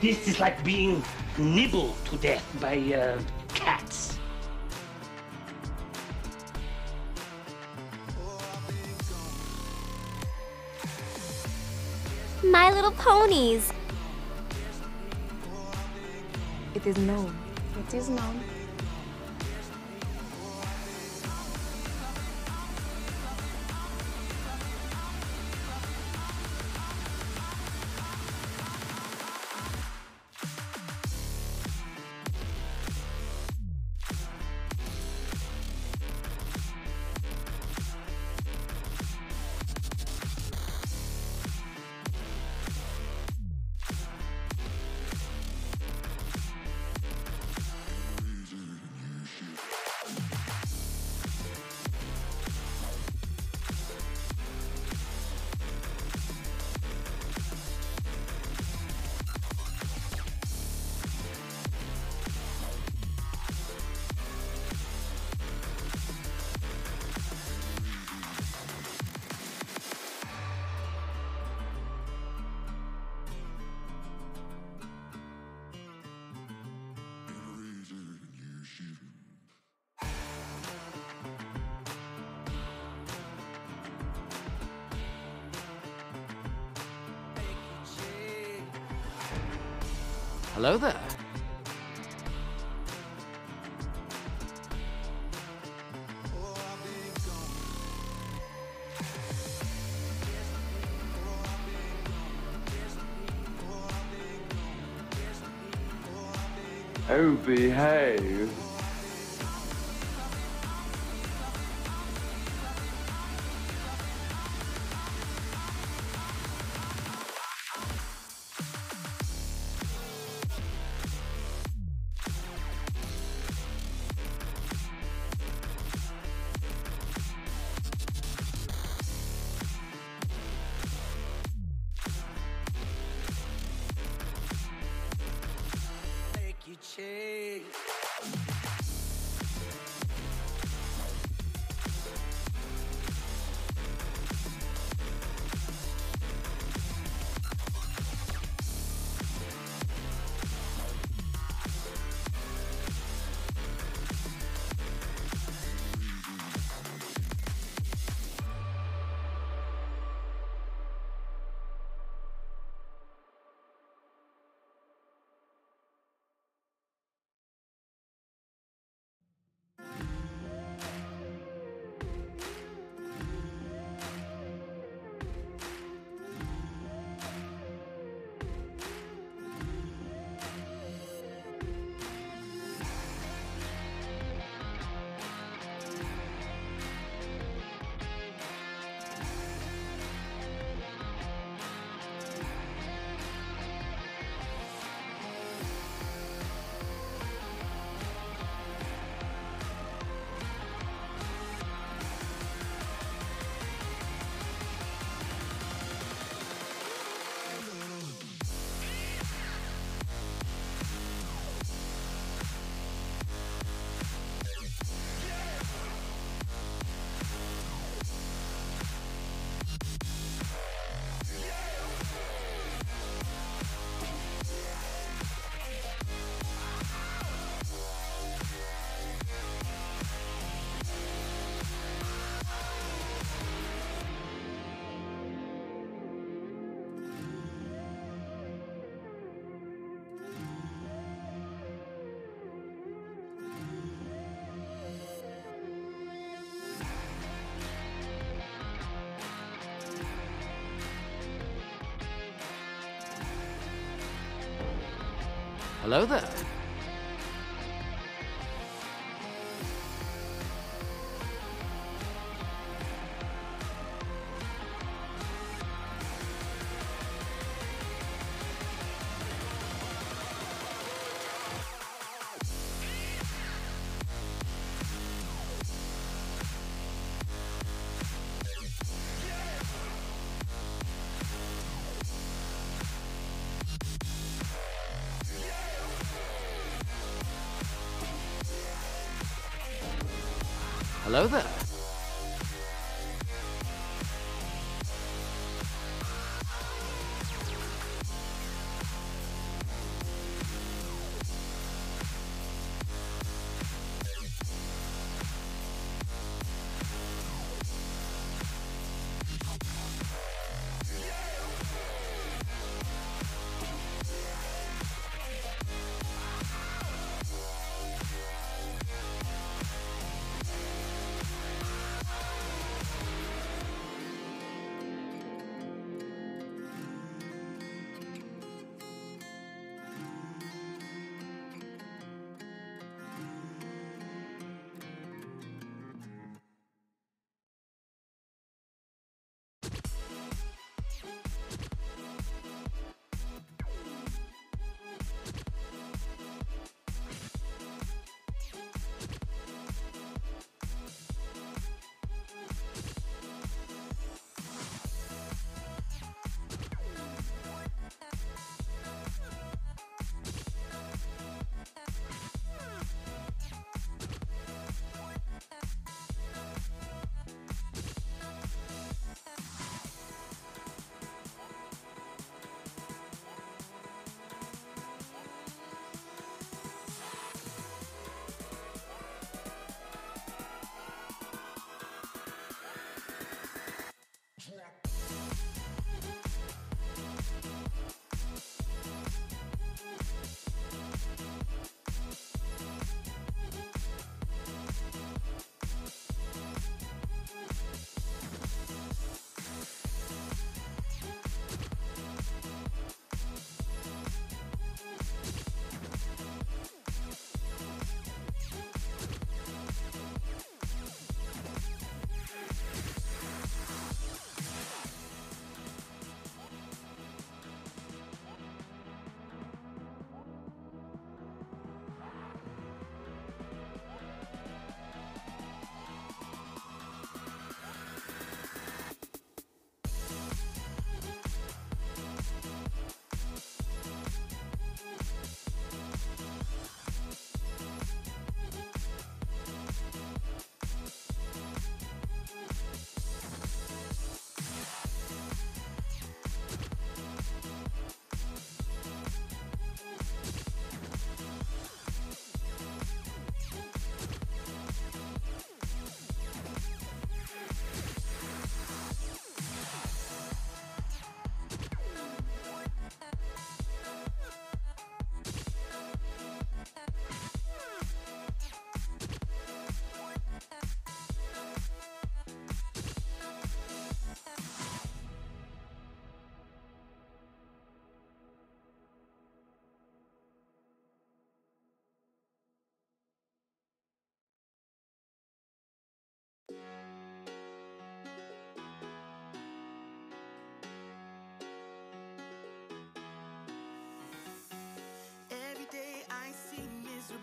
This is like being nibbled to death by uh, cats. My Little Ponies. It is known. It is known. Behave. Hello there.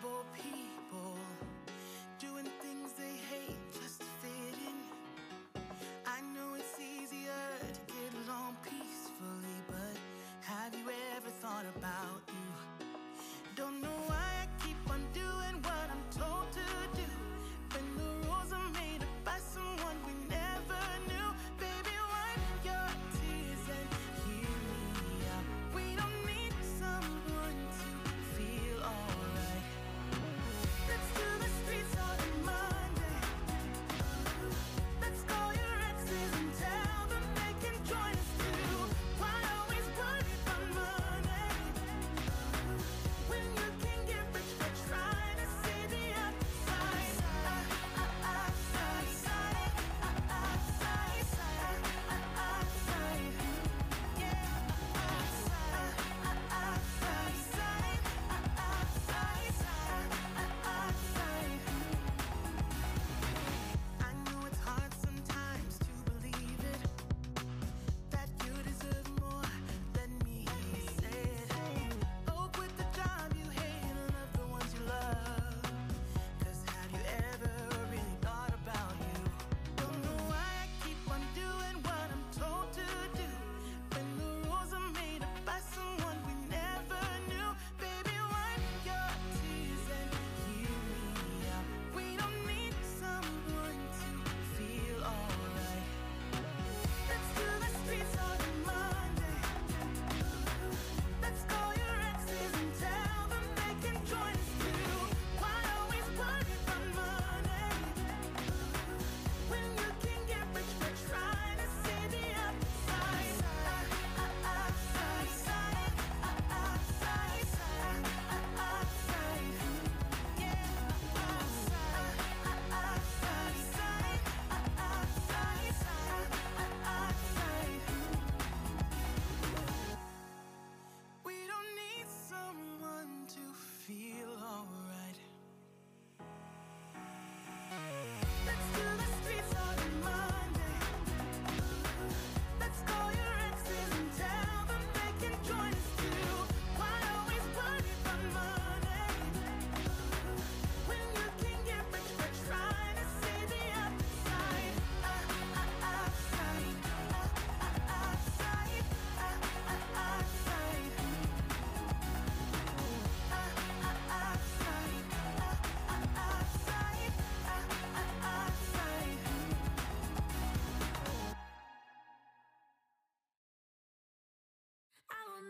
People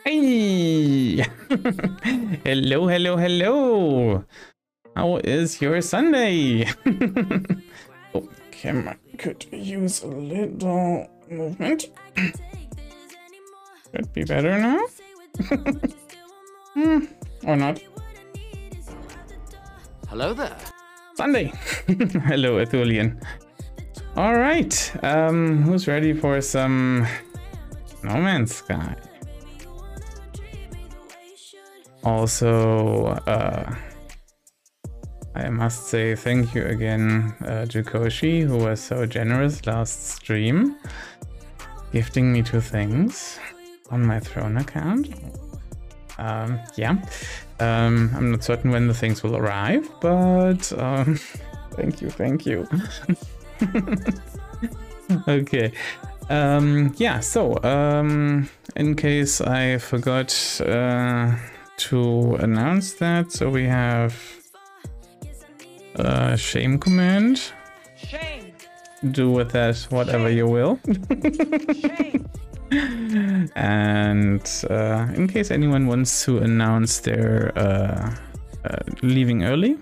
Hey! hello, hello, hello! How is your Sunday? oh, camera could use a little movement. Could be better now. Hmm, or not. Hello there. Sunday. hello, Athulian. All right. Um, who's ready for some No Man's Sky? Also, uh, I must say thank you again uh, to Koshi, who was so generous last stream, gifting me two things on my throne account. Um, yeah, um, I'm not certain when the things will arrive, but um, thank you, thank you. okay. Um, yeah, so um, in case I forgot uh, to announce that, so we have a shame command. Shame! Do with that whatever you will. Shame! and uh, in case anyone wants to announce their uh, uh, leaving early,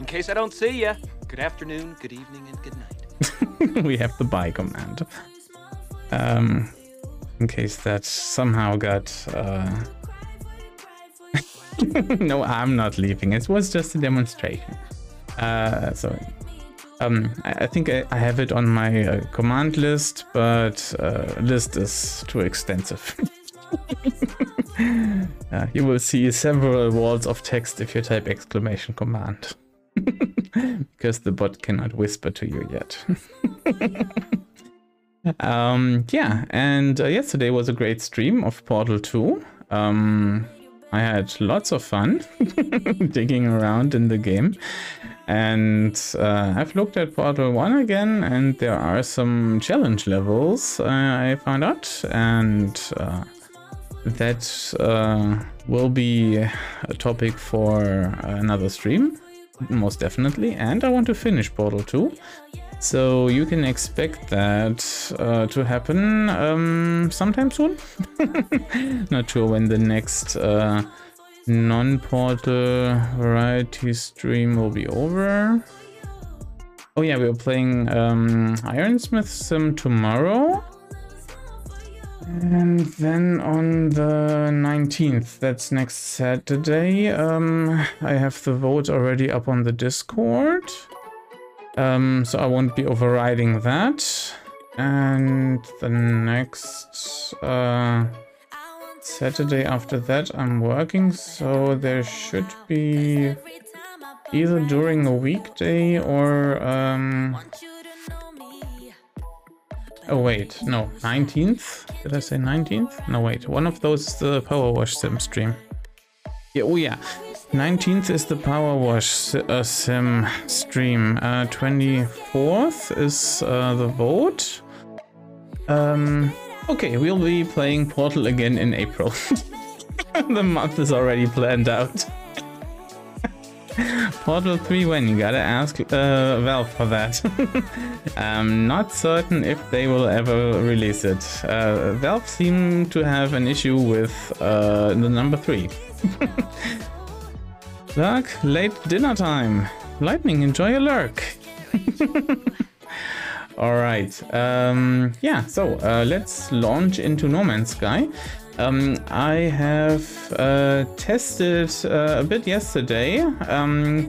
In case I don't see you, good afternoon, good evening, and good night. we have the bye command. Um, in case that somehow got. No, I'm not leaving. It was just a demonstration. Uh, so, um, I, I think I, I have it on my uh, command list, but uh, list is too extensive. Uh, you will see several walls of text if you type exclamation command. because the bot cannot whisper to you yet. um, yeah, and uh, yesterday was a great stream of Portal 2. Um, I had lots of fun digging around in the game. And uh, I've looked at Portal 1 again, and there are some challenge levels uh, I found out. And uh, that uh, will be a topic for another stream, most definitely. And I want to finish Portal 2. So you can expect that uh, to happen um, sometime soon. Not sure when the next uh, non-portal variety stream will be over. Oh yeah, we're playing um, Ironsmith Sim tomorrow. And then on the 19th, that's next Saturday, um, I have the vote already up on the Discord. Um, so I won't be overriding that. And the next uh, Saturday after that I'm working, so there should be either during a weekday or... Um, oh wait, no, 19th? Did I say 19th? No wait, one of those is the Power Wash Sim stream. Yeah, oh yeah, 19th is the Power Wash uh, Sim stream. Uh, 24th is uh, the vote. Um, okay, we'll be playing Portal again in April. the month is already planned out. Portal 3 when? You gotta ask uh, Valve for that. I'm not certain if they will ever release it. Uh, Valve seem to have an issue with uh, the number 3. Lurk, late dinner time. Lightning, enjoy a lurk. Alright, um, yeah, so uh, let's launch into No Man's Sky. Um, I have uh, tested uh, a bit yesterday. Um,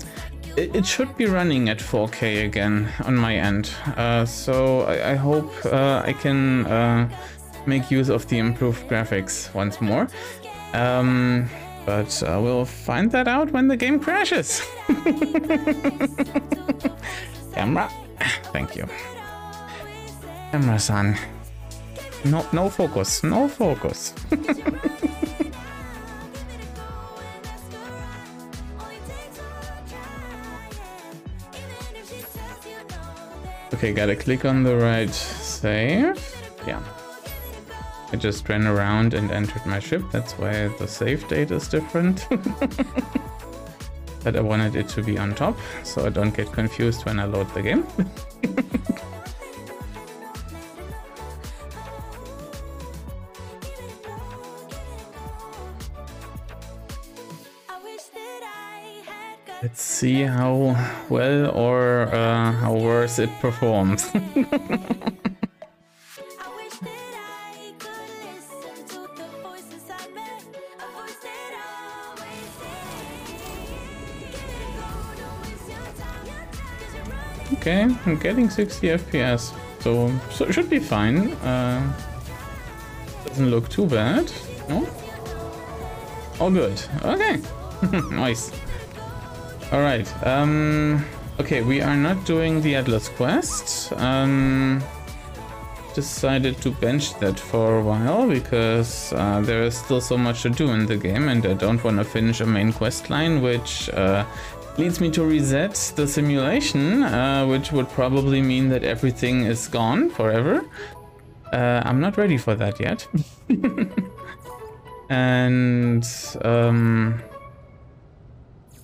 it, it, should be running at 4K again on my end. Uh, so I, I hope uh, I can uh, make use of the improved graphics once more. Um, but uh, we'll find that out when the game crashes. Camera. Thank you. Camera-san. No, no focus. No focus. okay, gotta click on the right save. Yeah. I just ran around and entered my ship, that's why the save date is different. but I wanted it to be on top, so I don't get confused when I load the game. Let's see how well or uh, how worse it performs. Okay, I'm getting 60 FPS, so, so it should be fine. Uh, doesn't look too bad, no? All good, okay, nice. Alright, um, okay, we are not doing the Atlas quest. Um, decided to bench that for a while because uh, there is still so much to do in the game and I don't want to finish a main quest line which uh, leads me to reset the simulation, uh, which would probably mean that everything is gone forever. Uh, I'm not ready for that yet. and um,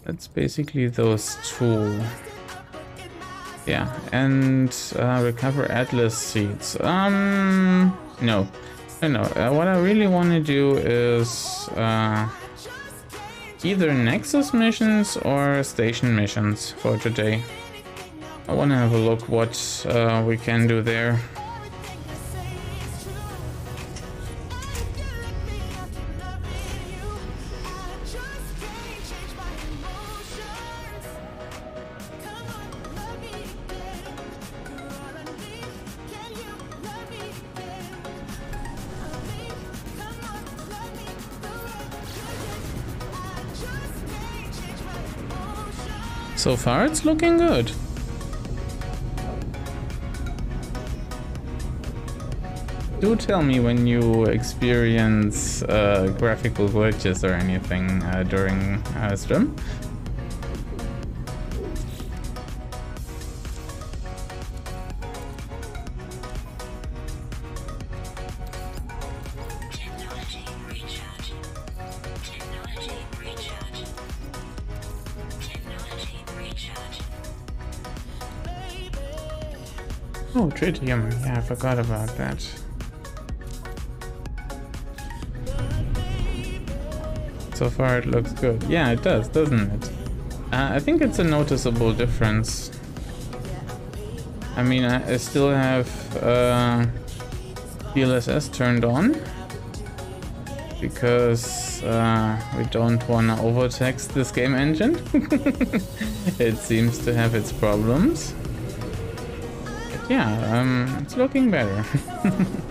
that's basically those two. Yeah, and uh, recover Atlas seeds. Um, no, no, no. Uh, what I really want to do is uh, either Nexus missions or station missions for today. I want to have a look what uh, we can do there. So far it's looking good. do tell me when you experience uh, graphical glitches or anything uh, during uh, stream. Oh, tritium. Yeah, I forgot about that. So far it looks good. Yeah, it does, doesn't it? Uh, I think it's a noticeable difference. I mean, I, I still have uh, turned on because uh, we don't want to overtax this game engine. it seems to have its problems. Yeah, um, it's looking better.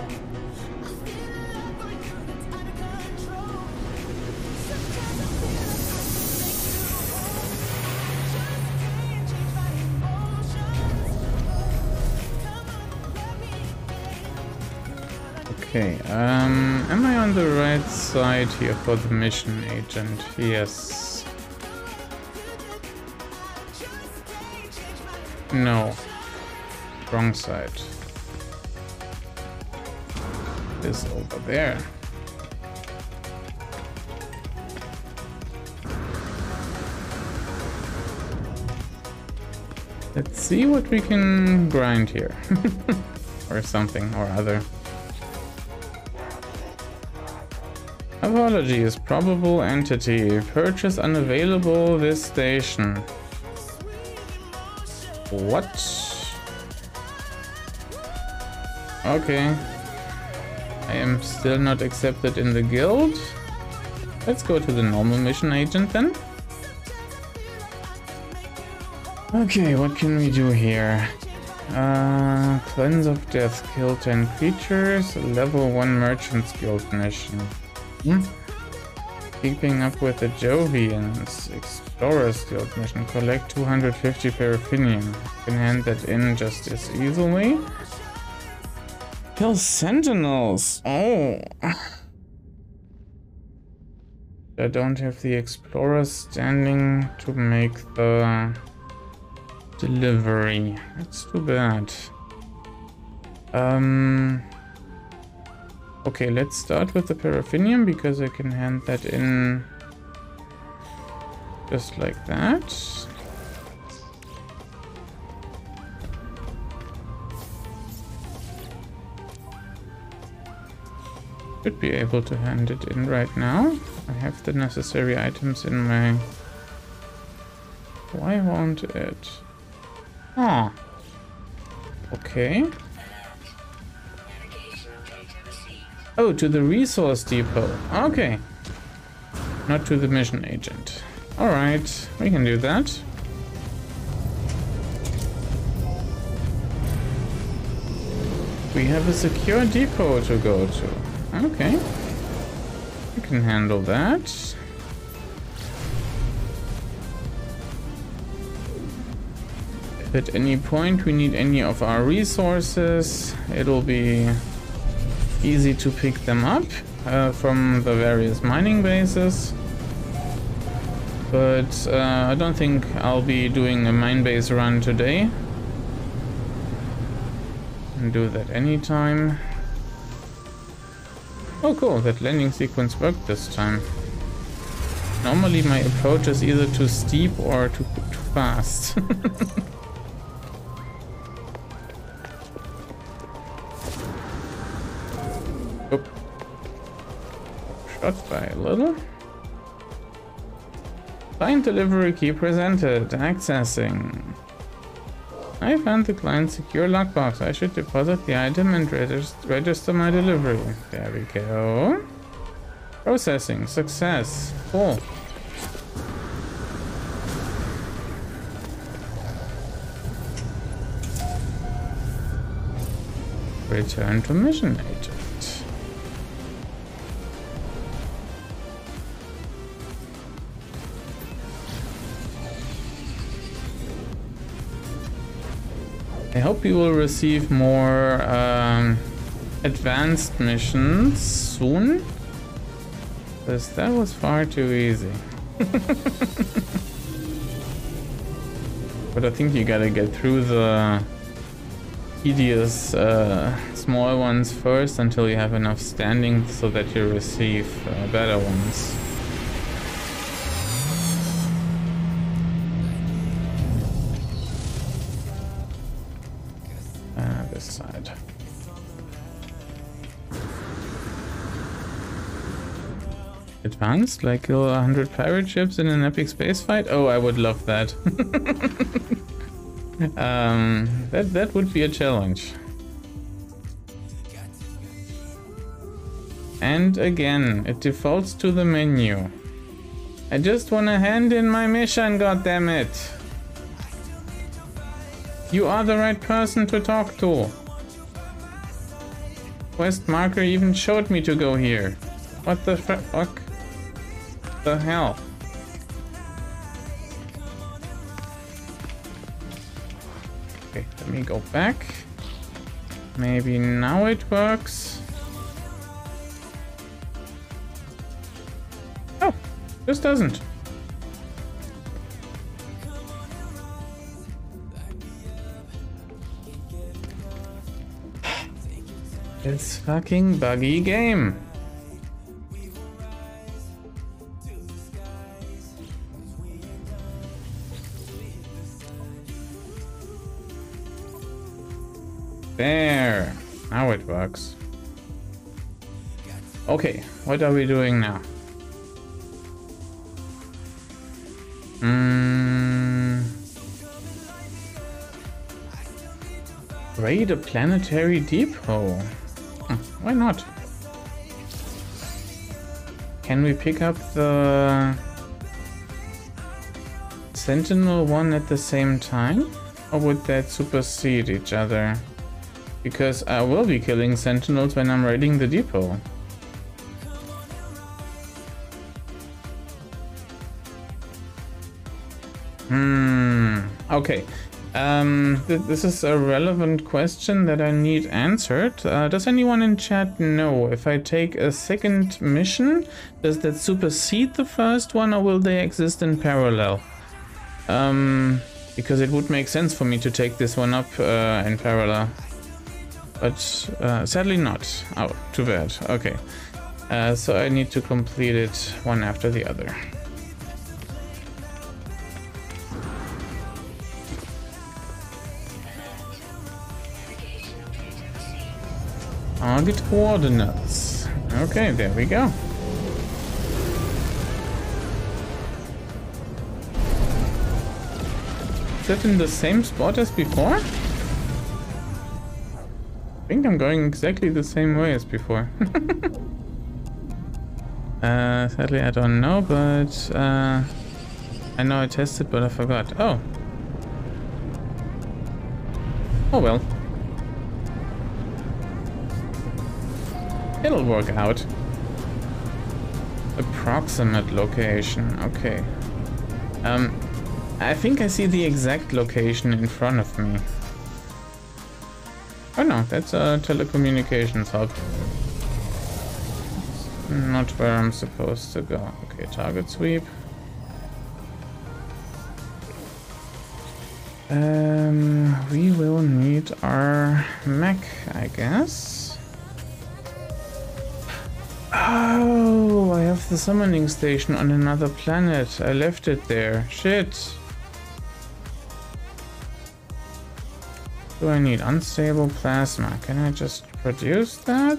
Okay, um, am I on the right side here for the mission agent? Yes. No. Wrong side. Is over there. Let's see what we can grind here. or something or other. Apologies, probable entity. Purchase unavailable this station. What? Okay. I am still not accepted in the guild. Let's go to the normal mission agent then. Okay, what can we do here? Uh, Cleanse of Death, kill 10 creatures, level 1 Merchant's Guild mission. Hmm? Keeping up with the Jovians, Explorer's Guild mission, collect 250 paraffinium. Can hand that in just as easily. Kill sentinels! Oh! I don't have the explorers standing to make the delivery. That's too bad. Um. Okay, let's start with the paraffinium because I can hand that in just like that. Should be able to hand it in right now. I have the necessary items in my... Why won't it? Ah. Okay. Oh, to the resource depot. Okay. Not to the mission agent. Alright, we can do that. We have a secure depot to go to. Okay. I can handle that. If at any point we need any of our resources, it'll be easy to pick them up uh, from the various mining bases. But uh, I don't think I'll be doing a mine base run today. And do that anytime. Oh cool, that landing sequence worked this time. Normally my approach is either too steep or too, too fast. Oop. Shot by a little. Client delivery key presented. Accessing. I found the client's secure lockbox. I should deposit the item and regis register my delivery. There we go. Processing. Success. Cool. Return to mission I hope you will receive more um, advanced missions soon. Because that was far too easy. but I think you gotta get through the tedious uh, small ones first until you have enough standing so that you receive uh, better ones. Advanced, like kill 100 pirate ships in an epic space fight? Oh, I would love that. um, that, that would be a challenge. And again, it defaults to the menu. I just want to hand in my mission, goddammit! You are the right person to talk to. Quest marker even showed me to go here. What the fuck? The hell? Okay, let me go back. Maybe now it works. Oh, this doesn't. This fucking buggy game. There. Now it works. Okay, what are we doing now? Hmm. Raid a planetary depot. Why not? Can we pick up the Sentinel one at the same time? Or would that supersede each other? Because I will be killing Sentinels when I'm raiding the depot. Hmm. Okay. Um, th this is a relevant question that I need answered. Uh, does anyone in chat know if I take a second mission, does that supersede the first one or will they exist in parallel? Um, because it would make sense for me to take this one up uh, in parallel. But uh, sadly not. Oh, too bad. Okay. Uh, so I need to complete it one after the other. Target coordinates. Okay, there we go. Is that in the same spot as before? I think I'm going exactly the same way as before. uh, sadly, I don't know, but uh, I know I tested, but I forgot. Oh. Oh well. It'll work out. Approximate location. Okay. Um, I think I see the exact location in front of me. Oh no, that's a telecommunications hub. Not where I'm supposed to go. Okay, target sweep. Um, we will need our mech, I guess. Oh, I have the summoning station on another planet. I left it there. Shit. Do I need unstable plasma? Can I just produce that?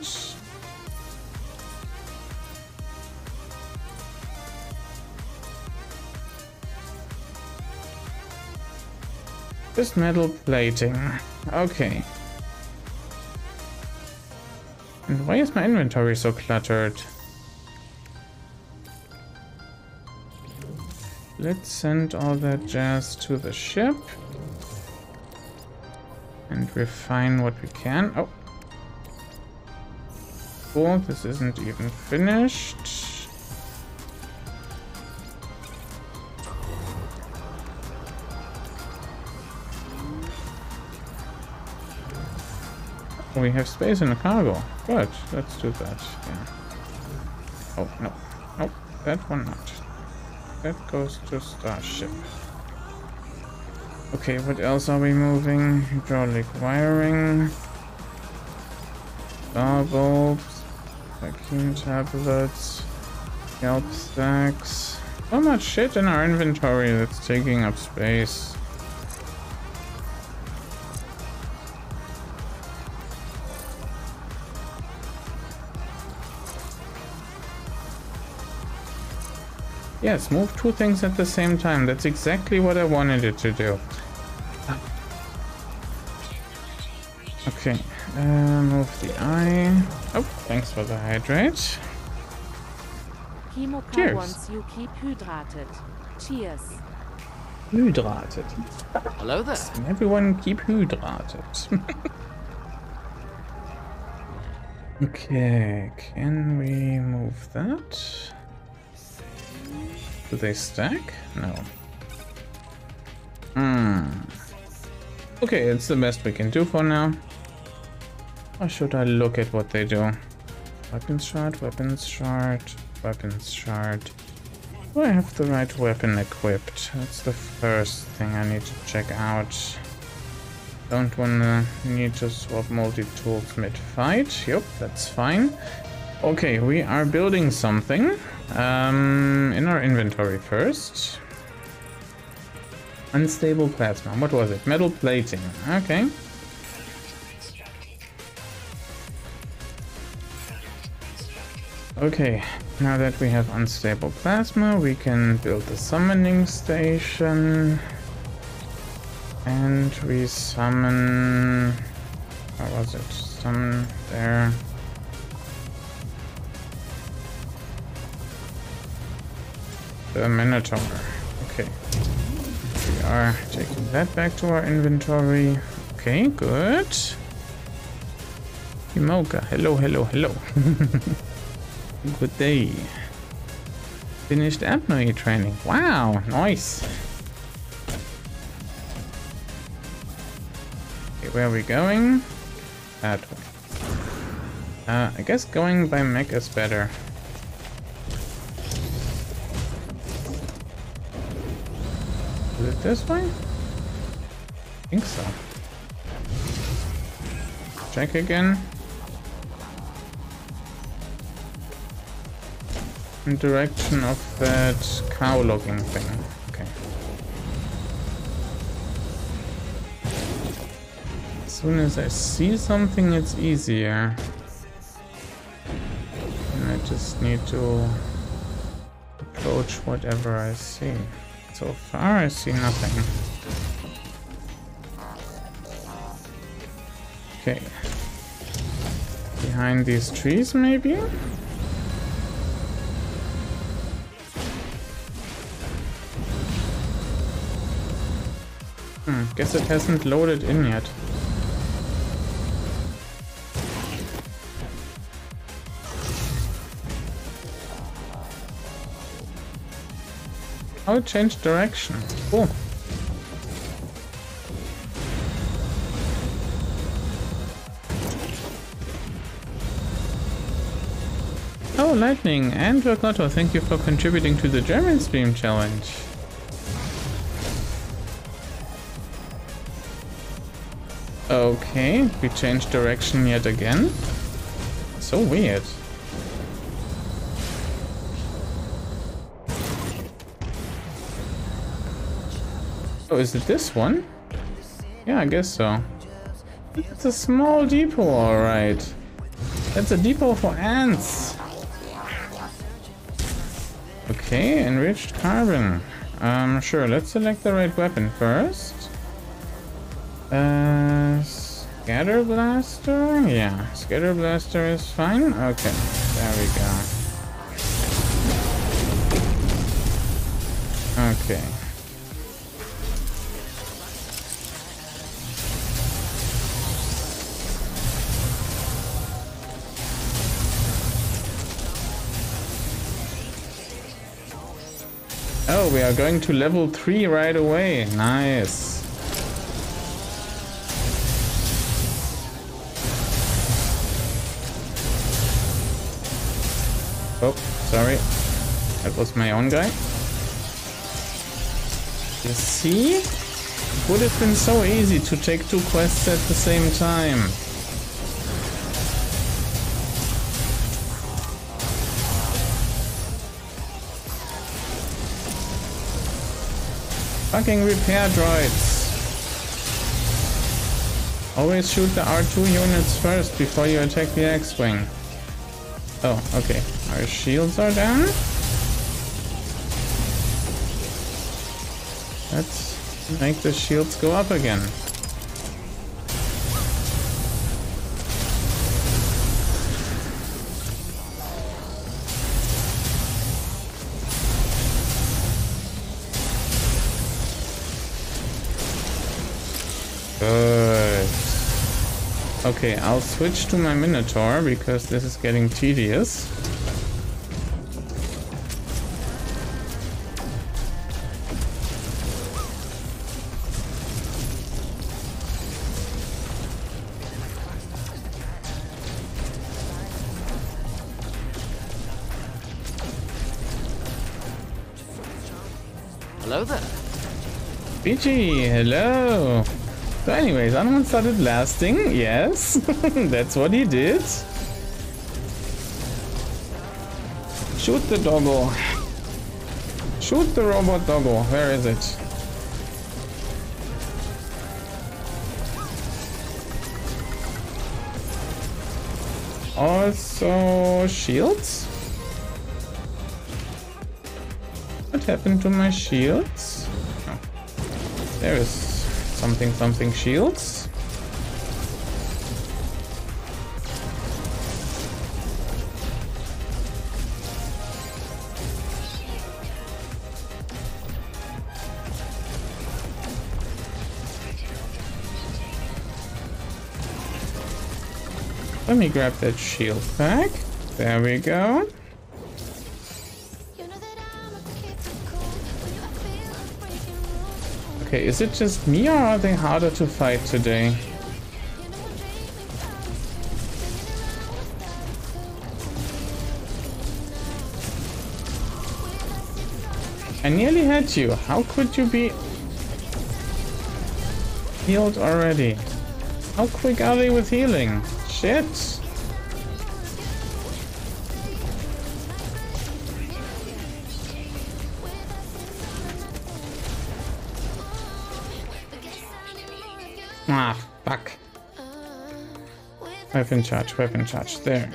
Just metal plating. Okay. And why is my inventory so cluttered? Let's send all that jazz to the ship. And refine what we can. Oh. Cool, this isn't even finished. we have space in the cargo. Good, let's do that. Yeah. Oh, no. Nope, that one not. That goes to Starship. Okay, what else are we moving? Hydraulic wiring. Star bulbs. Vacuum tablets. Kelp sacs. So much shit in our inventory that's taking up space. Yes, move two things at the same time. That's exactly what I wanted it to do. Okay, uh, move the eye. Oh, thanks for the hydrate. Chemocar Cheers. wants you keep hydrated. Cheers. Hydrated. Hello there. And everyone keep hydrated. okay, can we move that? Do they stack? No. Hmm. Okay, it's the best we can do for now. Or should I look at what they do? Weapons shard, weapons shard, weapons shard. Do I have the right weapon equipped? That's the first thing I need to check out. Don't wanna need to swap multi-tools mid-fight. Yep, that's fine. Okay, we are building something. Um, in our inventory first. Unstable plasma. What was it? Metal plating. Okay. Okay, now that we have unstable plasma, we can build the summoning station. And we summon... Where was it? Summon there. The Minotaur. Okay. We are taking that back to our inventory. Okay, good. Imoka, hello, hello, hello. Good day. Finished apnoe training. Wow, nice. Okay, where are we going? That way. Uh, I guess going by mech is better. This way? I think so. Check again. In direction of that cow looking thing. Okay. As soon as I see something, it's easier. And I just need to approach whatever I see. So far, I see nothing. Okay. Behind these trees, maybe? Hmm, guess it hasn't loaded in yet. Oh, it changed direction. Cool. Oh, Lightning and Verkotto, thank you for contributing to the German Stream Challenge. Okay, we changed direction yet again. So weird. Oh, is it this one? Yeah, I guess so. It's a small depot, alright. That's a depot for ants. Okay, enriched carbon. Um, sure, let's select the right weapon first. Uh, scatter blaster? Yeah, scatter blaster is fine. Okay, there we go. Okay. Oh, we are going to level 3 right away. Nice. Oh, sorry. That was my own guy. You see? It would have been so easy to take two quests at the same time. Fucking repair droids. Always shoot the R2 units first before you attack the X-Wing. Oh, okay. Our shields are down. Let's make the shields go up again. Good. Okay, I'll switch to my Minotaur because this is getting tedious. Hello there. BG, hello. So anyways, Anuman started blasting. yes. That's what he did. Shoot the doggo. Shoot the robot doggo. Where is it? Also, shields? What happened to my shields? Oh. There is something something shields. Let me grab that shield pack. There we go. Okay, is it just me or are they harder to fight today? I nearly had you. How could you be healed already? How quick are they with healing? Shit. Ah, fuck. Weapon charge, weapon charge, there.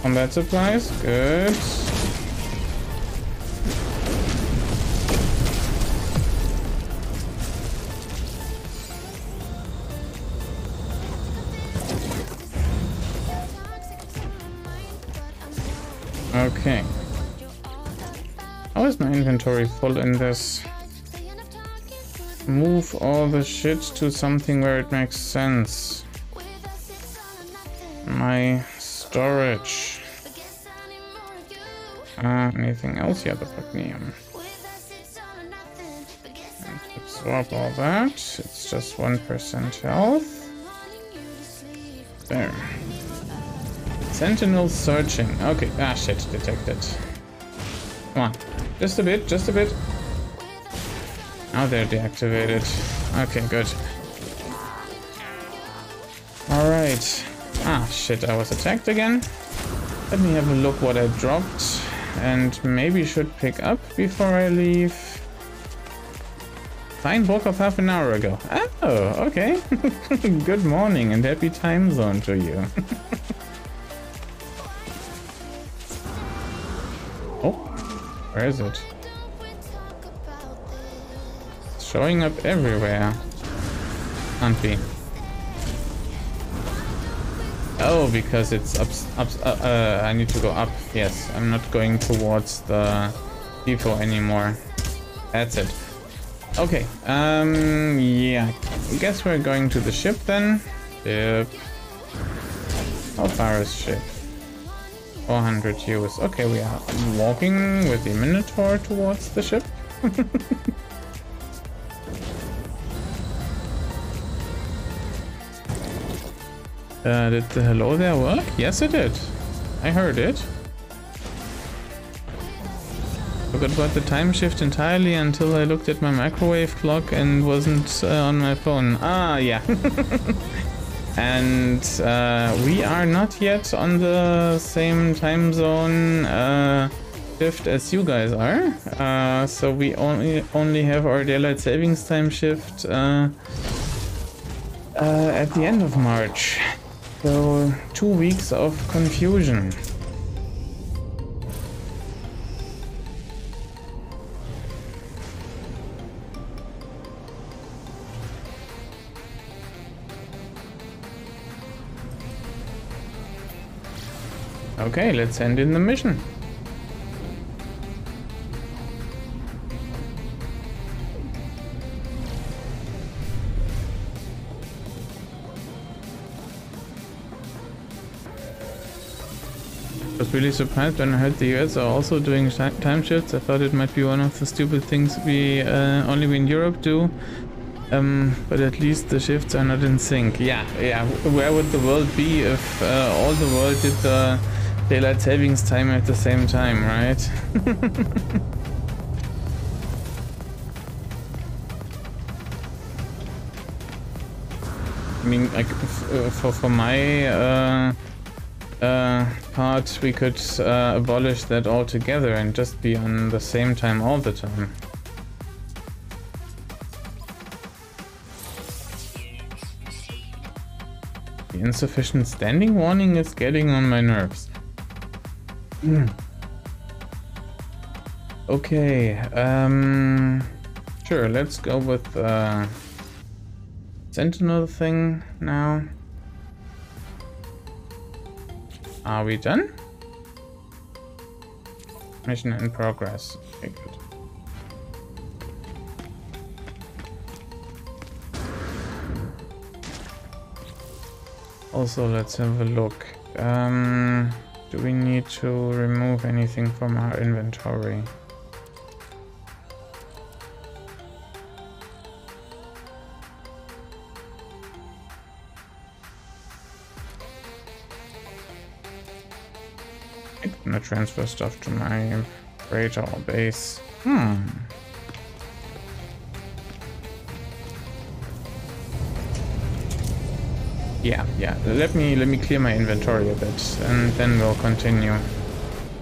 Combat supplies, good. Okay. How is my inventory full in this? Move all the shit to something where it makes sense. My storage. Uh, anything else? Yeah, the Pugneum. Absorb all that. It's just 1% health. There. Sentinel searching. Okay. Ah, shit. Detected. Come on. Just a bit. Just a bit. Now they're deactivated. Okay, good. Alright. Ah, shit. I was attacked again. Let me have a look what I dropped. And maybe should pick up before I leave. Fine book of half an hour ago. Oh, okay. Good morning and happy time zone to you. where is it? It's showing up everywhere. Can't. Oh, because it's up, up, uh, uh, I need to go up. Yes, I'm not going towards the depot anymore. That's it. Okay, um, yeah. I guess we're going to the ship then. Ship. How far is ship? 400 euros. Okay, we are walking with the Minotaur towards the ship. uh, did the hello there work? Yes, it did. I heard it. Forgot about the time shift entirely until I looked at my microwave clock and wasn't uh, on my phone. Ah, yeah. and uh, we are not yet on the same time zone uh, shift as you guys are. Uh, so we only only have our daylight savings time shift uh, uh, at the end of March. So two weeks of confusion. Okay, let's end in the mission. I was really surprised when I heard the US are also doing time shifts. I thought it might be one of the stupid things we uh, only we in Europe do. Um, but at least the shifts are not in sync. Yeah, yeah. Where would the world be if uh, all the world did the daylight savings time at the same time, right? I mean, f- uh, for for my uh, uh, part, we could uh, abolish that altogether and just be on the same time all the time. The insufficient standing warning is getting on my nerves. Hmm. Okay, um, sure, let's go with uh, Sentinel thing now. Are we done? Mission in progress. Okay, good. Also, let's have a look. Um, do we need to remove anything from our inventory? I'm gonna transfer stuff to my radar base. Hmm. Yeah, yeah. Let me let me clear my inventory a bit, and then we'll continue.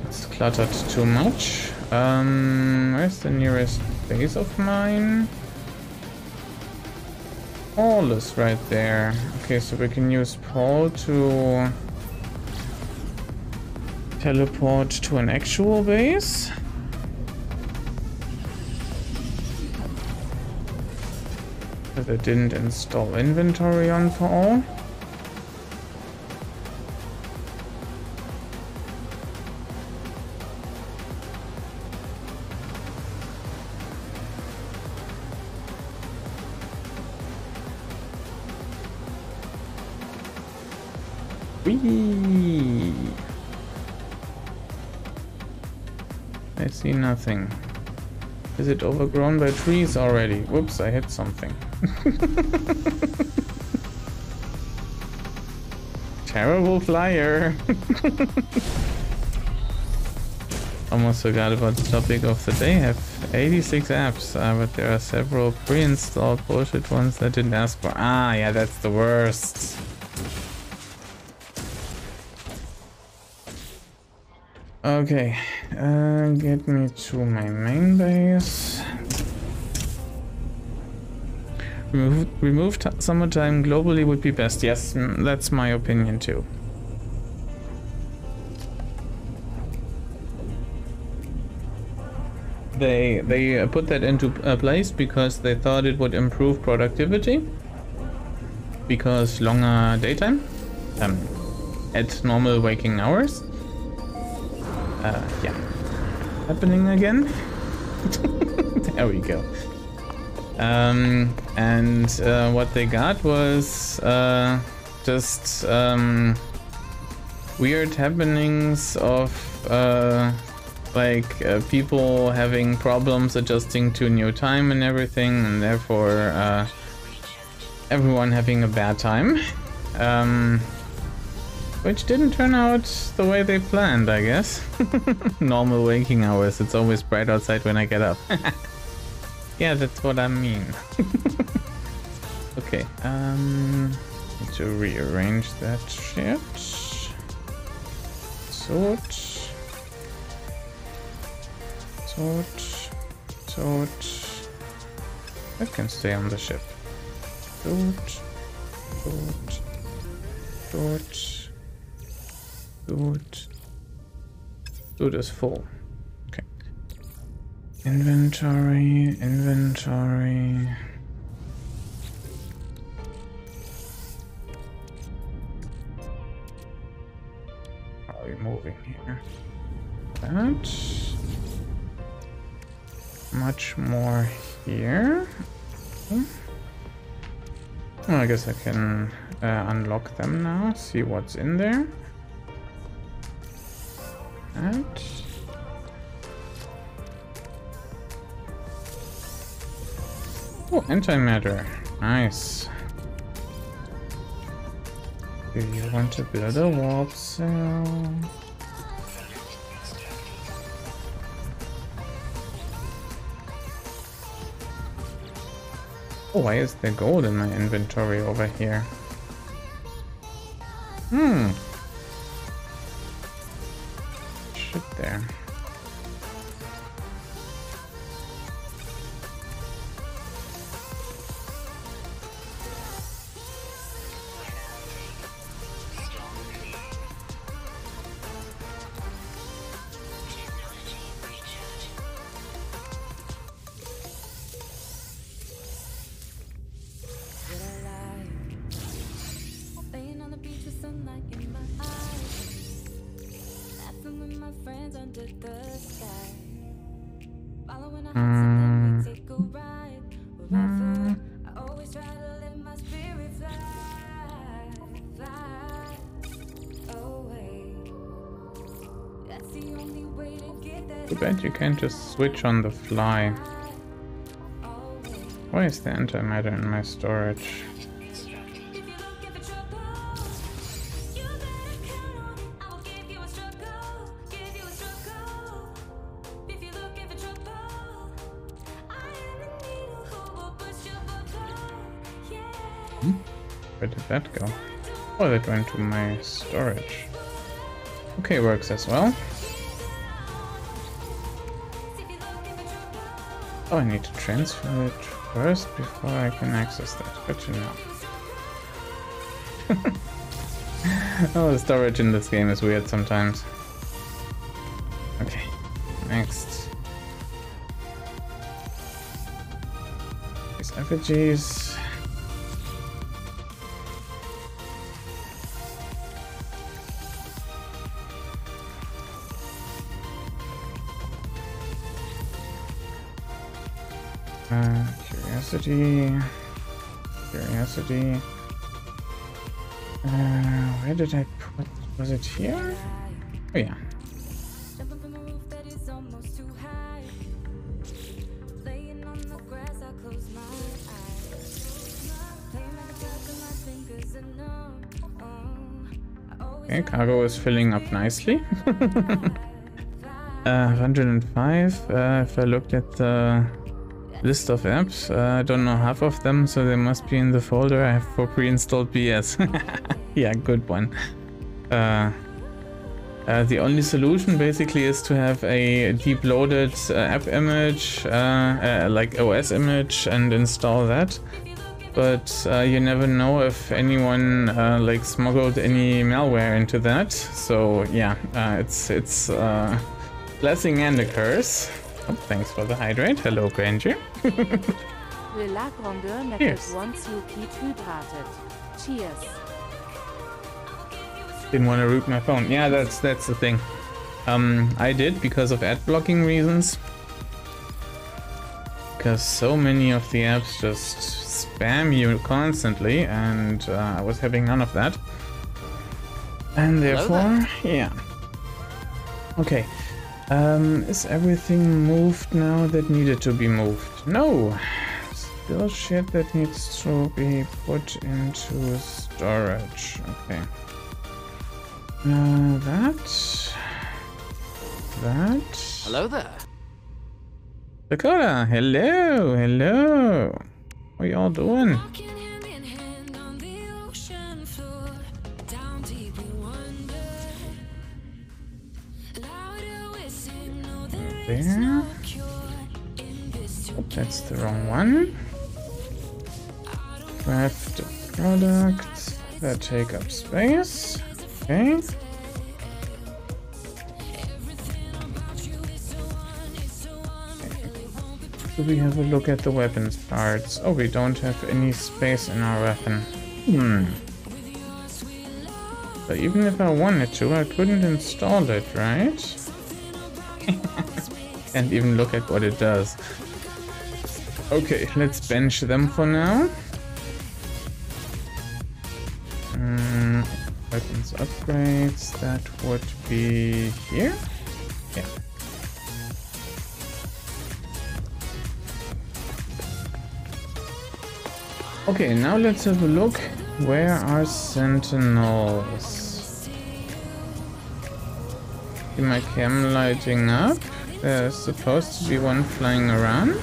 It's cluttered too much. Um, where's the nearest base of mine? Paul is right there. Okay, so we can use Paul to teleport to an actual base. But I didn't install inventory on Paul. I see nothing. Is it overgrown by trees already? Whoops, I hit something. Terrible flyer. Almost forgot about the topic of the day. Have 86 apps, uh, but there are several pre-installed bullshit ones that didn't ask for. Ah, yeah, that's the worst. Okay, uh, get me to my main base. Remove, remove summertime globally would be best. Yes, that's my opinion too. They they uh, put that into uh, place because they thought it would improve productivity. Because longer daytime, um, at normal waking hours. Uh, yeah. Happening again. there we go. Um, and uh, what they got was uh, just um, weird happenings of uh, like uh, people having problems adjusting to new time and everything, and therefore uh, everyone having a bad time. Um, Which didn't turn out the way they planned, I guess. Normal waking hours, it's always bright outside when I get up. yeah, that's what I mean. okay, um, need to rearrange that shit. Sort. Sort. Sort. That can stay on the ship. Sort. Sort. Sort. Loot. Loot is full. Okay. Inventory, inventory. Are we moving here? That. Much more here. Hmm. Well, I guess I can uh, unlock them now, see what's in there. That. Oh, antimatter. Nice. Do you want to build a warp cell? Oh, why is there gold in my inventory over here? Hmm. There. Try to let my spirit fly. Fly away. That's the only way to get that Too bad you can't just switch on the fly. Oh, Why is the antimatter in my storage? Where did that go? Oh, that went to my storage. Okay, works as well. Oh, I need to transfer it first before I can access that. Good to know. oh, the storage in this game is weird sometimes. Okay, next. These effigies. Curiosity. Curiosity. Uh, where did I put? Was it here? Oh yeah. Okay, cargo is filling up nicely. uh, 105. Uh, if I look at the list of apps, uh, I don't know half of them, so they must be in the folder I have for pre-installed BS. yeah, good one. Uh, uh, the only solution basically is to have a deep loaded uh, app image, uh, uh, like OS image, and install that. But uh, you never know if anyone like smuggled any malware into that. So yeah, it's it's blessing and a curse. Oh, thanks for the hydrate. Hello, Granger. Le la grandeur method Cheers. wants you keep hydrated. Cheers. Didn't want to root my phone. Yeah, that's that's the thing. Um, I did because of ad blocking reasons. Because so many of the apps just spam you constantly, and uh, I was having none of that. And therefore, yeah. Okay. Um, is everything moved now that needed to be moved? No. Still shit that needs to be put into storage. Okay. Uh, that. That. Hello there. Dakota, hello, hello. What y'all doing? There Oh, that's the wrong one. Craft products that take up space. Okay. So we have a look at the weapons parts. Oh, we don't have any space in our weapon. Hmm. But even if I wanted to, I couldn't install it, right? and even look at what it does. Okay, let's bench them for now. Mm, weapons upgrades, that would be here? Yeah. Okay, now let's have a look. Where are sentinels? See my cam lighting up? There's supposed to be one flying around.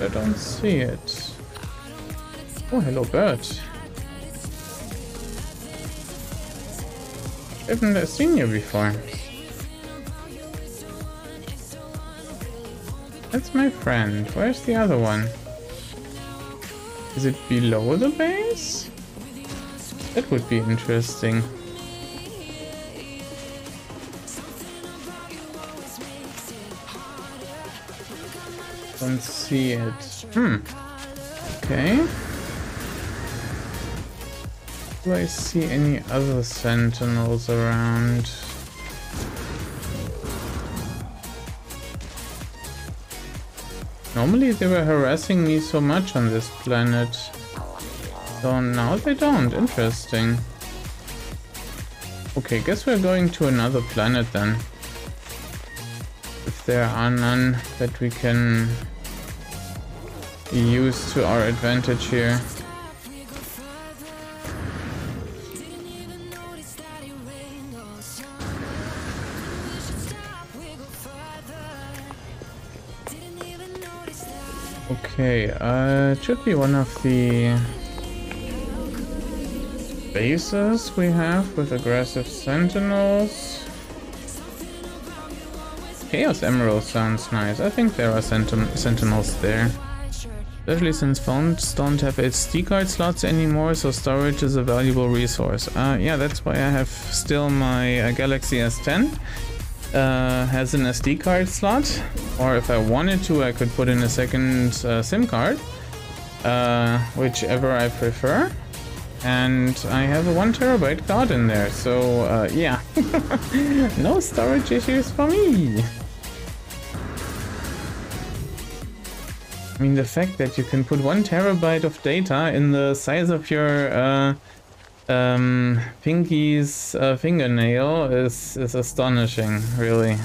I don't see it. Oh, hello, bird. Haven't I seen you before? That's my friend. Where's the other one? Is it below the base? That would be interesting. Don't see it. Hmm. Okay. Do I see any other sentinels around? Normally they were harassing me so much on this planet. So now they don't. Interesting. Okay, guess we're going to another planet then. If there are none that we can use to our advantage here. Okay, uh, it should be one of the bases we have with aggressive sentinels. Chaos Emerald sounds nice. I think there are sentin sentinels there. Especially since phones don't have SD card slots anymore, so storage is a valuable resource. Uh, yeah, that's why I have still my uh, Galaxy S10. Uh, has an SD card slot, or if I wanted to, I could put in a second uh, SIM card, uh, whichever I prefer. And I have a one terabyte card in there, so uh, yeah, no storage issues for me. I mean, the fact that you can put one terabyte of data in the size of your uh, um, Pinky's uh, fingernail is, is astonishing, really.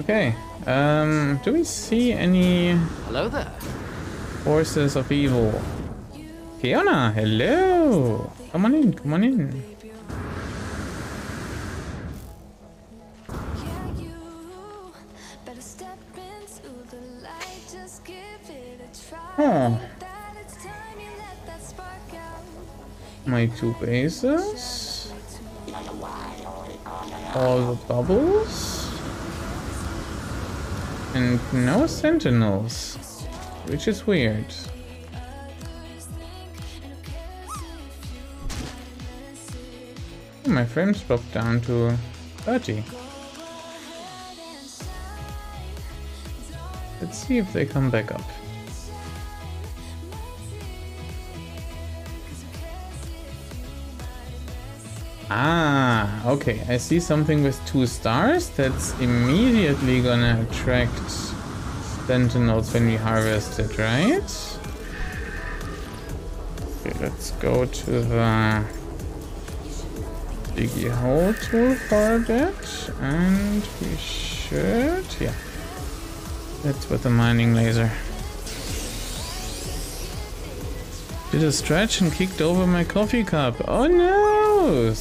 Okay, um, do we see any Hello there. forces of evil? Fiona, hello! Come on in, come on in. Out. my two bases. All the bubbles. And no sentinels. Which is weird. My frames dropped down to 30. Let's see if they come back up. Ah, okay. I see something with two stars. That's immediately gonna attract sentinels when we harvest it, right? Okay, let's go to the diggy hole tool for that. And we should, yeah. That's with the mining laser. Did a stretch and kicked over my coffee cup. Oh no!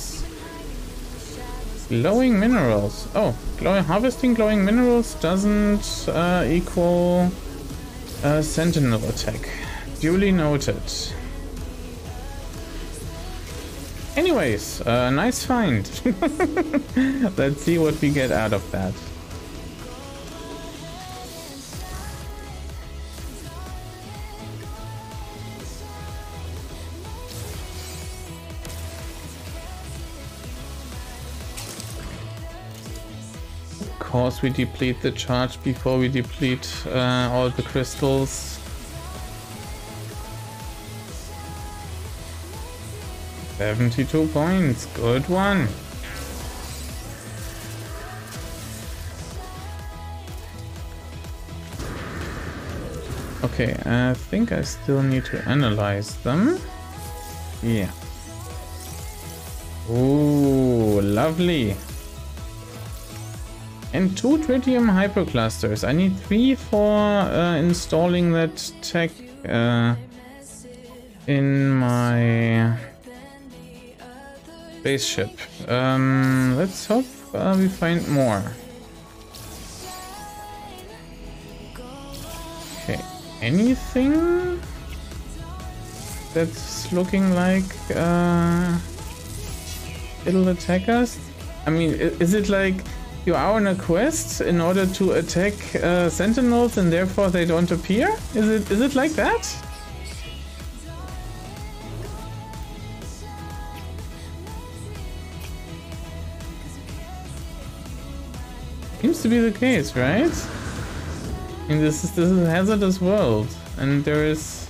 Glowing minerals. Oh, glowing, harvesting glowing minerals doesn't uh, equal uh, sentinel attack. Duly noted. Anyways, uh, nice find. Let's see what we get out of that. Course, we deplete the charge before we deplete uh, all the crystals. Seventy-two points. Good one. Okay, I think I still need to analyze them. Yeah. Ooh, lovely. And two tritium hyperclusters. I need three for uh, installing that tech uh, in my spaceship. Um, let's hope uh, we find more. Okay, anything that's looking like uh, it'll attack us? I mean, is it like you are on a quest in order to attack uh, sentinels and therefore they don't appear? Is it is it like that? Seems to be the case, right? Mean, this is this is a hazardous world, and there is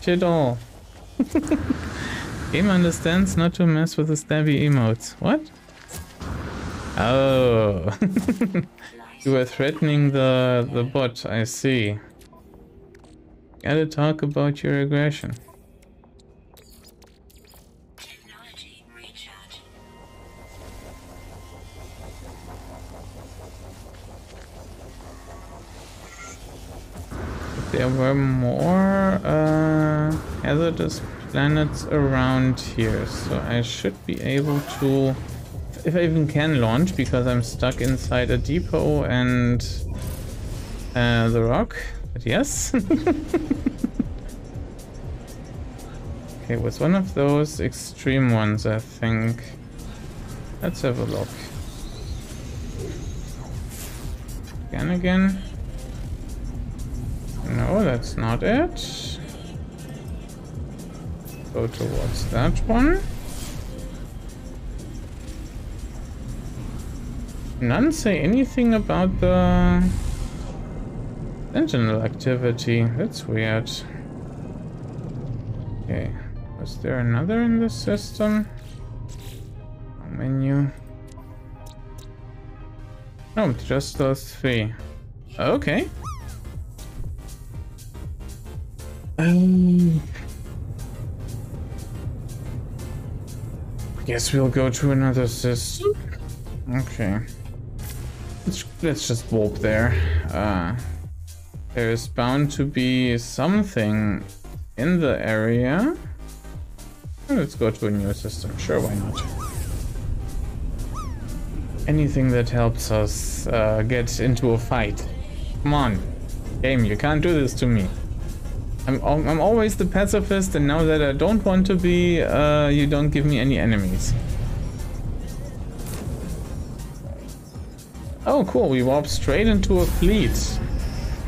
shit all. Game understands not to mess with the stabby emotes. What? Oh, you were threatening the the bot. I see. Gotta talk about your aggression. There were more uh, hazardous planets around here, so I should be able to, if I even can launch, because I'm stuck inside a depot and uh, the rock. But yes. okay, it was one of those extreme ones, I think. Let's have a look. Again, again. No, that's not it. Go towards that one. None say anything about the sentinel activity. That's weird. Okay. Was there another in the system? Menu. No, just those three. Okay. Um, guess we'll go to another system. Okay. Let's, let's just warp there. Uh, there's bound to be something in the area. Let's go to a new system. Sure, why not? Anything that helps us uh, get into a fight. Come on. Game, you can't do this to me. I'm, I'm always the pacifist, and now that I don't want to be, uh, you don't give me any enemies. Oh, cool. We warp straight into a fleet.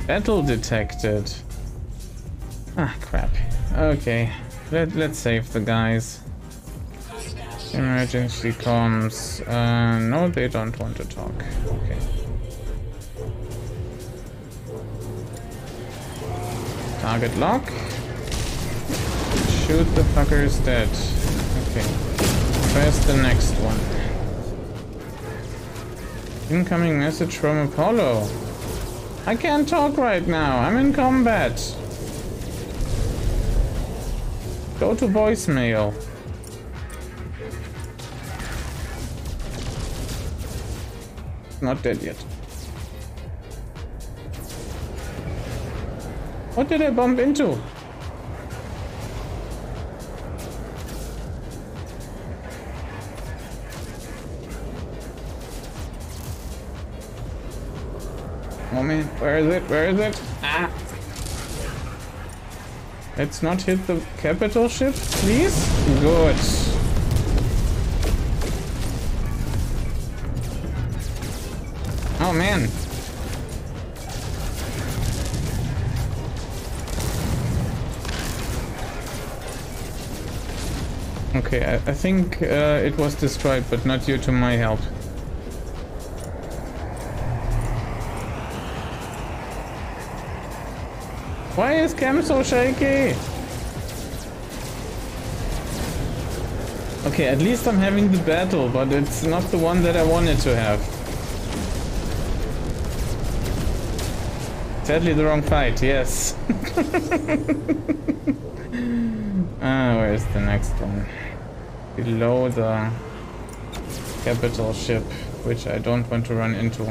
Battle detected. Ah, crap. Okay. Let, let's save the guys. Emergency comms. Uh, no, they don't want to talk. Okay. Target lock. Shoot the fuckers dead. Okay. Where's the next one? Incoming message from Apollo. I can't talk right now. I'm in combat. Go to voicemail. Not dead yet. What did I bump into? Man, where is it? Where is it? Ah! Let's not hit the capital ship, please. Good. Oh man. Okay, I, I think uh, it was destroyed, but not due to my help. Why is Cam so shaky? Okay, at least I'm having the battle, but it's not the one that I wanted to have. Sadly the wrong fight, yes. ah, where's the next one? Below the capital ship, which I don't want to run into.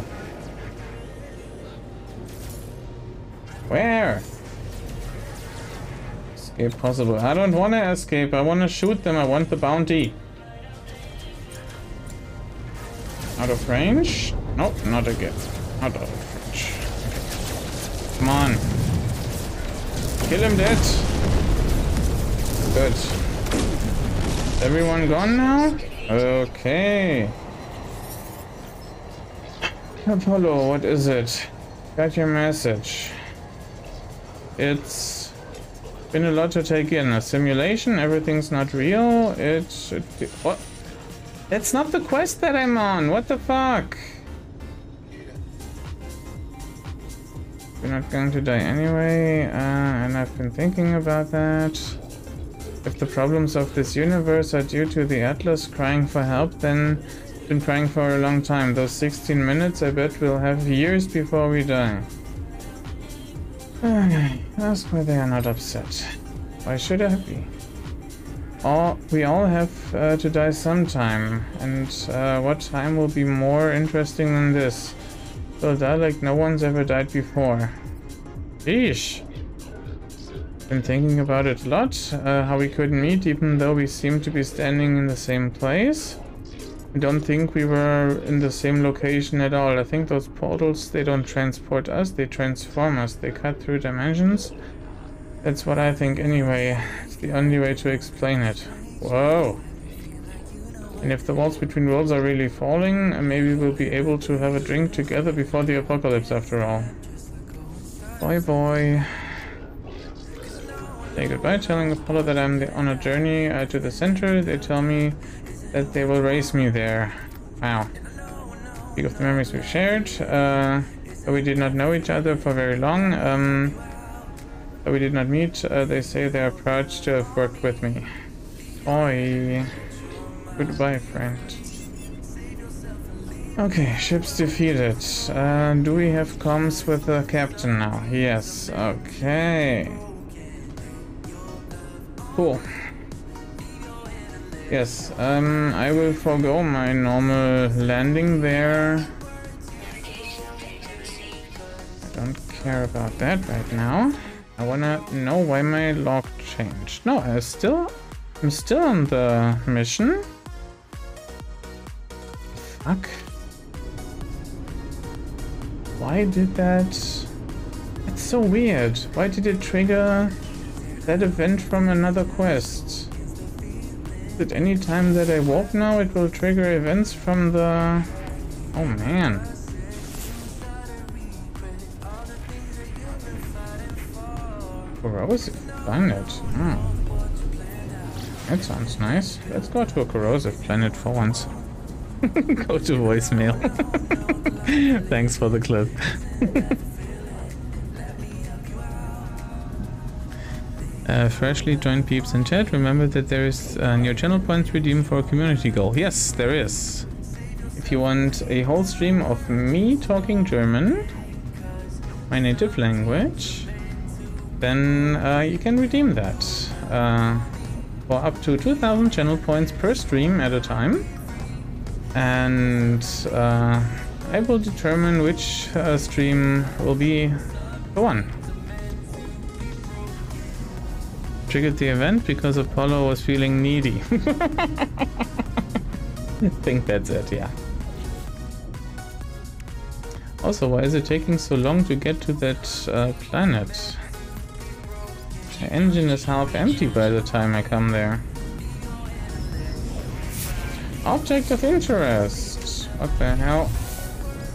Where? Possible. I don't want to escape. I want to shoot them. I want the bounty. Out of range? Nope, not again. Out of range. Come on. Kill him dead. Good. Everyone gone now? Okay. Apollo, what is it? Got your message. It's been a lot to take in. A simulation, everything's not real. It should be. What? That's not the quest that I'm on. What the fuck? We're not going to die anyway, uh, and I've been thinking about that. If the problems of this universe are due to the Atlas crying for help, then been crying for a long time. Those 16 minutes, I bet we'll have years before we die. Ask why they are not upset. Why should I be? All, we all have uh, to die sometime, and uh, what time will be more interesting than this? We'll die like no one's ever died before. Sheesh. Been thinking about it a lot, uh, how we couldn't meet even though we seem to be standing in the same place. I don't think we were in the same location at all. I think those portals, they don't transport us, they transform us. They cut through dimensions. That's what I think anyway. It's the only way to explain it. Whoa. And if the walls between worlds are really falling, uh, maybe we'll be able to have a drink together before the apocalypse after all. Bye boy. Say goodbye, telling Apollo that I'm on a journey uh, to the center. They tell me that they will raise me there. Wow. Speak of the memories we've shared. Uh, we did not know each other for very long. Um, we did not meet. Uh, they say they are proud to have worked with me. Oi. Goodbye, friend. Okay, ships defeated. Uh, do we have comms with the captain now? Yes. Okay. Cool. Yes, um, I will forego my normal landing there. I don't care about that right now. I wanna know why my log changed. No, I still, I'm still on the mission. Fuck. Why did that? It's so weird. Why did it trigger that event from another quest? That any time that I walk now, it will trigger events from the... Oh man. Corrosive planet. Hmm. That sounds nice. Let's go to a corrosive planet for once. go to voicemail. Thanks for the clip. uh, freshly joined peeps in chat. Remember that there is uh, new channel points redeemed for a community goal. Yes, there is. If you want a whole stream of me talking German, my native language, then uh, you can redeem that uh, for up to 2000 channel points per stream at a time. And uh, I will determine which uh, stream will be the one. Triggered the event because Apollo was feeling needy. I think that's it, yeah. Also, why is it taking so long to get to that uh, planet? The engine is half empty by the time I come there. Object of interest. What the hell?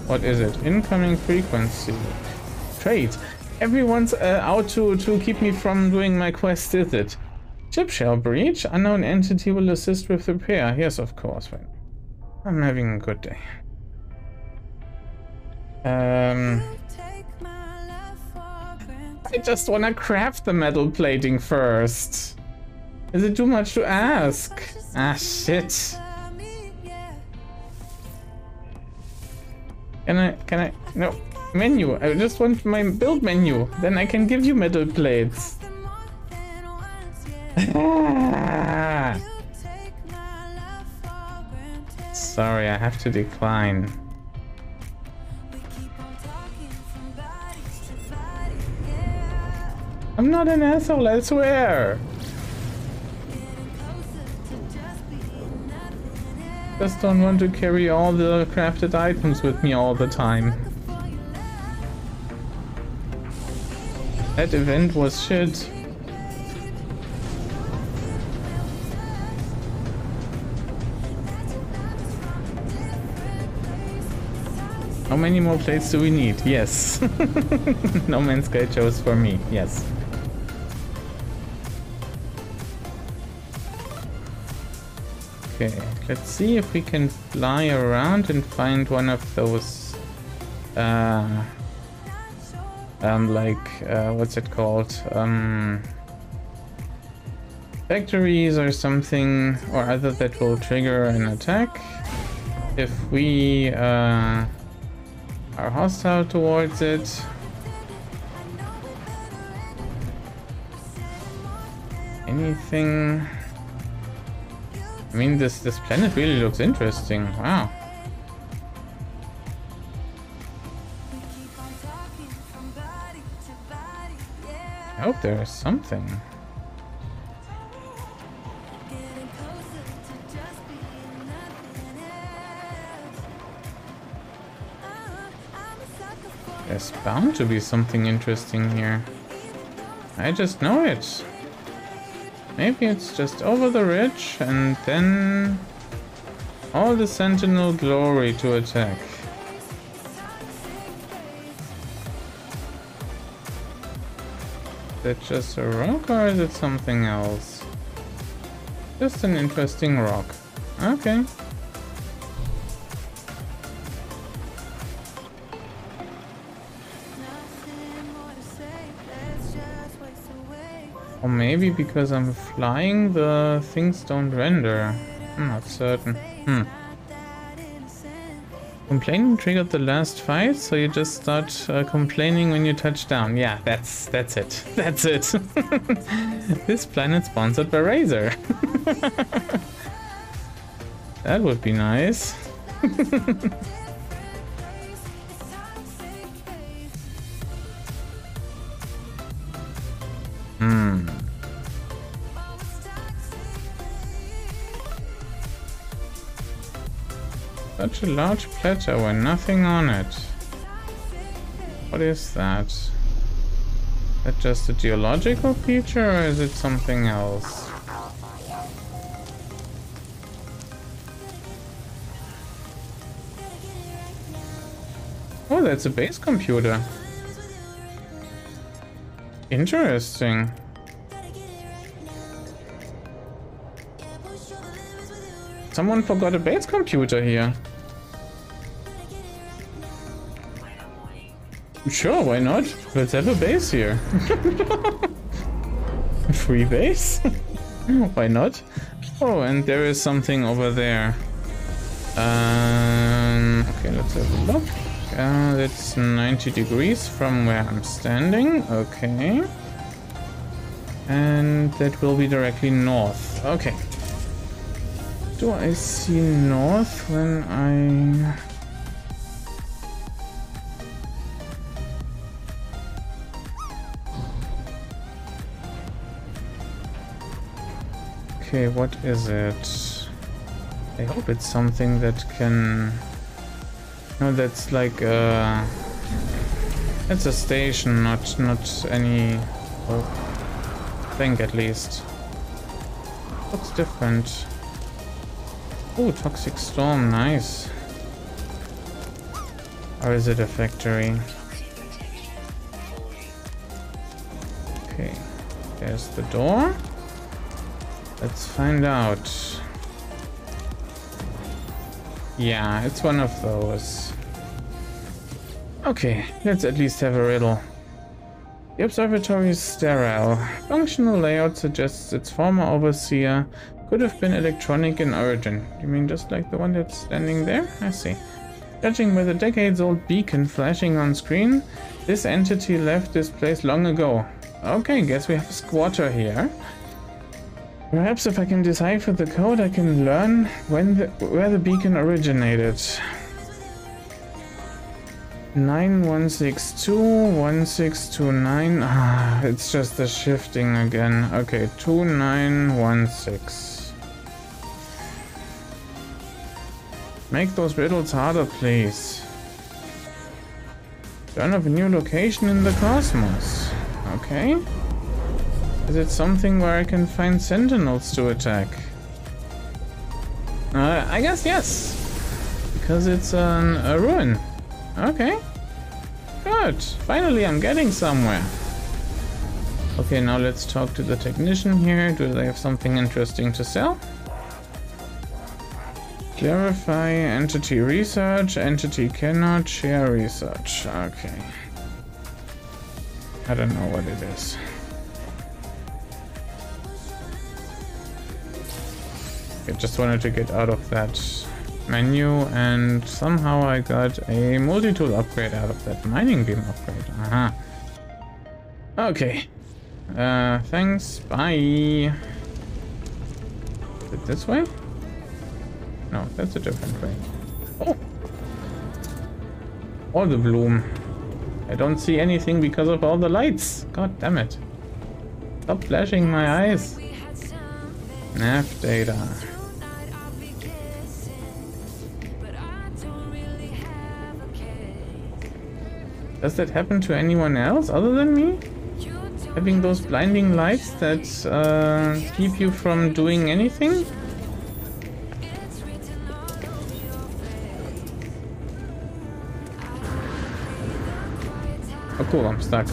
What is it? Incoming frequency. Trade. Everyone's uh, out to, to keep me from doing my quest, is it? Chip shell breach. Unknown entity will assist with repair. Yes, of course. I'm having a good day. Um, I just wanna craft the metal plating first. Is it too much to ask? Ah, shit. Can I, can I, no, menu. I just want my build menu. Then I can give you metal plates. Sorry, I have to decline. I'm not an asshole, I swear. Just don't want to carry all the crafted items with me all the time. That event was shit. How many more plates do we need? Yes. no Man's Sky chose for me. Yes. Okay, let's see if we can fly around and find one of those, uh, um, like, uh, what's it called? Um, factories or something or other that will trigger an attack if we, uh, are hostile towards it. Anything? I mean, this this planet really looks interesting. Wow. Hope there is something. There's bound to be something interesting here. I just know it. Maybe it's just over the ridge and then all the sentinel glory to attack. That just a rock or is it something else? Just an interesting rock. Okay. Or maybe because I'm flying, the things don't render. I'm not certain. Hmm. Complaining triggered the last fight, so you just start uh, complaining when you touch down. Yeah, that's that's it. That's it. this planet sponsored by Razer. that would be nice. Such a large plateau and nothing on it. What is that? Is that just a geological feature or is it something else? Oh, that's a base computer. Interesting. Someone forgot a base computer here. Sure, why not? Let's have a base here. Free base? why not? Oh, and there is something over there. Um, okay, let's have a look. Uh, that's 90 degrees from where I'm standing. Okay. And that will be directly north. Okay. Do I see north when I... Okay, what is it? I hope it's something that can No, that's like uh It's a station, not not any well, thing at least. Looks different. Oh, toxic storm, nice. Or is it a factory? Okay, there's the door. Let's find out. Yeah, it's one of those. Okay, let's at least have a riddle. The observatory is sterile. Functional layout suggests its former overseer could have been electronic in origin. You mean just like the one that's standing there? I see. Judging by the decades-old beacon flashing on screen, this entity left this place long ago. Okay, guess we have a squatter here. Perhaps if I can decipher the code, I can learn when the, where the beacon originated. 9162, 1629. Ah, it's just the shifting again. Okay, 2916. Make those riddles harder, please. Learn of a new location in the cosmos. Okay. Is it something where I can find sentinels to attack? Uh, I guess yes. Because it's an, a ruin. Okay. Good. Finally, I'm getting somewhere. Okay, now let's talk to the technician here. Do they have something interesting to sell? Clarify entity research. Entity cannot share research. Okay. I don't know what it is. I just wanted to get out of that menu and somehow I got a multi-tool upgrade out of that mining beam upgrade. Aha. Okay. Uh, thanks. Bye. Is it this way? No, that's a different way. Oh! All the bloom. I don't see anything because of all the lights. God damn it. Stop flashing my eyes. Nav data. Does that happen to anyone else other than me? Having those blinding lights that uh, keep you from doing anything? Oh cool, I'm stuck.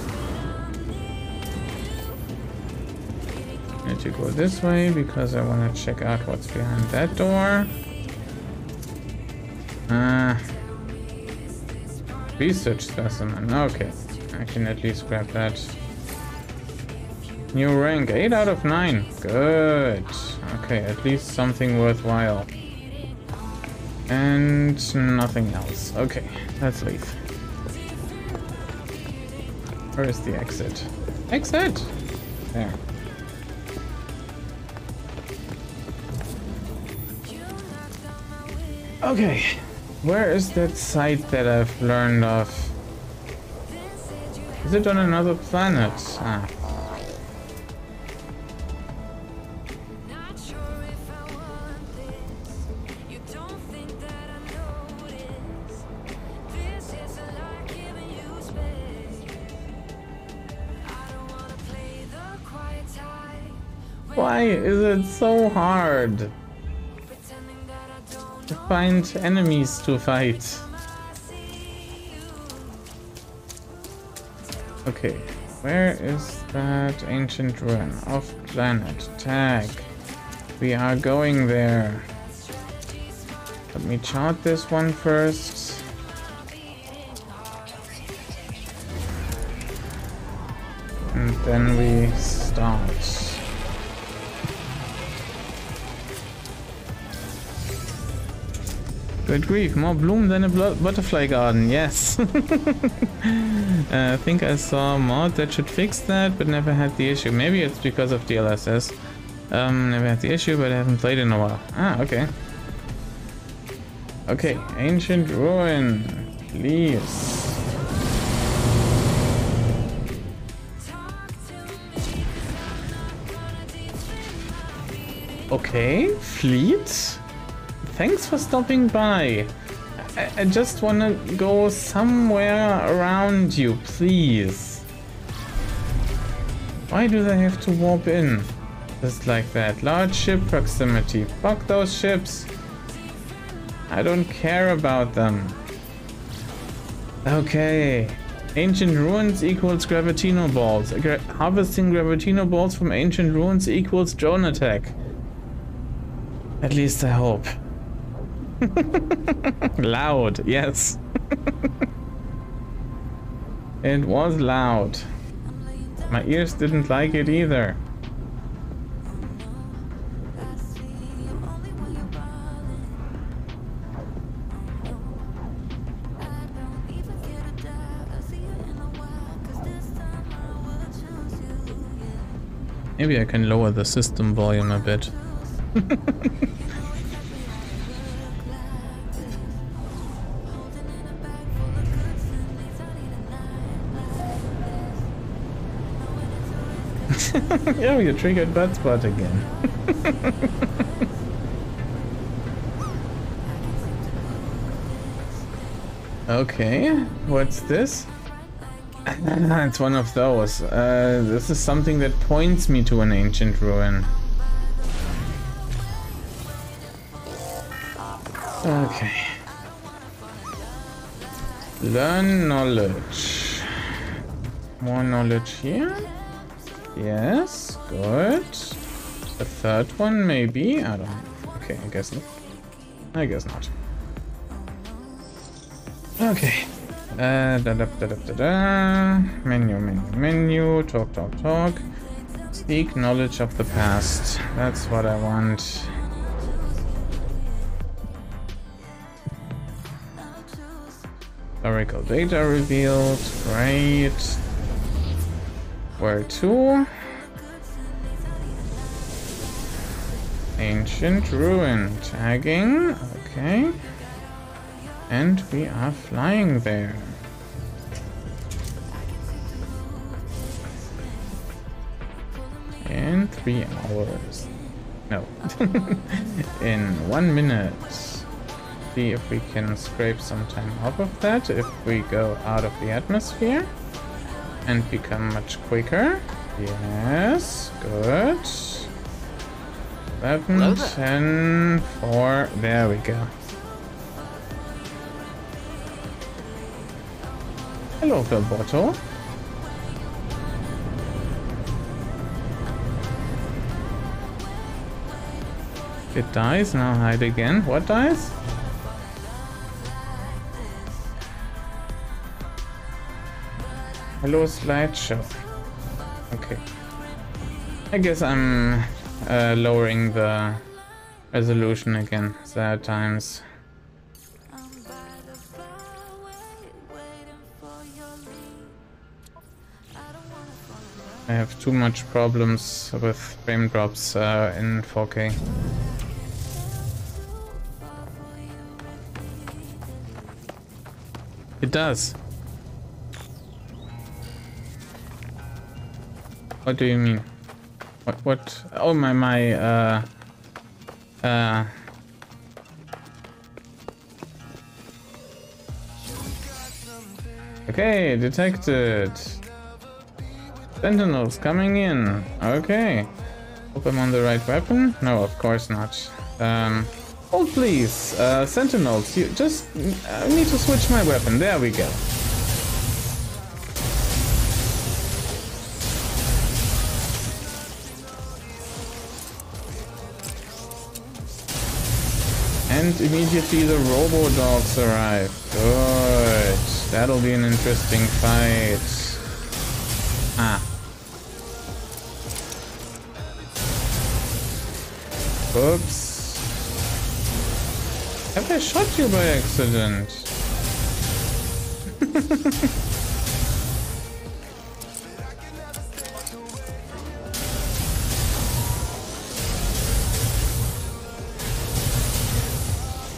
Need to go this way because I want to check out what's behind that door. Ah. Research specimen. Okay. I can at least grab that. New rank. 8 out of 9. Good. Okay, at least something worthwhile. And nothing else. Okay, let's leave. Where is the exit? Exit! There. Okay. Where is that site that I've learned of? Is it on another planet? Ah. Why is it so hard to find enemies to fight? Okay, where is that ancient ruin? Off planet. Tag. We are going there. Let me chart this one first. And then we start. Good grief, more bloom than a butterfly garden, yes. uh, I think I saw a mod that should fix that, but never had the issue. Maybe it's because of DLSS. Um, never had the issue, but I haven't played in a while. Ah, okay. Okay, ancient ruin, please. Okay, fleet. Thanks for stopping by. I, I just want to go somewhere around you, please. Why do they have to warp in? Just like that. Large ship proximity. Fuck those ships. I don't care about them. Okay. Ancient ruins equals gravitino balls. Gra harvesting gravitino balls from ancient ruins equals drone attack. At least I hope. loud, yes. it was loud. My ears didn't like it either. Maybe I can lower the system volume a bit. yeah, you triggered butt spot again. okay, what's this? it's one of those. Uh, this is something that points me to an ancient ruin. Okay. Learn knowledge. More knowledge here. Yes, good. The third one, maybe? I don't know. Okay, I guess not. I guess not. Okay. Uh, da, da, da, da, da, da. Menu, menu, menu. Talk, talk, talk. Seek knowledge of the past. That's what I want. Historical data revealed. Great. Where to? Ancient ruin. Tagging. Okay. And we are flying there. In three hours. No. In one minute. See if we can scrape some time off of that if we go out of the atmosphere and become much quicker. Yes, good. 11, 10, 4, there we go. Hello, Bilbotto. It dies, now hide again. What dies? Hello, slideshow. Okay. I guess I'm uh, lowering the resolution again. Sad times. I have too much problems with frame drops uh, in 4K. It does. What do you mean? What, what? Oh, my, my, uh, uh, Okay, detected. Sentinels coming in. Okay. Hope I'm on the right weapon? No, of course not. Um, hold please. Uh, Sentinels, you just uh, need to switch my weapon. There we go. And immediately the robo dogs arrive. Good. That'll be an interesting fight. Ah. Oops. Have I shot you by accident?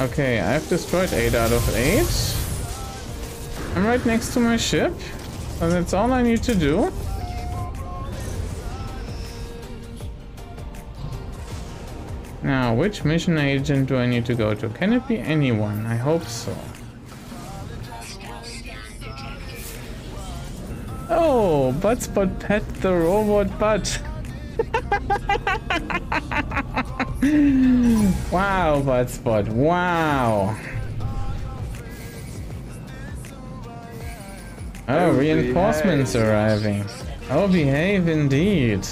Okay, I've destroyed 8 out of 8. I'm right next to my ship. And that's all I need to do. Now, which mission agent do I need to go to? Can it be anyone? I hope so. Oh, Buttspot pet the robot butt. wow, Buttspot. Wow. Oh, Oh, reinforcements behave. arriving. Oh, behave indeed.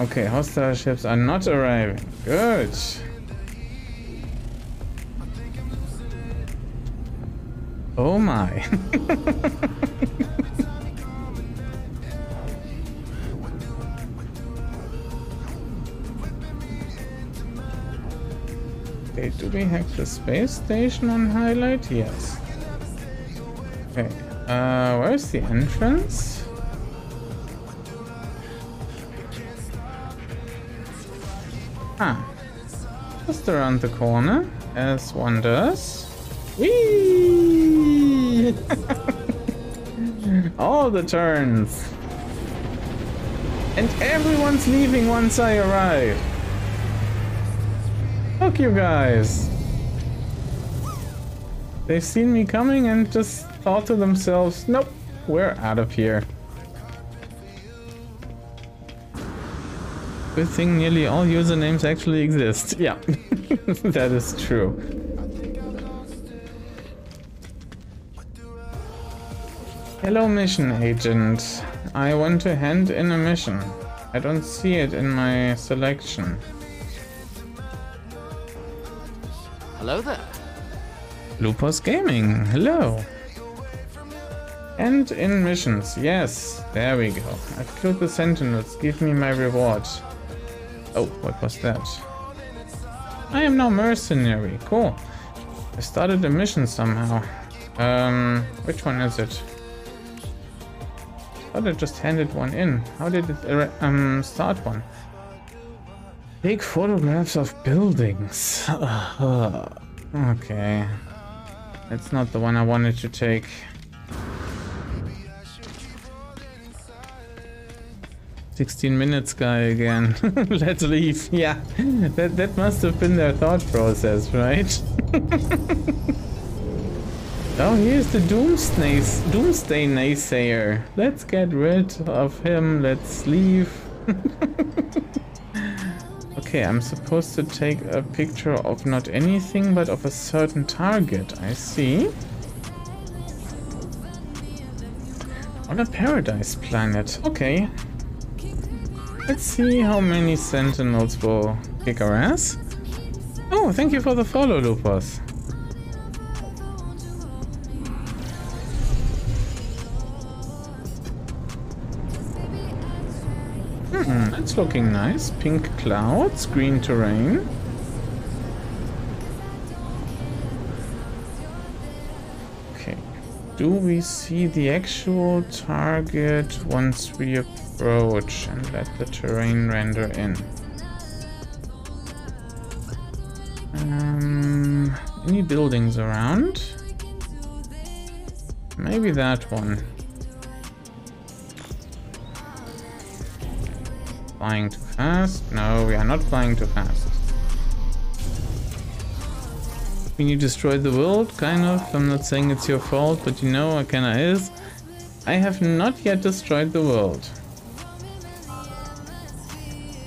Okay, hostile ships are not arriving. Good. Oh my. okay, do we have the space station on highlight? Yes. Okay, uh, where's the entrance? Ah, just around the corner, as one does. Whee! All the turns. And everyone's leaving once I arrive. Look, you guys. They've seen me coming and just thought to themselves, nope, we're out of here. Good thing nearly all usernames actually exist. Yeah, that is true. Hello, mission agent. I want to hand in a mission. I don't see it in my selection. Hello there. Lupus Gaming, hello. And in missions, yes, there we go. I've killed the sentinels, give me my reward. Oh, what was that? I am now mercenary, cool. I started a mission somehow. Um, which one is it? I thought I just handed one in. How did it um start one? Take photographs of buildings. okay. That's not the one I wanted to take. Sixteen minutes guy again. Let's leave. Yeah, that that must have been their thought process, right? oh, here's the doomsday doomsday naysayer. Let's get rid of him. Let's leave. Okay, I'm supposed to take a picture of not anything, but of a certain target. I see. On a paradise planet. Okay. Let's see how many sentinels will kick our ass. Oh, thank you for the follow, Lupus. That's looking nice. Pink clouds, green terrain. Okay. Do we see the actual target once we approach and let the terrain render in? Um, any buildings around? Maybe that one. Flying too fast? No, we are not flying too fast. When you destroyed the world, kind of. I'm not saying it's your fault, but you know, kinda is. I have not yet destroyed the world.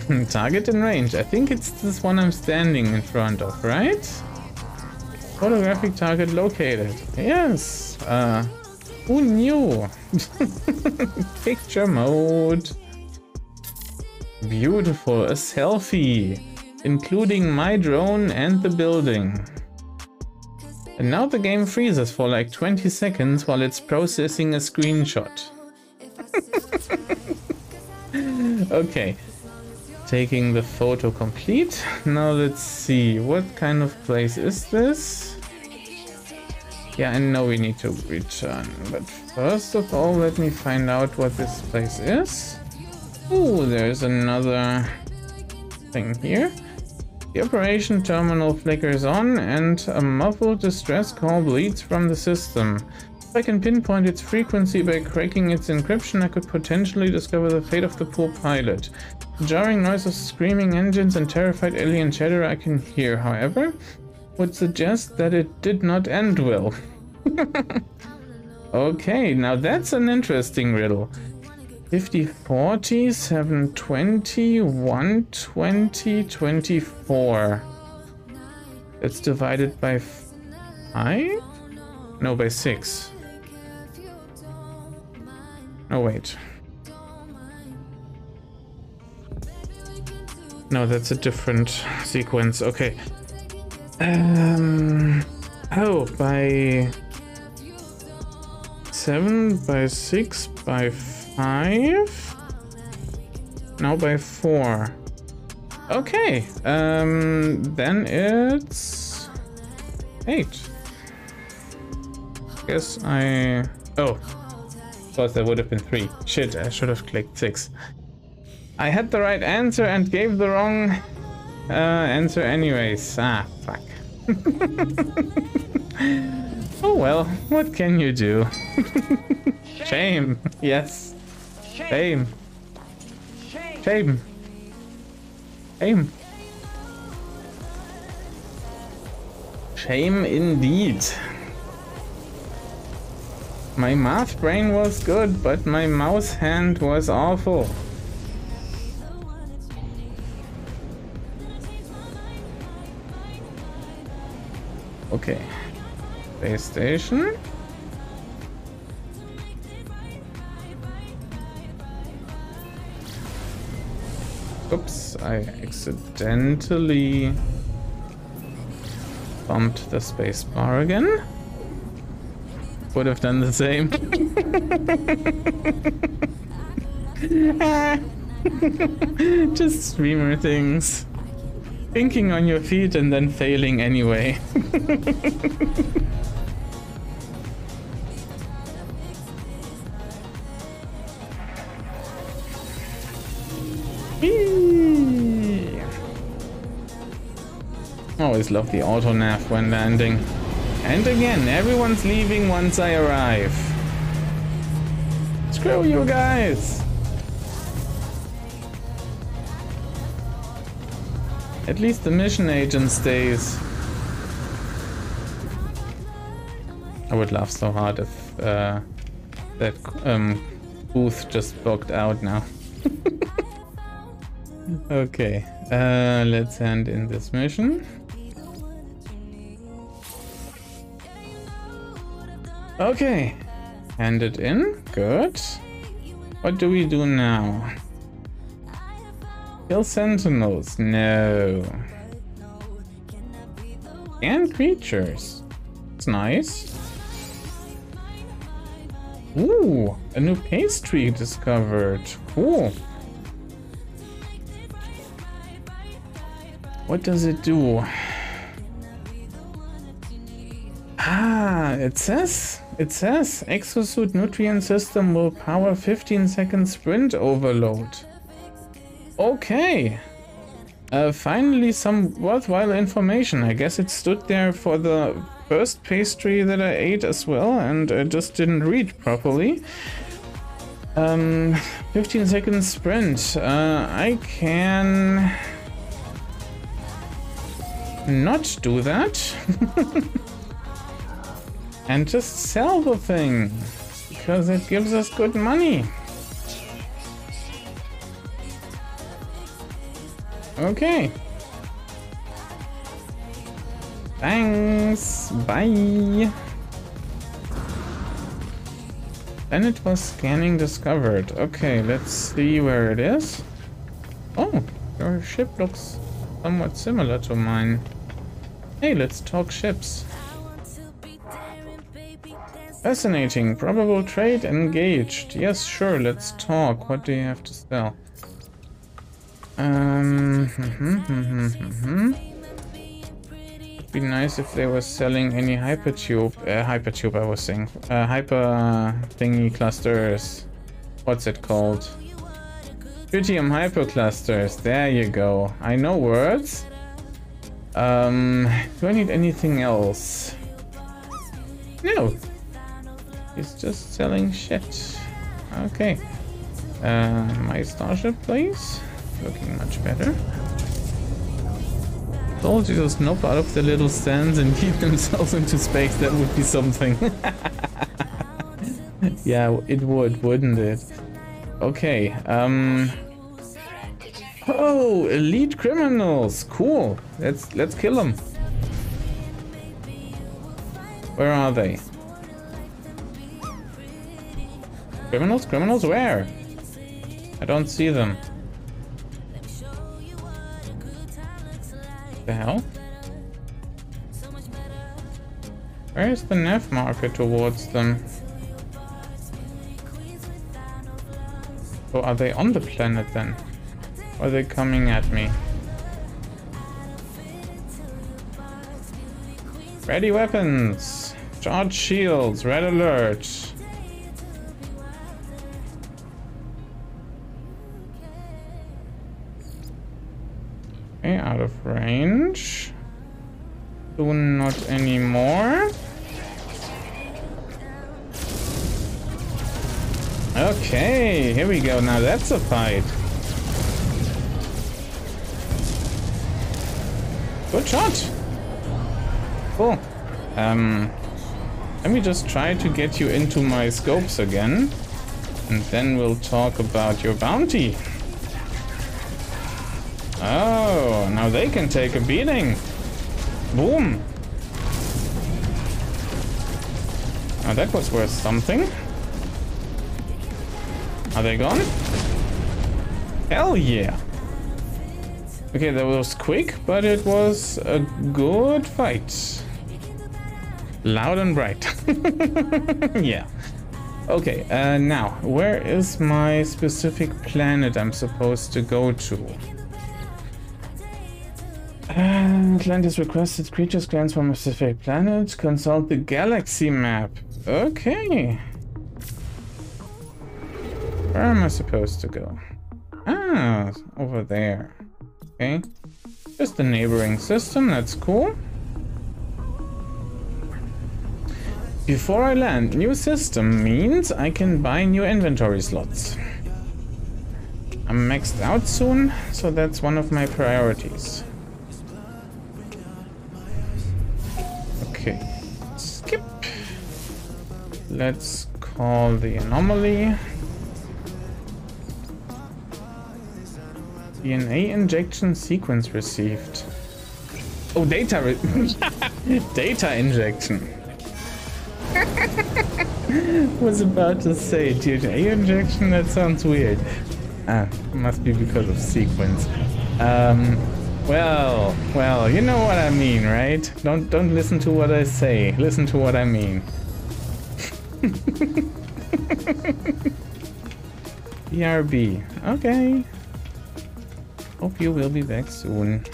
Target in range. I think it's this one I'm standing in front of, right? Photographic target located. Yes. Uh, who knew? Picture mode. Beautiful, a selfie, including my drone and the building. And now the game freezes for like 20 seconds while it's processing a screenshot. okay, taking the photo complete. Now let's see, what kind of place is this? Yeah, I know we need to return, but first of all, let me find out what this place is. Oh, there's another thing here. The operation terminal flickers on and a muffled distress call bleeds from the system. If I can pinpoint its frequency by cracking its encryption, I could potentially discover the fate of the poor pilot. The jarring noise of screaming engines and terrified alien chatter I can hear, however, would suggest that it did not end well. Okay, now that's an interesting riddle. 50, 40, 720, 120, 24. It's divided by 5? No, by 6. No, wait. No, that's a different sequence. Okay. Um. Oh, by seven, by six, by five. No, by four. Okay. Um. Then it's eight. Guess I. Oh. Thought that would have been three. Shit! I should have clicked six. I had the right answer and gave the wrong uh, answer anyways. Ah, fuck. oh well, what can you do? Shame. Yes. Shame. Shame. Shame. Shame indeed. My math brain was good, but my mouse hand was awful. Okay. Space Oops, I accidentally bumped the space bar again. Would have done the same. Just streamer things. Thinking on your feet and then failing anyway. Always love the auto nav when landing. And again, everyone's leaving once I arrive. Screw you guys! At least the mission agent stays. I would laugh so hard if uh, that um, booth just booked out now. okay, uh, let's hand in this mission. Okay, hand it in. Good. What do we do now? Kill sentinels. No. And creatures. It's nice. Ooh, a new pastry discovered. Cool. What does it do? Ah, it says, it says exosuit nutrient system will power 15 second sprint overload. Okay. Uh, finally some worthwhile information. I guess it stood there for the first pastry that I ate as well and I just didn't read properly. Um, 15 second sprint. Uh, I can not do that. and just sell the thing. Because it gives us good money. Okay. Thanks. Bye. Then it was scanning discovered. Okay, let's see where it is. Oh, your ship looks somewhat similar to mine. Hey, let's talk ships. Fascinating. Probable trade engaged. Yes, sure, let's talk. What do you have to sell? Um, hmm, hmm, hmm, It'd be nice if they were selling any hypertube, uh, hypertube I was saying, uh, hyper thingy clusters. What's it called? Tritium hyperclusters, there you go. I know words. Um, do I need anything else? No. He's just selling shit. Okay. Uh, my starship, please. Looking much better. Told you to snop out of the little stands and keep themselves into space. That would be something. yeah, it would, wouldn't it? Okay, um... Oh, elite criminals! Cool! Let's, let's kill them. Where are they? Criminals? Criminals? Where? I don't see them. The hell? Where is the nav marker towards them? Oh, are they on the planet then? Or are they coming at me? Ready weapons! Charge shields, red alert! Okay, out of range. Do not anymore. Okay, here we go. Now that's a fight. Good shot. Cool. Um, let me just try to get you into my scopes again. And then we'll talk about your bounty. Oh, now they can take a beating. Boom. Now that was worth something. Are they gone? Hell yeah. Okay, that was quick, but it was a good fight. Loud and bright. yeah. Okay, uh, now, where is my specific planet I'm supposed to go to? Uh, Atlantis requested creatures scans from a specific planet. Consult the galaxy map. Okay. Where am I supposed to go? Ah, over there. Okay. Just a neighboring system, that's cool. Before I land, new system means I can buy new inventory slots. I'm maxed out soon, so that's one of my priorities. Let's call the anomaly. DNA injection sequence received. Oh, data re data injection. Was about to say DNA injection. That sounds weird. Ah, must be because of sequence. Um, well, well, you know what I mean, right? Don't don't listen to what I say. Listen to what I mean. BRB. Okay. Hope you will be back soon.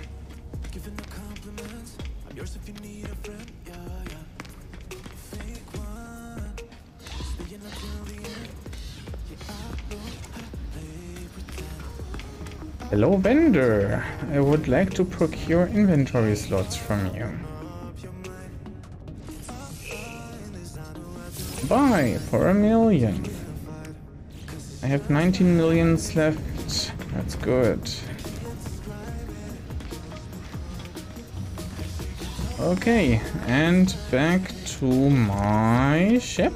Hello vendor, I would like to procure inventory slots from you. Buy for a million. I have 19 millions left. That's good. Okay, and back to my ship.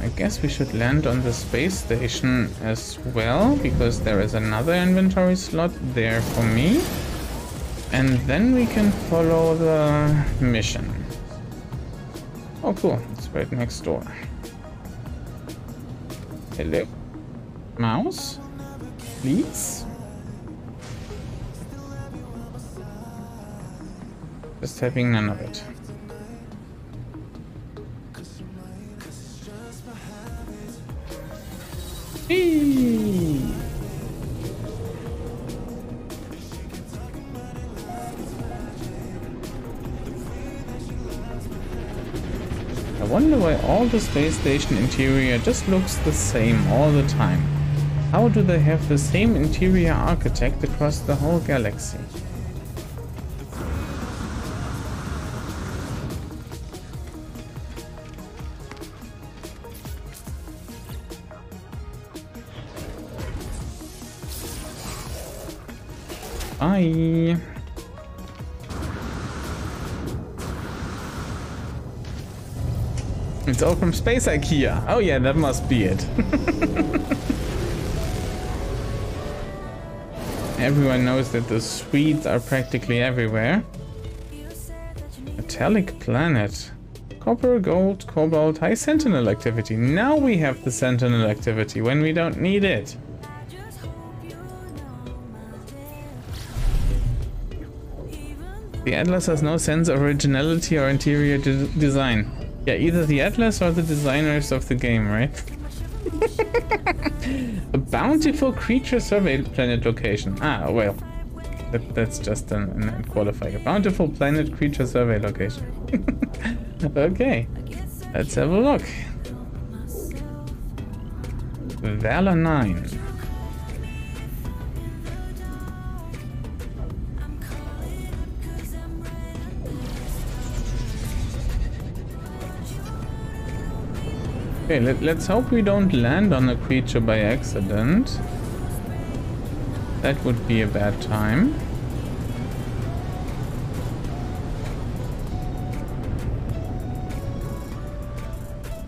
I guess we should land on the space station as well, because there is another inventory slot there for me. And then we can follow the mission. Oh cool, it's right next door. Hello? Mouse? Please? Just having none of it. I wonder why all the space station interior just looks the same all the time. How do they have the same interior architect across the whole galaxy? It's all from Space IKEA. Oh yeah, that must be it. Everyone knows that the Swedes are practically everywhere. Metallic planet. Copper, gold, cobalt, high sentinel activity. Now we have the sentinel activity when we don't need it. The Atlas has no sense of originality or interior de design. Yeah, either the Atlas or the designers of the game, right? A bountiful creature survey planet location. Ah, well. That, that's just an, an qualifier. Bountiful planet creature survey location. okay. Let's have a look. Valor 9. Okay, let, let's hope we don't land on a creature by accident. That would be a bad time.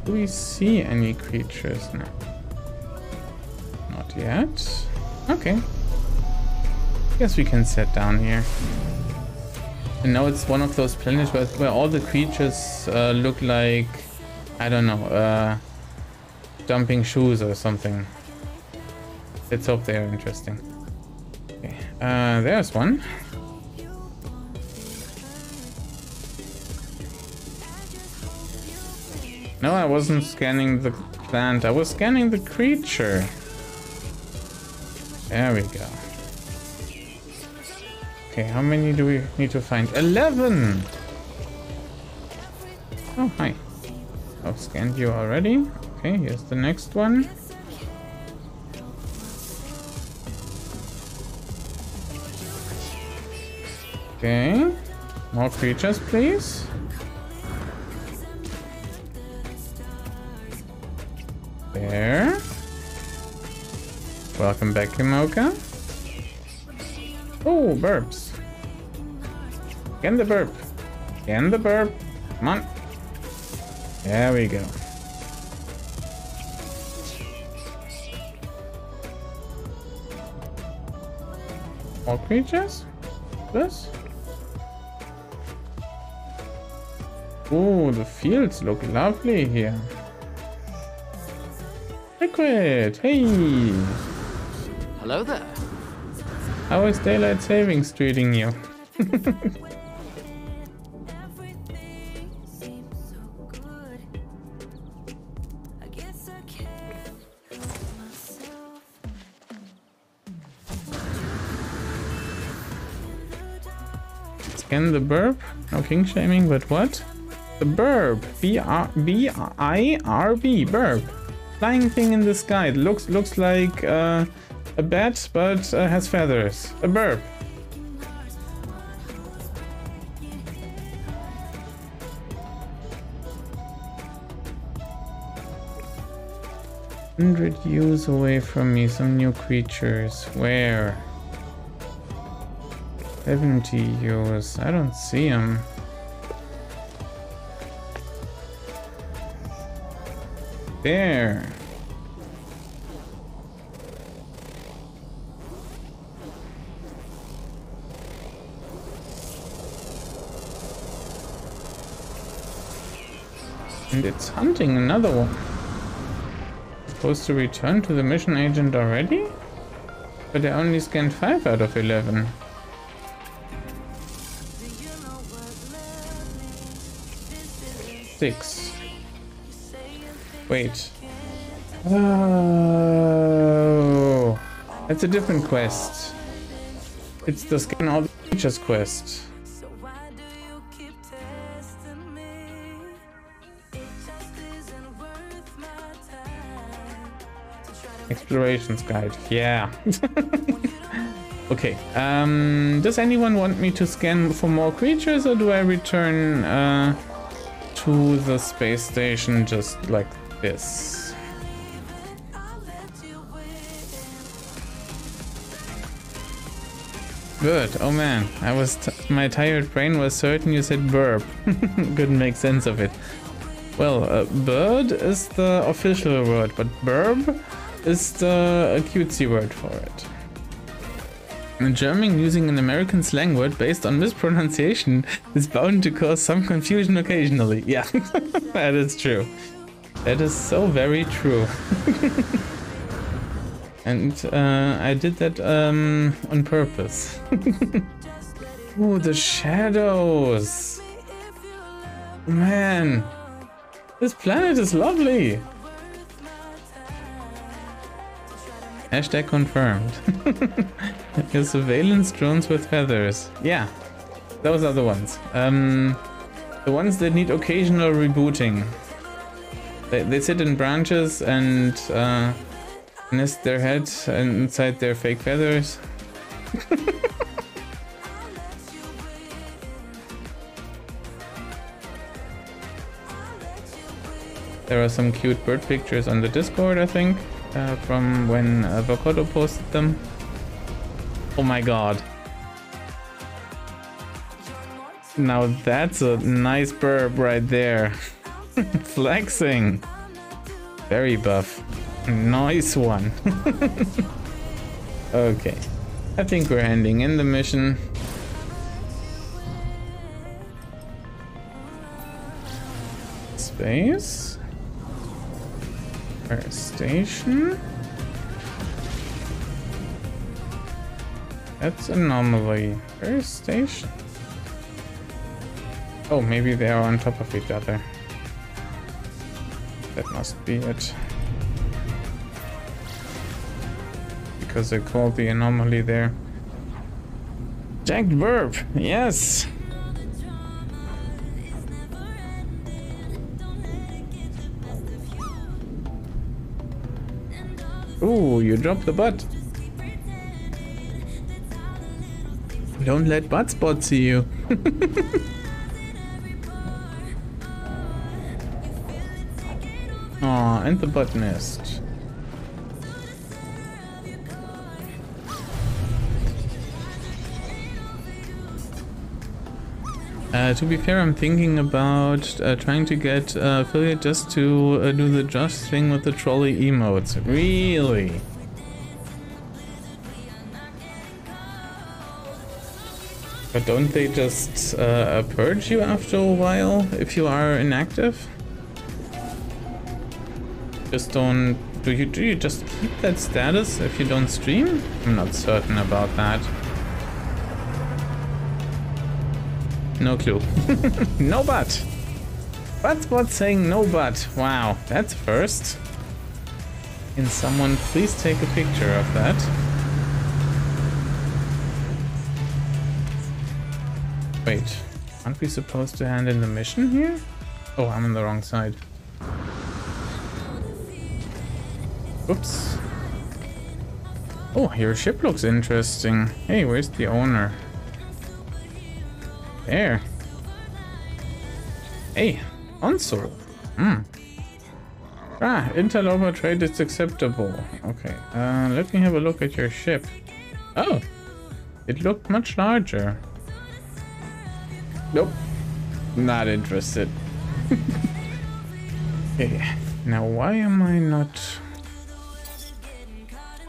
Do we see any creatures now? Not yet. Okay. I guess we can sit down here. And now it's one of those planets where, where all the creatures uh, look like, I don't know, uh, dumping shoes or something. Let's hope they are interesting. Okay, uh, there's one. No, I wasn't scanning the plant. I was scanning the creature. There we go. Okay, how many do we need to find? 11! Oh, hi. I've scanned you already. Okay, here's the next one. Okay. More creatures, please. There. Welcome back, Kimoka. Oh, burps. Again the burp. Again the burp. Come on. There we go. More creatures? This? Oh, the fields look lovely here. Liquid, hey! Hello there. How is daylight savings treating you? Scan the burp. No king shaming, but what? The burp. B R B I R B. Burp. Flying thing in the sky. It looks looks like uh, a bat, but uh, has feathers. A burp. Hundred years away from me, some new creatures. Where? 70 years. I don't see them. There. And it's hunting another one. Supposed to return to the mission agent already? But I only scanned 5 out of 11. Six. Wait. Oh, that's a different quest. It's the scan all the creatures quest. Explorations guide. Yeah. okay. Um, does anyone want me to scan for more creatures or do I return uh, to the space station just like this? Good. Oh man, I was my tired brain was certain you said burp. Couldn't make sense of it. Well, uh, bird is the official word, but burb is the cutesy word for it. German, using an American slang word based on mispronunciation is bound to cause some confusion occasionally. Yeah, that is true. That is so very true. and uh, I did that um, on purpose. Ooh, the shadows. Man, this planet is lovely. Hashtag confirmed. Your surveillance drones with feathers. Yeah, those are the ones. Um, the ones that need occasional rebooting. They, they sit in branches and uh, nest their head inside their fake feathers. there are some cute bird pictures on the Discord, I think, uh, from when Vokodo posted them. Oh my god. Now that's a nice burp right there. Flexing. Very buff. Nice one. okay. I think we're ending in the mission. Space. Fire station. That's anomaly. Fire station. Oh, maybe they are on top of each other. That must be it. Because they called the anomaly there. Jacked verb, yes! Ooh, you dropped the butt. Don't let butt spot see you. Aw, and the butt nest. Uh, to be fair, I'm thinking about uh, trying to get uh, affiliate just to uh, do the Josh thing with the trolley emotes. Really? But don't they just uh, purge you after a while if you are inactive? Just don't... Do you, do you just keep that status if you don't stream? I'm not certain about that. No clue. no but. But what's saying no but? Wow, that's first. Can someone please take a picture of that? Wait, aren't we supposed to hand in the mission here? Oh, I'm on the wrong side. Oops. Oh, your ship looks interesting. Hey, where's the owner? There. Hey, console. Hmm. Ah, interloper trade is acceptable. Okay, uh, let me have a look at your ship. Oh, it looked much larger. Nope, not interested. okay, now why am I not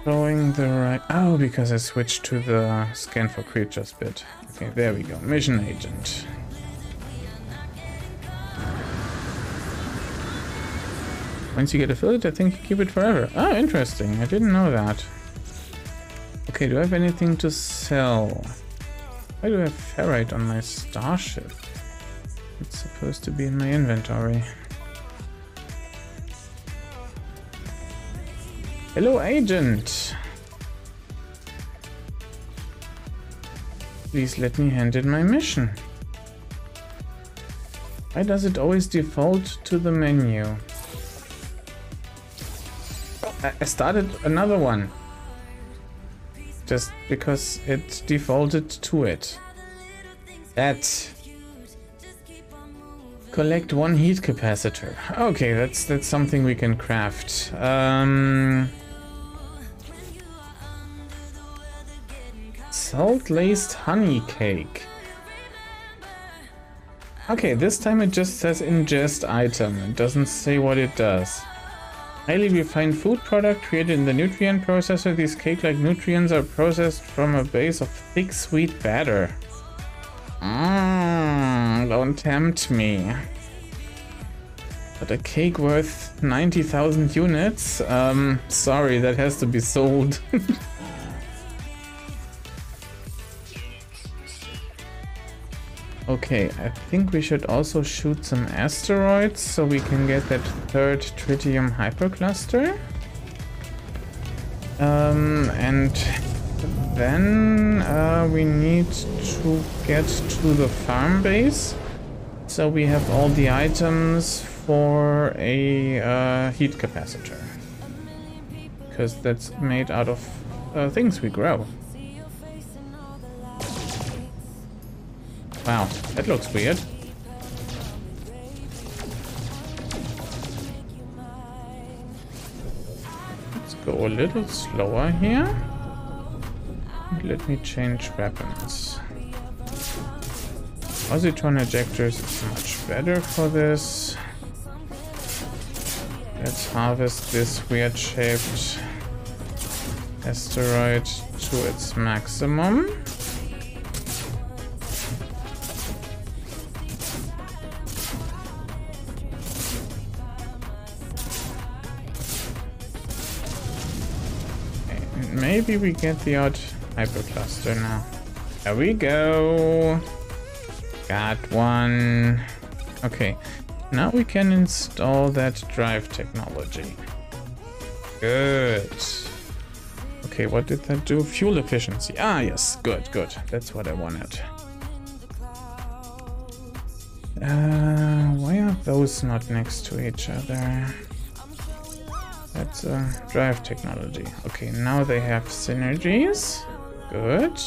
showing the right... Oh, because I switched to the scan for creatures bit. Okay, there we go. Mission agent. Once you get affiliate, I think you keep it forever. Oh, interesting. I didn't know that. Okay, do I have anything to sell? Why do I have ferrite on my starship? It's supposed to be in my inventory. Hello, agent! Please let me hand in my mission. Why does it always default to the menu? I started another one. Just because it defaulted to it. That. Collect one heat capacitor. Okay, that's that's something we can craft. Um, salt-laced honey cake. Okay, this time it just says ingest item. It doesn't say what it does. Highly refined food product created in the nutrient processor. These cake-like nutrients are processed from a base of thick sweet batter. Mmm, don't tempt me. But a cake worth 90,000 units? Um, sorry, that has to be sold. okay, I think we should also shoot some asteroids so we can get that third tritium hypercluster. Um, and then uh, we need to get to the farm base. So we have all the items for a uh, heat capacitor. Because that's made out of uh, things we grow. Wow, that looks weird. Let's go a little slower here. Let me change weapons. Positron ejectors is much better for this. Let's harvest this weird shaped asteroid to its maximum. Maybe we get the odd hypercluster now. There we go. Got one. Okay, now we can install that drive technology. Good. Okay, what did that do? Fuel efficiency. Ah, yes, good, good. That's what I wanted. Uh, why are those not next to each other? That's uh, drive technology. Okay, now they have synergies. Good.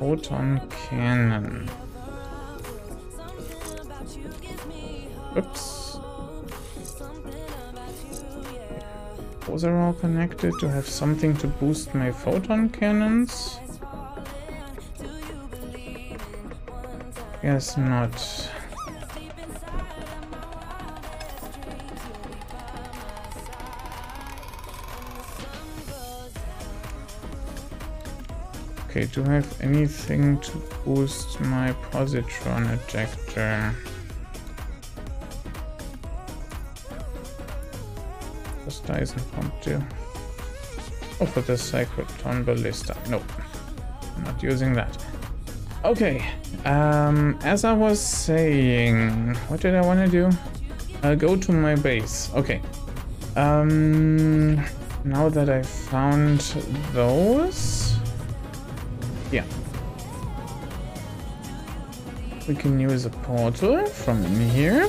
Photon cannon. Oops. Those are all connected to have something to boost my photon cannons. Guess not. Okay, do I have anything to boost my positron ejector? Does Dyson pump do? Oh, for the Cyclotron Ballista. Nope. I'm not using that. Okay. Um, as I was saying, what did I want to do? Uh, go to my base. Okay. Um, now that I found those, yeah, we can use a portal from here.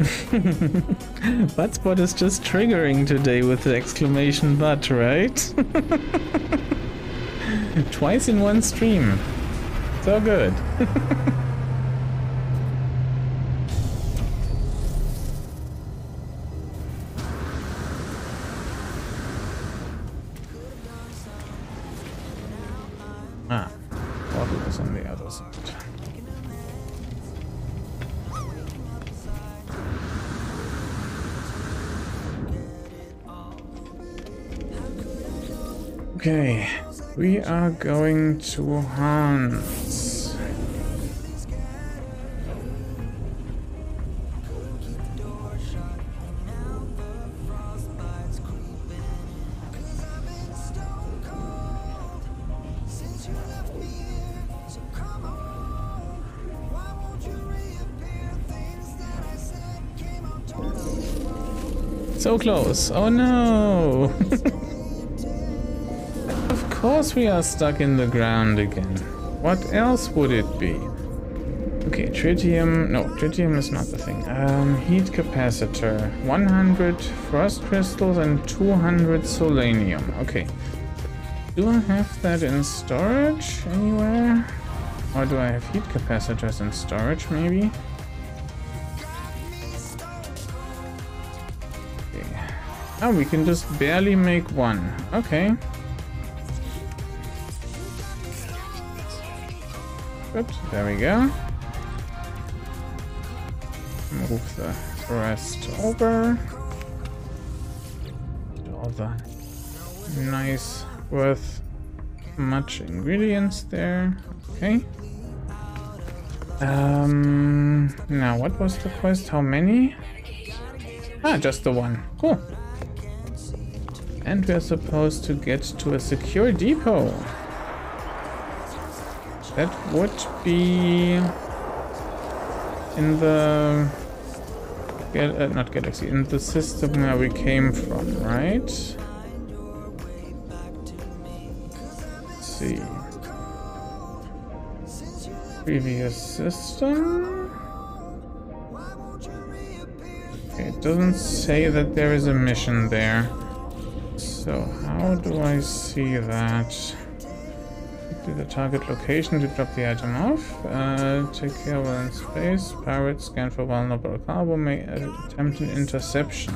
Buttspot is just triggering today with the exclamation butt, right? Twice in one stream. So good. Okay, we are going to Hans. So close. Oh no! Of course we are stuck in the ground again. What else would it be? Okay, tritium... No, tritium is not the thing. Um, heat capacitor. 100 frost crystals and 200 selenium. Okay. Do I have that in storage anywhere? Or do I have heat capacitors in storage, maybe? Okay. Oh, we can just barely make one. Okay. Oops, there we go. Move the rest over. All the nice with much ingredients there. Okay. Um, now what was the quest? How many? Ah, just the one. Cool. And we're supposed to get to a secure depot. That would be in the uh, not galaxy in the system where we came from, right? Let's see. Previous system. Okay, it doesn't say that there is a mission there. So how do I see that? To the target location to drop the item off. Uh, take care while in space. Pirate scan for vulnerable cargo. May attempt an interception.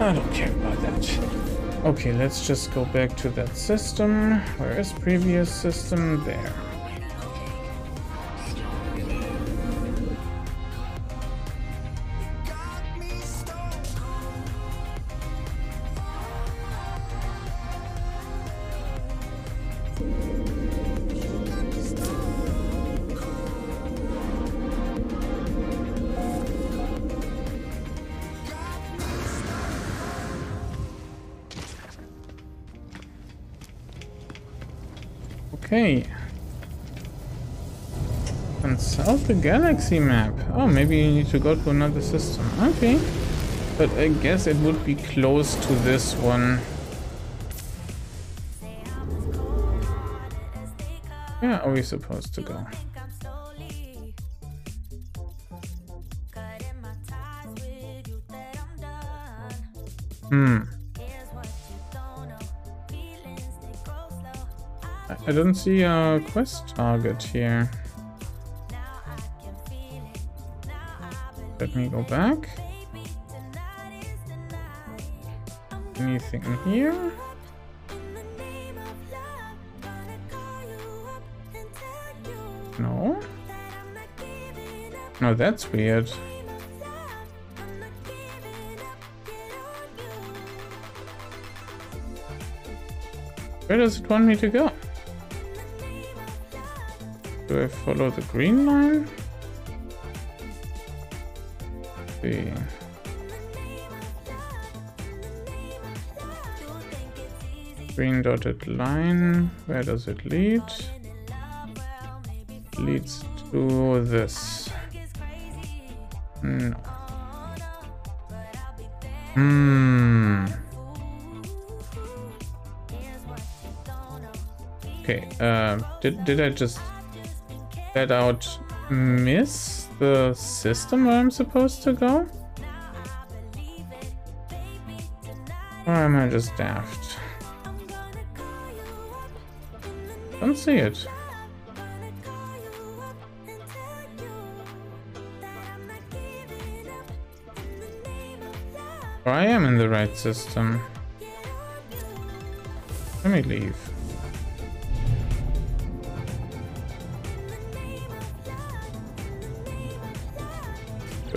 I don't care about that. Okay, let's just go back to that system. Where is previous system? There. The galaxy map. Oh, maybe you need to go to another system. Okay. But I guess it would be close to this one. Where are we supposed to go? Hmm. I don't see a quest target here. Let me go back. Anything here? No? No, that's weird. Where does it want me to go? Do I follow the green line? See. Green dotted line, where does it lead? Leads to this. No. Hmm. Okay, uh, did, did I just let out miss the system where I'm supposed to go? Or am I just daft? Don't see it. Or I am in the right system. Let me leave.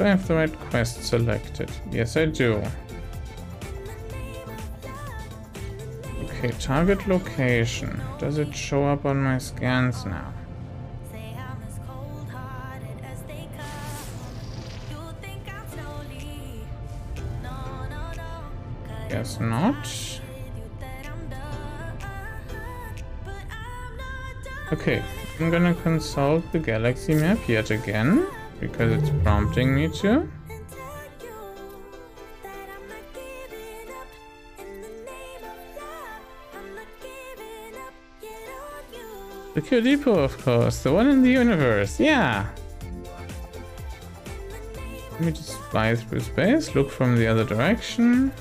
Do I have the right quest selected? Yes, I do. Okay, target location. Does it show up on my scans now? Guess not. Okay, I'm gonna consult the galaxy map yet again because it's prompting me to. The Q Depot, of course, the one in the universe, yeah. Let me just fly through space, look from the other direction.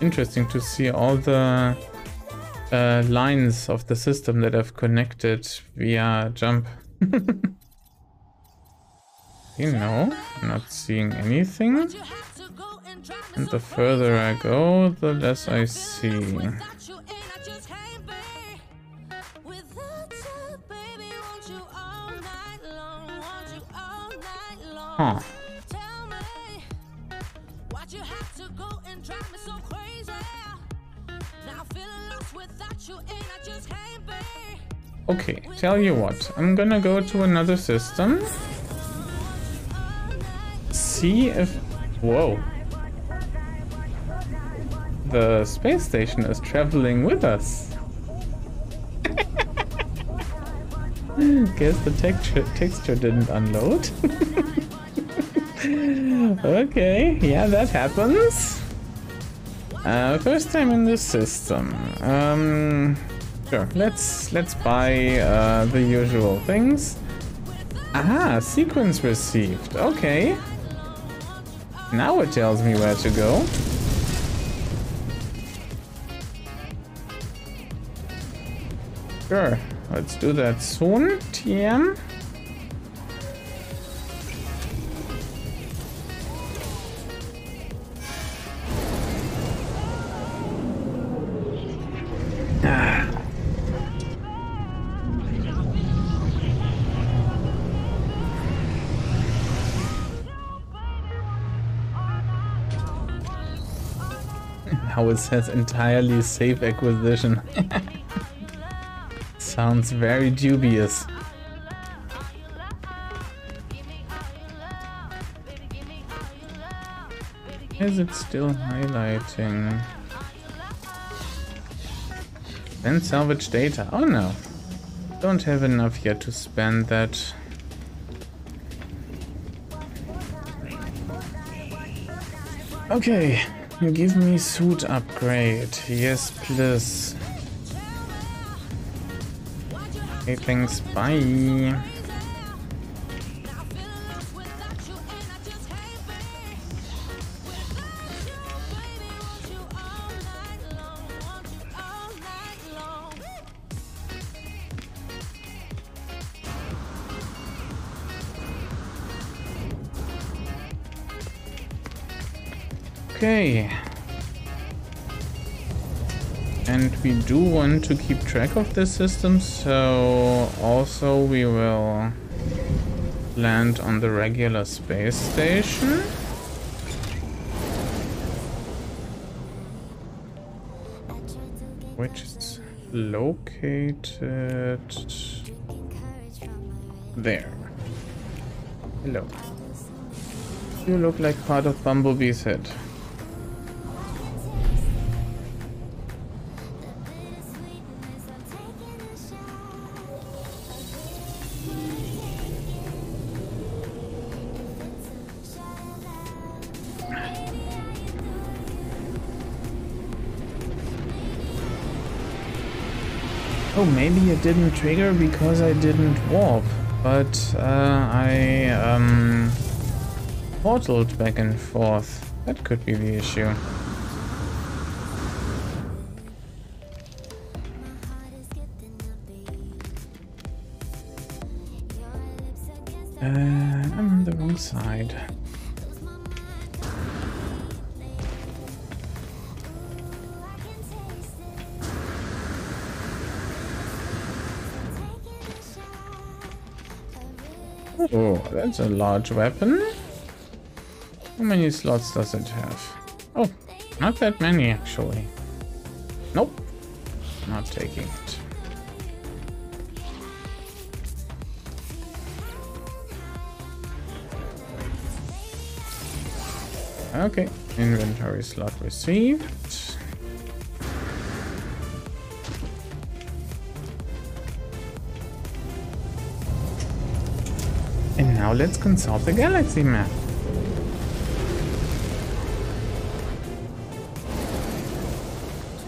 Interesting to see all the uh, lines of the system that I've connected via jump. You know, not seeing anything. And the further I go, the less I see. Huh. Okay, tell you what, I'm gonna go to another system. See if... Whoa. The space station is traveling with us. Guess the texture, texture didn't unload. okay, yeah, that happens. Uh, first time in the system. Um, sure, let's let's buy uh, the usual things. Aha, sequence received. Okay. Now it tells me where to go. Sure, let's do that soon, TM. It says entirely safe acquisition. Sounds very dubious. Is it still highlighting? Then salvage data. Oh no. Don't have enough yet to spend that. Okay, give me suit upgrade. Yes, please. Okay, thanks. Bye. Okay. And we do want to keep track of this system, so also we will land on the regular space station. Which is located there. Hello. You look like part of Bumblebee's head. Maybe it didn't trigger because I didn't warp, but uh, I um, portaled back and forth. That could be the issue. Uh, I'm on the wrong side. Oh, that's a large weapon. How many slots does it have? Oh, not that many actually. Nope, not taking it. Okay, inventory slot received. Now let's consult the galaxy map.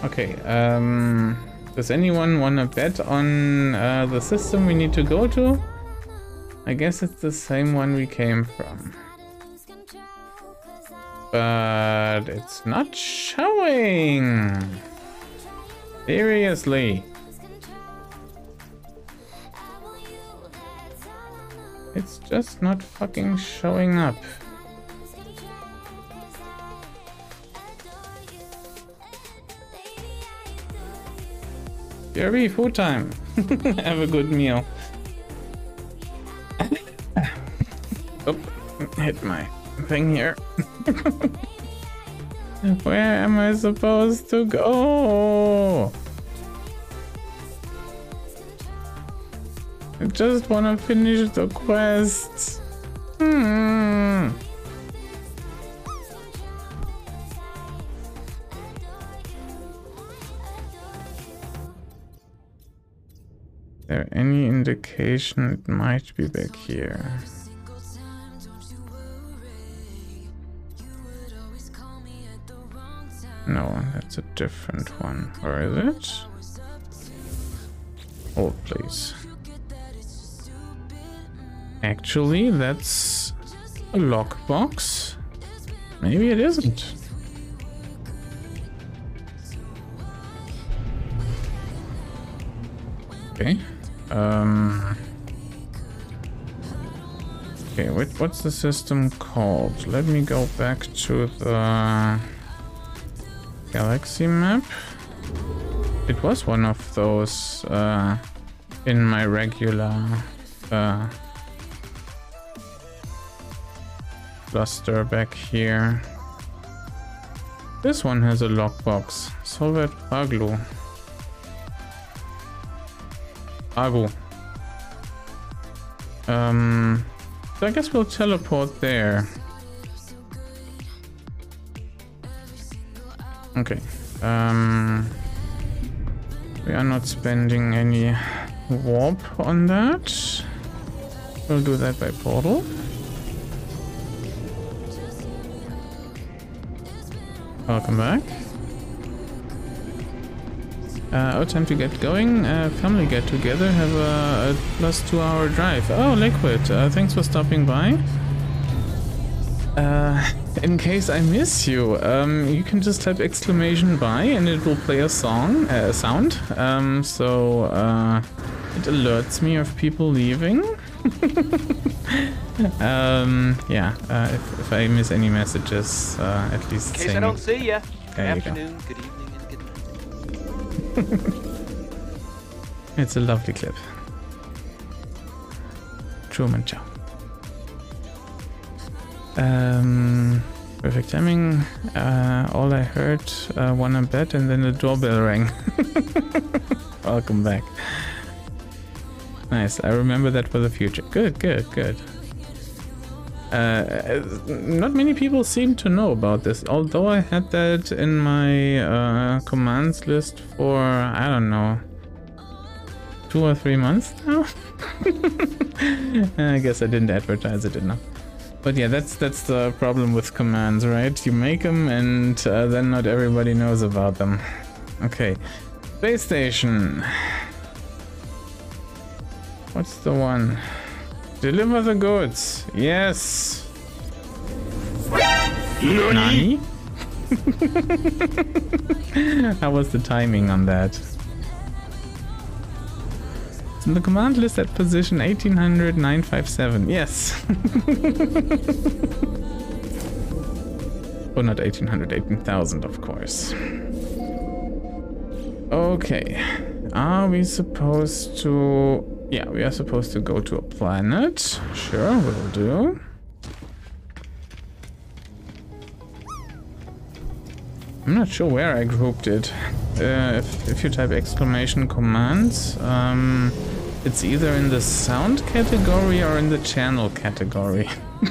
Okay, um, does anyone want to bet on uh, the system we need to go to? I guess it's the same one we came from. But it's not showing. Seriously. It's just not fucking showing up. Jerry, food time. Have a good meal. oh, hit my thing here. Where am I supposed to go? I just want to finish the quest. Hmm. there any indication it might be back here? No, that's a different one. Or is it? Hold, please. Actually, that's a lockbox. Maybe it isn't. Okay. Um. Okay, wait, what's the system called? Let me go back to the galaxy map. It was one of those uh, in my regular uh, cluster back here. This one has a lockbox. Soviet Paglu. Agu. Um, so I guess we'll teleport there. Okay. Um, we are not spending any warp on that. We'll do that by portal. Welcome back. Uh, oh, time to get going. Uh, family get together. Have a, a plus two hour drive. Oh, Liquid. Uh, thanks for stopping by. Uh, in case I miss you, um, you can just type exclamation by and it will play a song, uh, a sound. Um, so uh, it alerts me of people leaving. um, yeah, uh, if, if, I miss any messages, uh, at least. In case I don't see ya. Good There you go. afternoon, good evening, and good night. It's a lovely clip. Truman Chow. Um, perfect timing. Uh, all I heard, uh, wanna bet, and then the doorbell rang. Welcome back. Nice. I remember that for the future. Good, good, good. Uh, not many people seem to know about this, although I had that in my uh, commands list for, I don't know, two or three months now. I guess I didn't advertise it enough. But yeah, that's that's the problem with commands, right? You make them and uh, then not everybody knows about them. Okay, space station. What's the one? Deliver the goods. Yes. Nani? How was the timing on that? It's in the command list at position 1800 957. Yes. oh, not 1800, 18,000, of course. Okay. Are we supposed to... Yeah, we are supposed to go to a planet. Sure, we will do. I'm not sure where I grouped it. Uh, if, if you type exclamation commands, um, it's either in the sound category or in the channel category.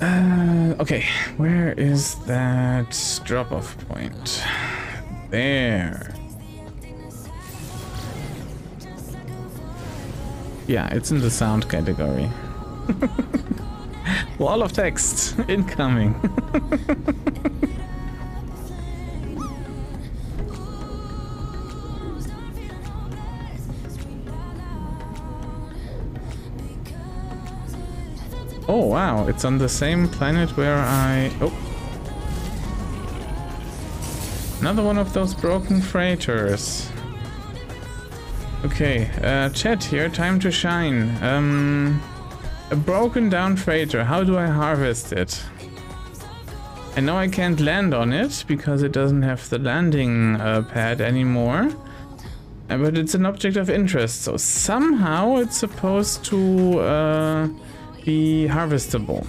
uh, okay, where is that drop-off point? There. Yeah, it's in the sound category. Wall of text incoming. oh wow, it's on the same planet where I... Oh. Another one of those broken freighters. Okay, uh, chat here, time to shine. Um, a broken down freighter, how do I harvest it? I know I can't land on it because it doesn't have the landing uh, pad anymore. Uh, but it's an object of interest, so somehow it's supposed to uh, be harvestable.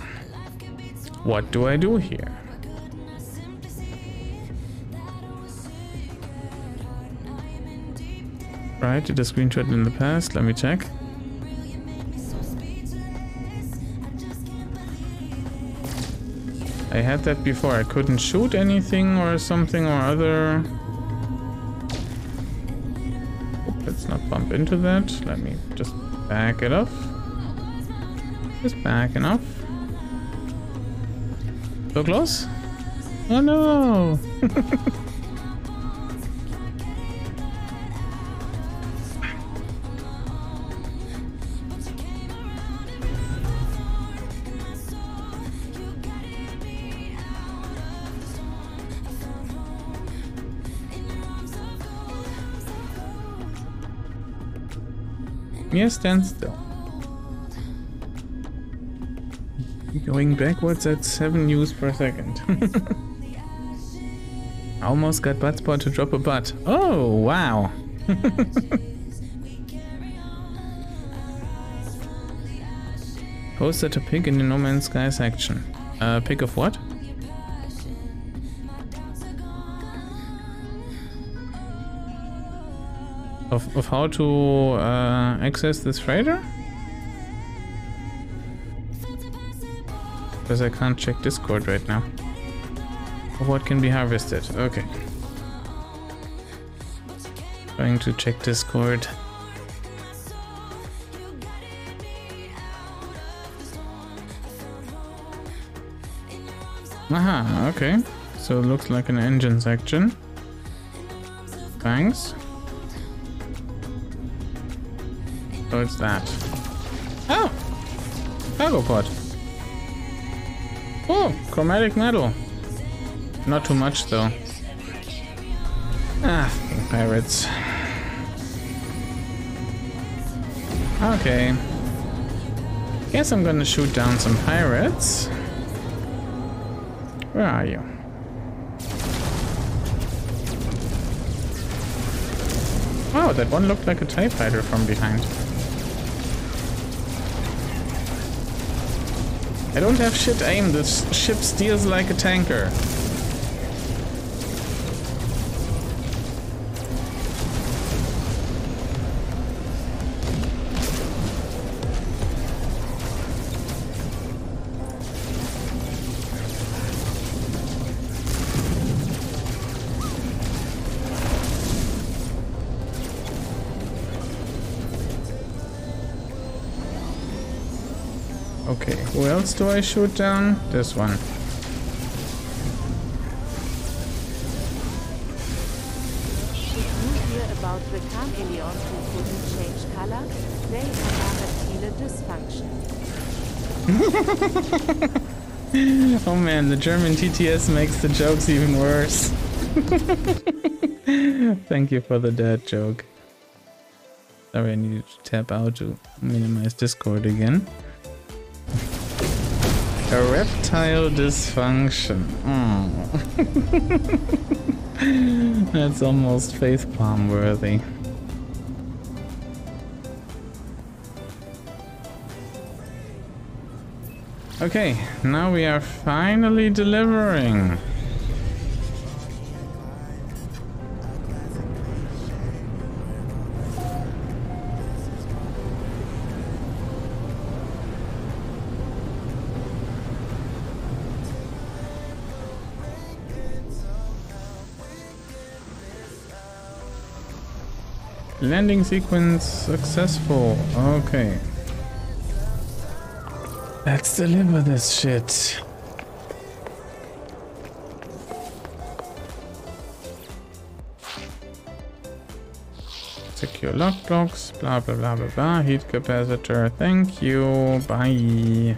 What do I do here? Right, did a screenshot in the past. Let me check. I had that before. I couldn't shoot anything or something or other. Let's not bump into that. Let me just back it off. Just back enough. So close? Oh no! Yes, stand still. Going backwards at 7 views per second. Almost got Buttspot to drop a butt. Oh, wow. Posted a pick in the No Man's Sky section. Uh, pick of what? Of, of how to uh, access this freighter? Because I can't check Discord right now. What can be harvested. Okay. Going to check Discord. Aha, okay. So it looks like an engine section. Thanks. So it's that. Oh! Cargo pod. Oh, chromatic metal. Not too much though. Ah, pirates. Okay. Guess I'm gonna shoot down some pirates. Where are you? Oh, that one looked like a TIE fighter from behind. I don't have shit aim, this ship steers like a tanker. Else do I shoot down? This one. Did you hear about the chameleons who couldn't change color? They have erectile dysfunction. oh man, the German TTS makes the jokes even worse. Thank you for the dad joke. Sorry, I needed to tap out to minimize Discord again. A reptile dysfunction. Oh. That's almost facepalm worthy. Okay, now we are finally delivering. Landing sequence successful. Okay. Let's deliver this shit. Secure lock blocks, blah blah blah blah blah. Heat capacitor, thank you. Bye.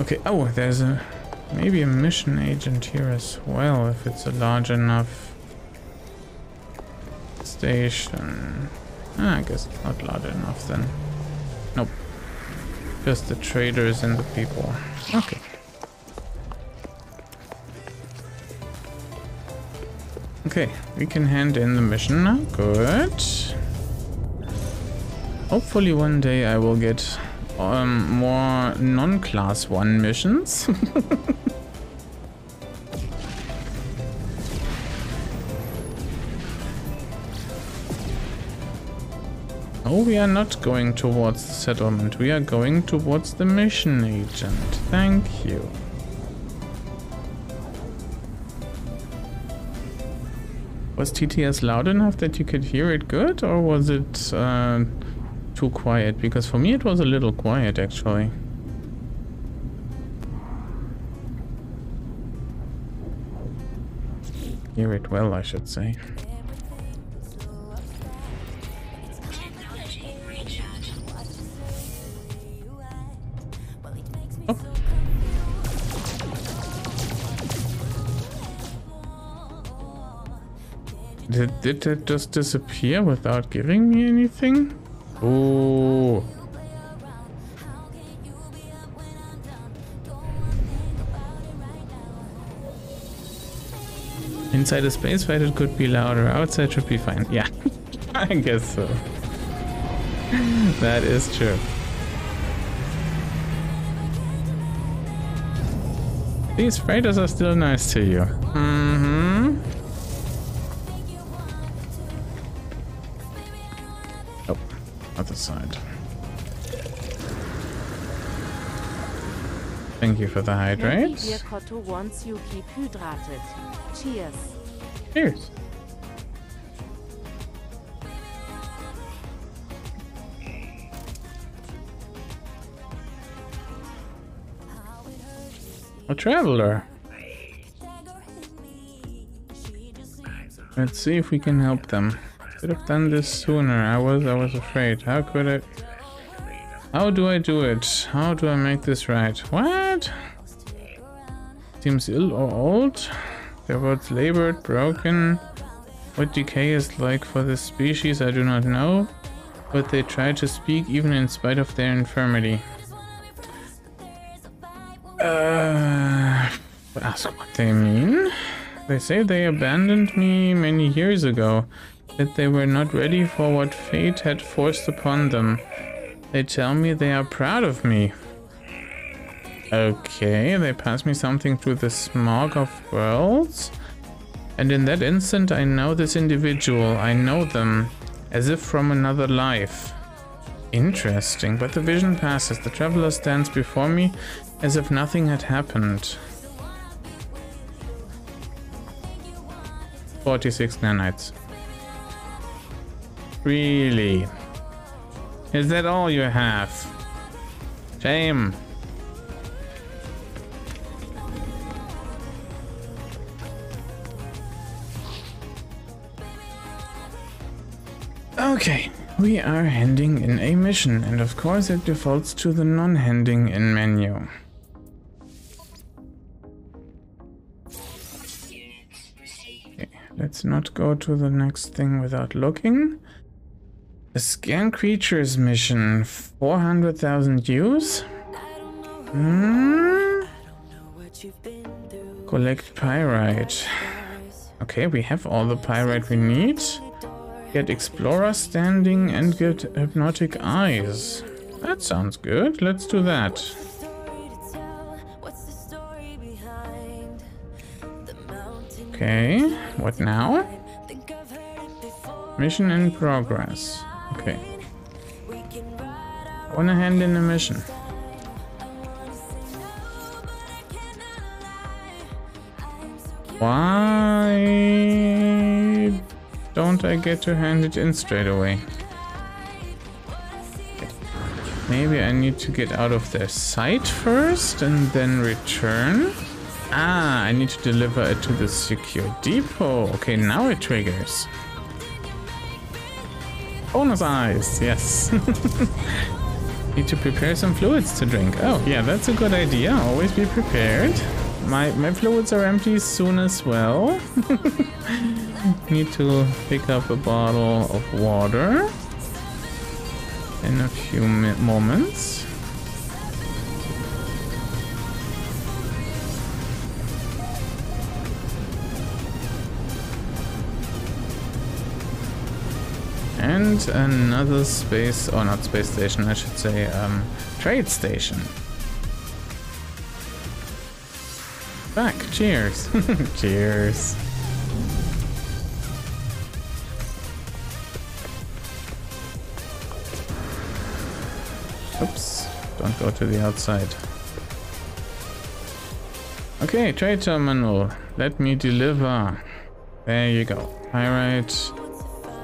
Okay, oh, there's a maybe a mission agent here as well if it's a large enough station. Ah, I guess not loud enough then. Nope. Just the traders and the people. Okay. Okay, we can hand in the mission now. Good. Hopefully one day I will get um, more non-class 1 missions. Oh, we are not going towards the settlement. We are going towards the mission agent. Thank you. Was TTS loud enough that you could hear it good, or was it uh, too quiet? Because for me it was a little quiet, actually. Hear it well, I should say. Did, did it just disappear without giving me anything? Oh. Inside a space fight it could be louder, outside should be fine. Yeah, I guess so. that is true. These freighters are still nice to you. Mm-hmm. Oh, other side. Thank you for the Maybe hydrate. Kotto wants you keep hydrated. Cheers. Cheers. A traveler. Let's see if we can help them. Could have done this sooner. I was I was afraid. How could I How do I do it? How do I make this right? What? Seems ill or old? Their words labored, broken. What decay is like for this species, I do not know. But they try to speak even in spite of their infirmity. Uh, ask what they mean. They say they abandoned me many years ago, that they were not ready for what fate had forced upon them. They tell me they are proud of me. Okay, they pass me something through the smog of worlds. And in that instant, I know this individual. I know them, as if from another life. Interesting, but the vision passes. The traveler stands before me as if nothing had happened. 46 nanites. Really? Is that all you have? Shame. Okay, we are handing in a mission, and of course it defaults to the non-handing in menu. Okay, let's not go to the next thing without looking. The scan creatures mission, 400,000 use? Hmm? Collect pyrite. Okay, we have all the pyrite we need. Get explorer standing and get hypnotic eyes. That sounds good. Let's do that. Okay, what now? Mission in progress. Okay. Wanna hand in a mission. Why don't I get to hand it in straight away? Maybe I need to get out of their sight first and then return. Ah, I need to deliver it to the secure depot. Okay, now it triggers. Bonus eyes, yes. need to prepare some fluids to drink. Oh, yeah, that's a good idea. Always be prepared. My, my fluids are empty soon as well. Need to pick up a bottle of water in a few moments. And another space, or not space station, I should say, um, trade station. Back, cheers. cheers. Oops, don't go to the outside. Okay, trade terminal. Let me deliver. There you go. Pyrite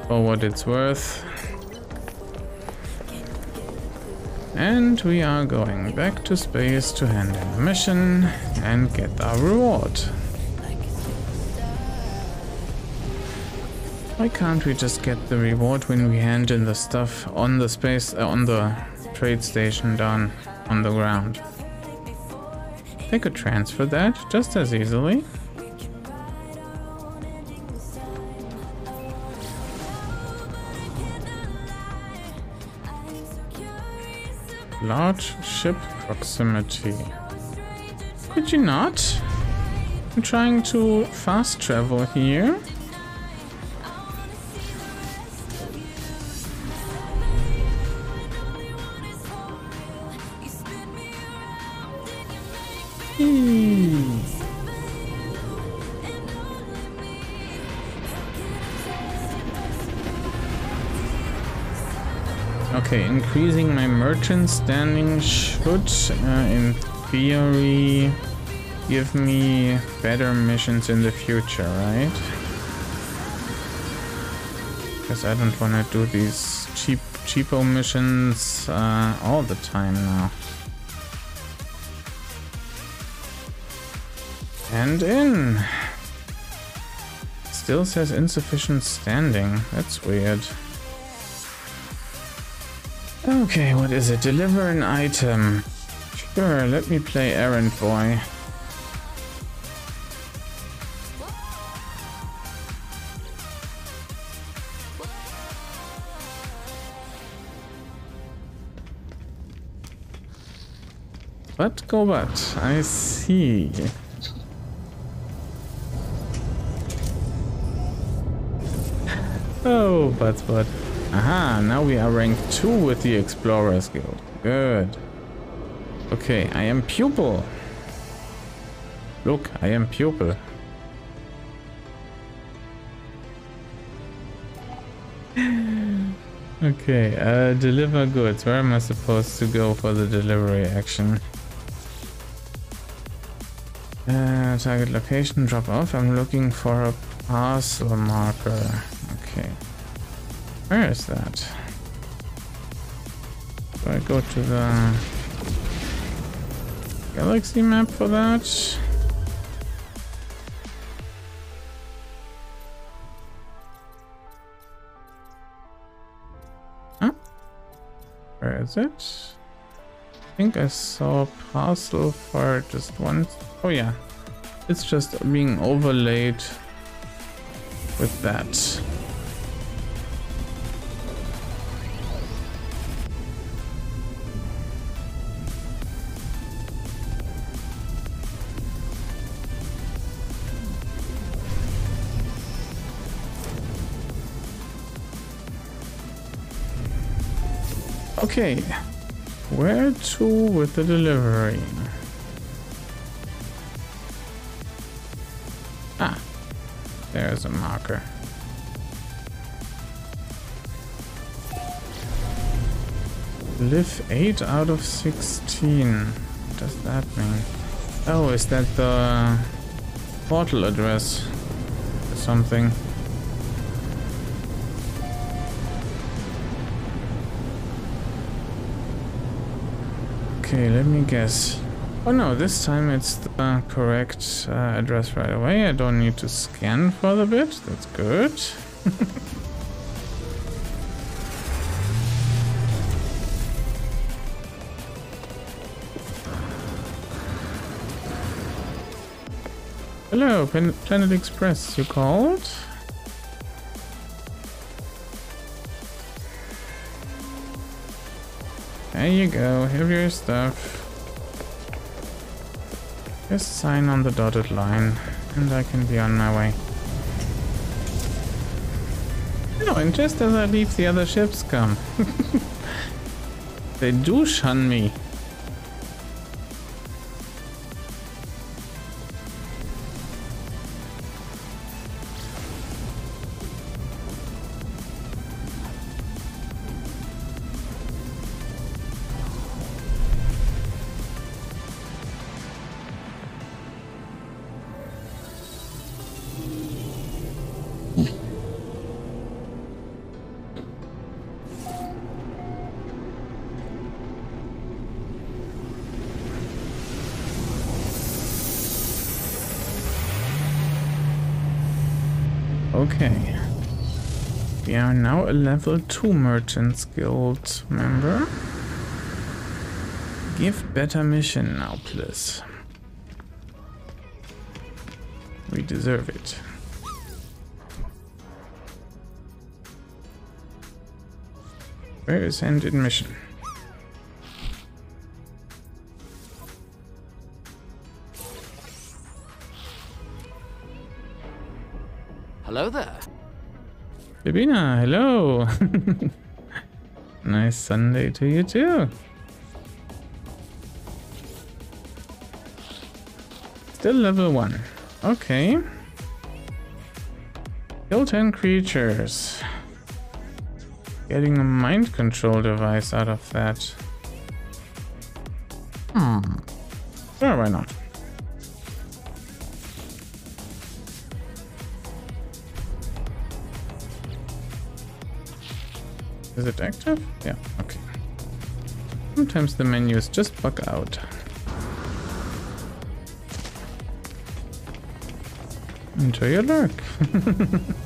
for what it's worth. And we are going back to space to hand in the mission and get our reward. Why can't we just get the reward when we hand in the stuff on the space uh, on the trade station down on the ground? They could transfer that just as easily. Large ship proximity. Could you not? I'm trying to fast travel here. Hmm. Okay, increasing my merchant standing should, uh, in theory, give me better missions in the future, right? Because I don't want to do these cheap, cheapo missions uh, all the time now. And in. Still says insufficient standing. That's weird. Okay, what is it? Deliver an item. Sure, let me play errand boy. But go but, I see. Oh, but but. Aha, now we are rank 2 with the Explorers Guild. Good. Okay, I am pupil. Look, I am pupil. okay, uh, deliver goods. Where am I supposed to go for the delivery action? Uh, target location, drop off. I'm looking for a parcel marker. Okay. Where is that? Do I go to the galaxy map for that? Huh? Where is it? I think I saw a parcel for just one. Oh yeah, it's just being overlaid with that. Okay, where to with the delivery? Ah, there's a marker. Live 8 out of 16. What does that mean? Oh, is that the portal address something? Okay, let me guess. Oh no, this time it's the correct uh, address right away. I don't need to scan for the bit. That's good. Hello, Planet Express, you called? There you go. Have your stuff. Just sign on the dotted line, and I can be on my way. Oh, and just as I leave, the other ships come. they do shun me. Level 2 Merchants Guild member. Give better mission now, please. We deserve it. Where is ended mission? Hello there. Bibina, hello. nice Sunday to you too. Still level 1. Okay. Kill 10 creatures. Getting a mind control device out of that. Hmm. Sure, why not? Is it active? Yeah, okay. Sometimes the menus just bug out. Enjoy your lurk.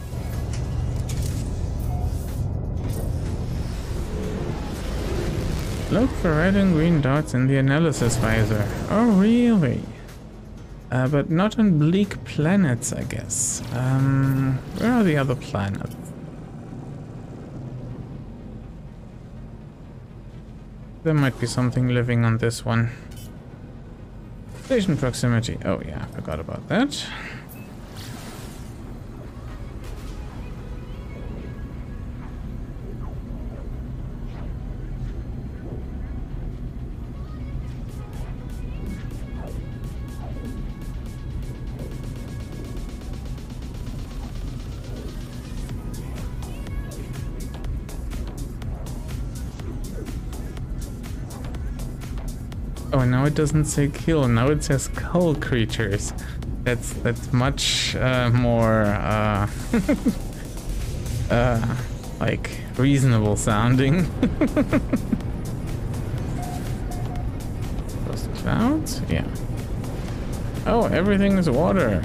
Look for red and green dots in the analysis visor. Oh, really? Uh, but not on bleak planets, I guess. Um, where are the other planets? There might be something living on this one. Station proximity. Oh yeah, I forgot about that. Now it doesn't say kill. Now it says cull creatures. That's that's much uh, more uh, uh, like reasonable sounding. Those clouds, yeah. Oh, everything is water.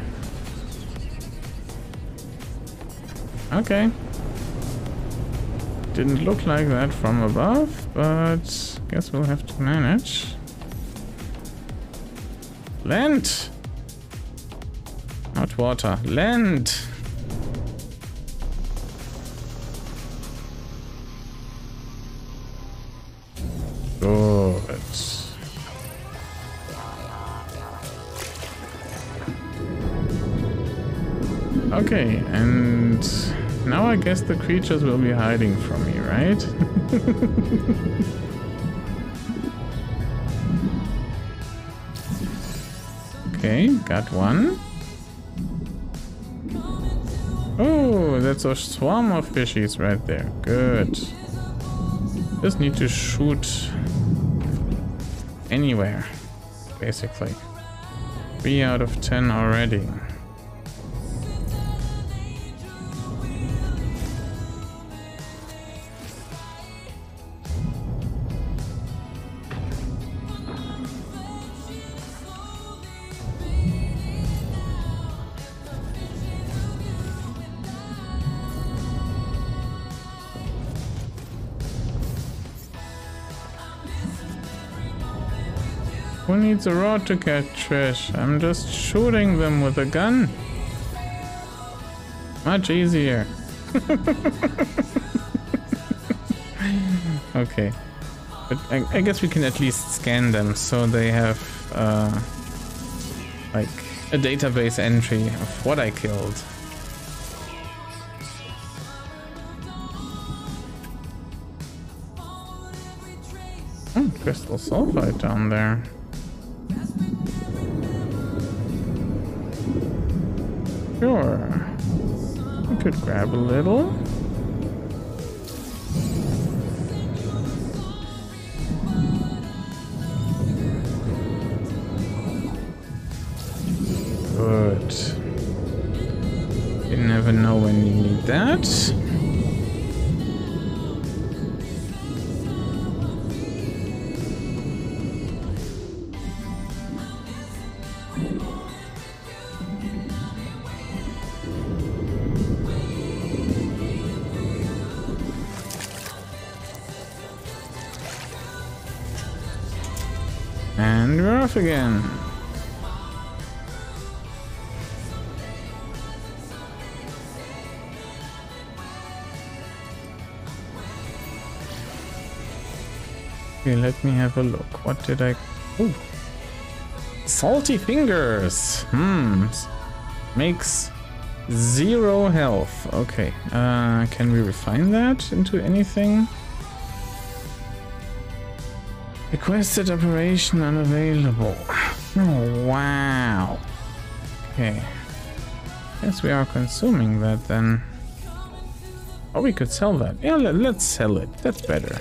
Okay. Didn't look like that from above, but guess we'll have to manage. Land! Not water. Land! Good. Okay, and now I guess the creatures will be hiding from me, right? Okay, got one. Oh, that's a swarm of fishies right there. Good. Just need to shoot anywhere, basically. Three out of ten already. Needs a rod to catch fish? I'm just shooting them with a gun. Much easier. okay. But I, I guess we can at least scan them so they have uh, like a database entry of what I killed. Oh, crystal sulfide down there. Could grab a little. Again. Okay, let me have a look. What did I... Oh. Salty fingers! Hmm. Makes zero health. Okay. Uh, can we refine that into anything? Requested operation unavailable. Oh, wow. Okay. Guess we are consuming that then. Or we could sell that. Yeah, let, let's sell it. That's better.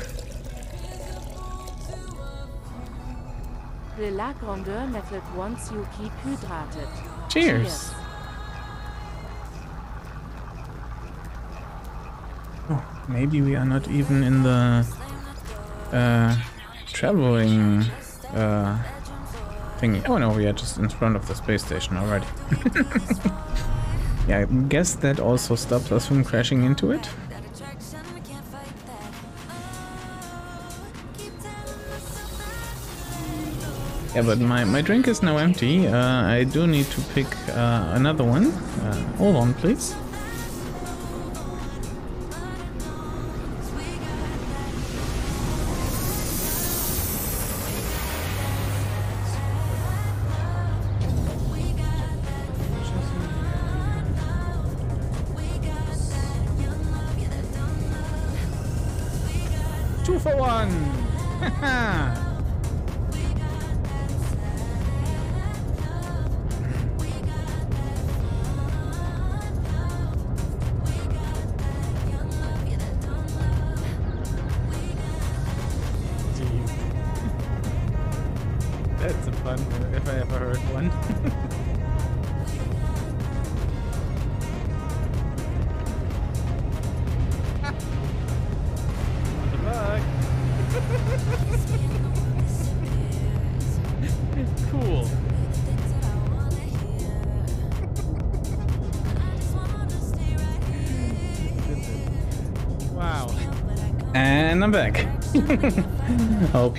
The La Grandeur method wants you keep hydrated. Cheers. Oh, maybe we are not even in the uh, traveling uh, thingy. Oh no, we are just in front of the space station already. yeah, I guess that also stops us from crashing into it. Yeah, but my, my drink is now empty. Uh, I do need to pick uh, another one. Uh, hold on, please.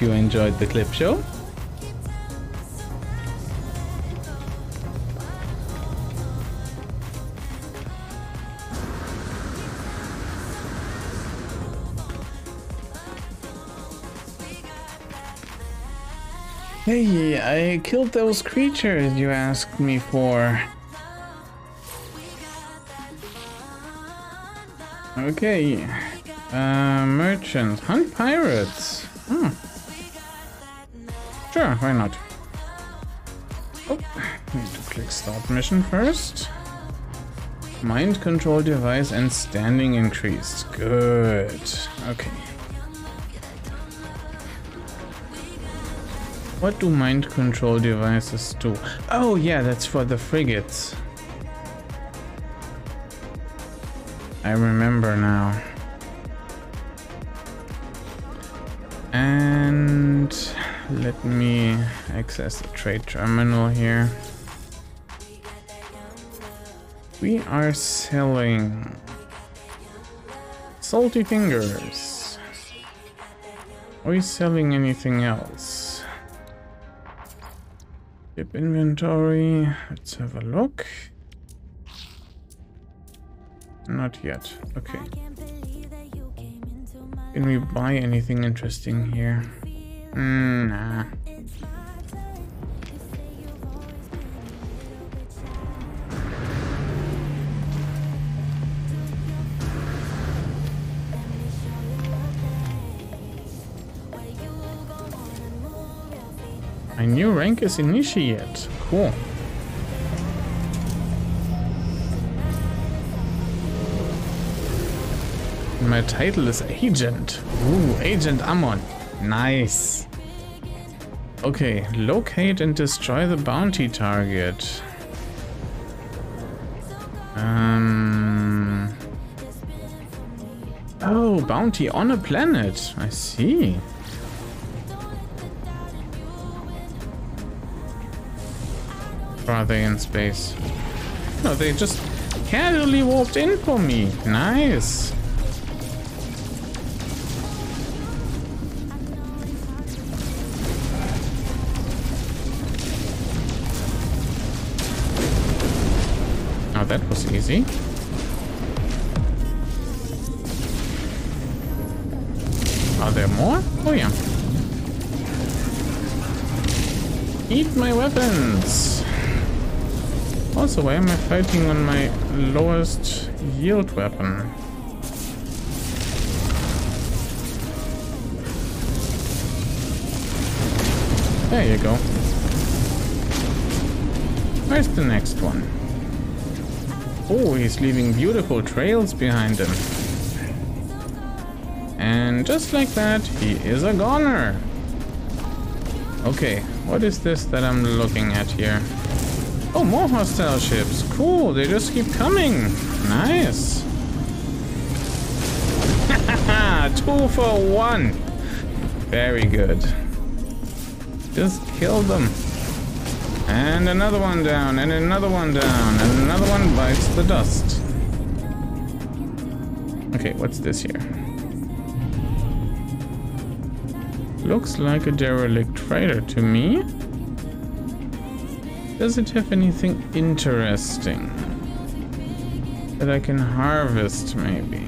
You enjoyed the clip show. Hey, I killed those creatures you asked me for. Okay. Uh, merchant. Hunt pirates. Why not? Oh, need to click start mission first. Mind control device and standing increased. Good. Okay. What do mind control devices do? Oh yeah, that's for the frigates. I remember now. Let me access the trade terminal here. We are selling salty fingers. Are we selling anything else? Ship inventory. Let's have a look. Not yet. Okay. Can we buy anything interesting here? Mm, nah. My new rank is initiate. Cool. My title is Agent. Ooh, Agent Amon. Nice. Okay, locate and destroy the bounty target. Um. Oh, bounty on a planet. I see. Or are they in space? No, they just casually walked in for me. Nice. Easy. Are there more? Oh yeah. Eat my weapons! Also, why am I fighting on my lowest yield weapon? There you go. Where's the next one? Oh, he's leaving beautiful trails behind him. And just like that, he is a goner. Okay, what is this that I'm looking at here? Oh, more hostile ships. Cool, they just keep coming. Nice. Two for one. Very good. Just kill them. And another one down, and another one down, and another one bites the dust. Okay, what's this here? Looks like a derelict freighter to me. Does it have anything interesting that I can harvest, maybe?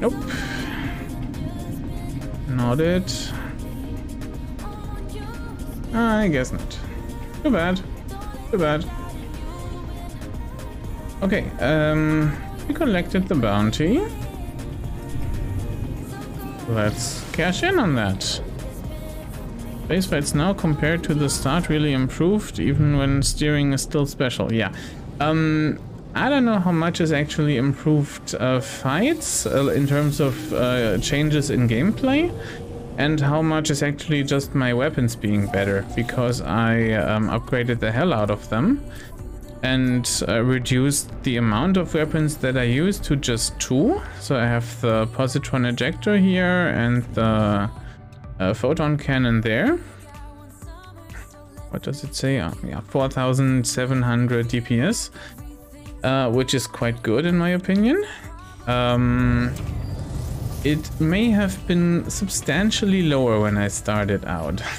Nope. Not it. I guess not. Too bad. Too bad. Okay, um, we collected the bounty. Let's cash in on that. Base fights now compared to the start really improved, even when steering is still special. Yeah. Um, I don't know how much is actually improved uh, fights uh, in terms of uh, changes in gameplay and how much is actually just my weapons being better because I um, upgraded the hell out of them and uh, reduced the amount of weapons that I use to just two. So I have the positron ejector here and the uh, photon cannon there. What does it say? Oh, yeah, 4700 DPS, uh, which is quite good in my opinion. Um, it may have been substantially lower when I started out.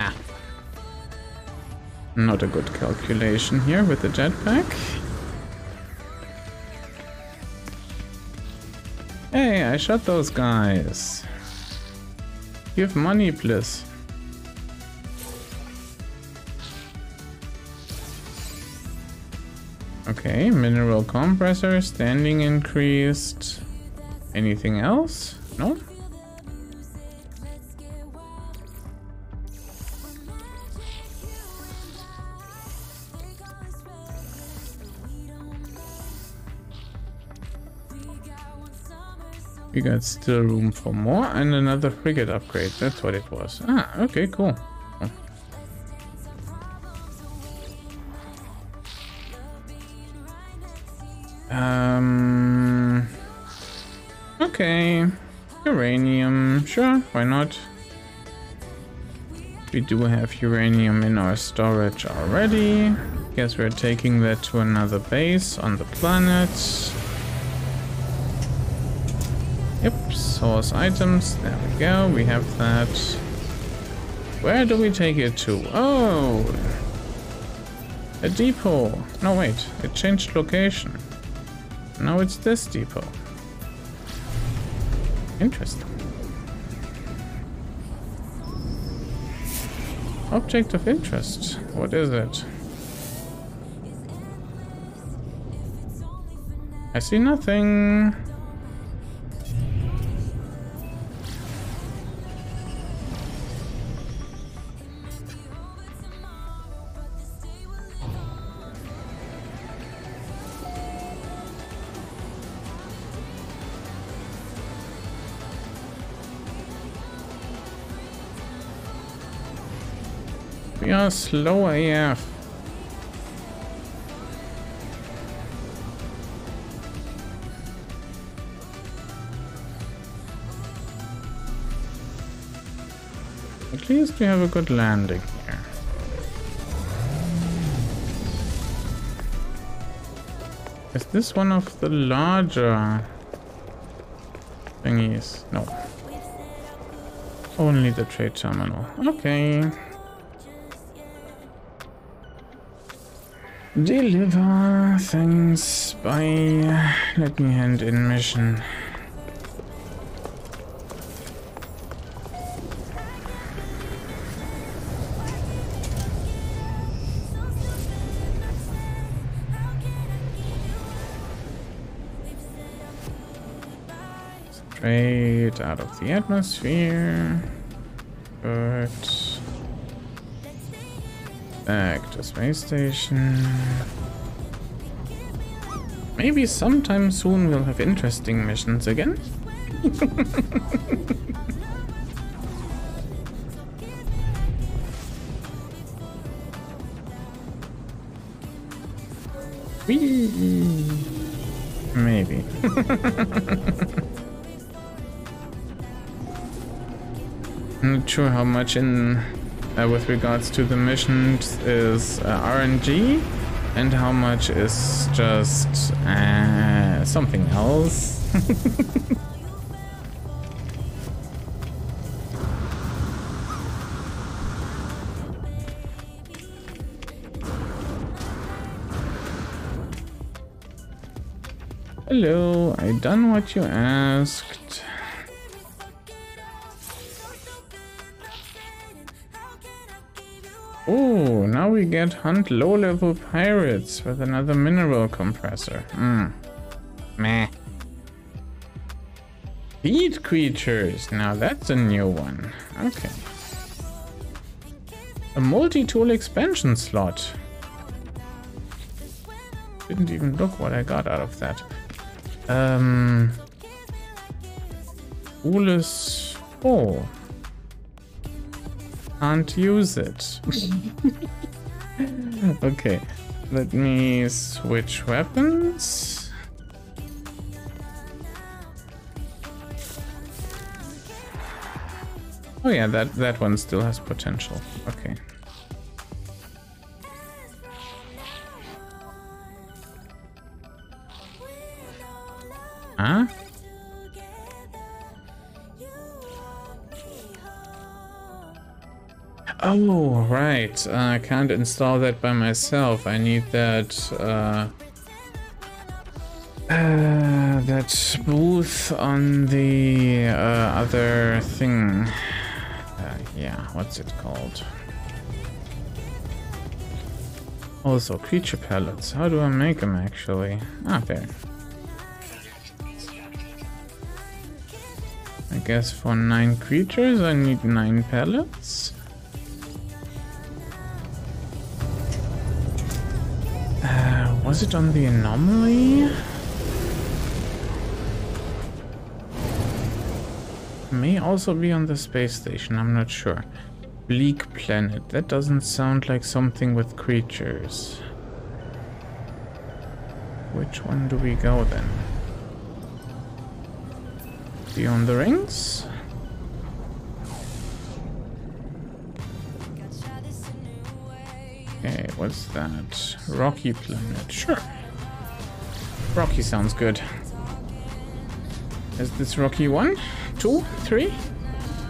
ah. Not a good calculation here with the jetpack. Hey, I shot those guys. Give money, please. Okay, mineral compressor, standing increased. Anything else? No? We got still room for more and another frigate upgrade. That's what it was. Ah, okay, cool. Um. Okay. Uranium. Sure, why not? We do have uranium in our storage already. Guess we're taking that to another base on the planet. Yep, source items. There we go. We have that. Where do we take it to? Oh! A depot. No, wait. It changed location. Now it's this depot. Interesting. Object of interest. What is it? I see nothing. We are slow AF. At least we have a good landing here. Is this one of the larger thingies? No. Only the trade terminal. Okay. Deliver things by... Let me hand in mission. Straight out of the atmosphere. Good. Back to space station. Maybe sometime soon we'll have interesting missions again. Whee! Maybe. Not sure how much in uh, with regards to the missions is uh, RNG and how much is just uh, something else. Hello, I done what you asked. Oh, now we get hunt low-level pirates with another mineral compressor. Hmm. Meh. Feed creatures. Now that's a new one. Okay. A multi-tool expansion slot. Didn't even look what I got out of that. Um. Coolest. Oh. Can't use it. okay. Let me switch weapons. Oh yeah, that, that one still has potential. Okay. Huh? Oh, right. Uh, I can't install that by myself. I need that, uh, uh, that booth on the uh, other thing. Uh, yeah, what's it called? Also, creature pellets. How do I make them actually? Ah, there. I guess for nine creatures I need nine pellets. Uh, was it on the anomaly? May also be on the space station, I'm not sure. Bleak planet, that doesn't sound like something with creatures. Which one do we go then? Beyond the rings? Okay, what's that? Rocky Planet. Sure. Rocky sounds good. Is this Rocky one, two, three?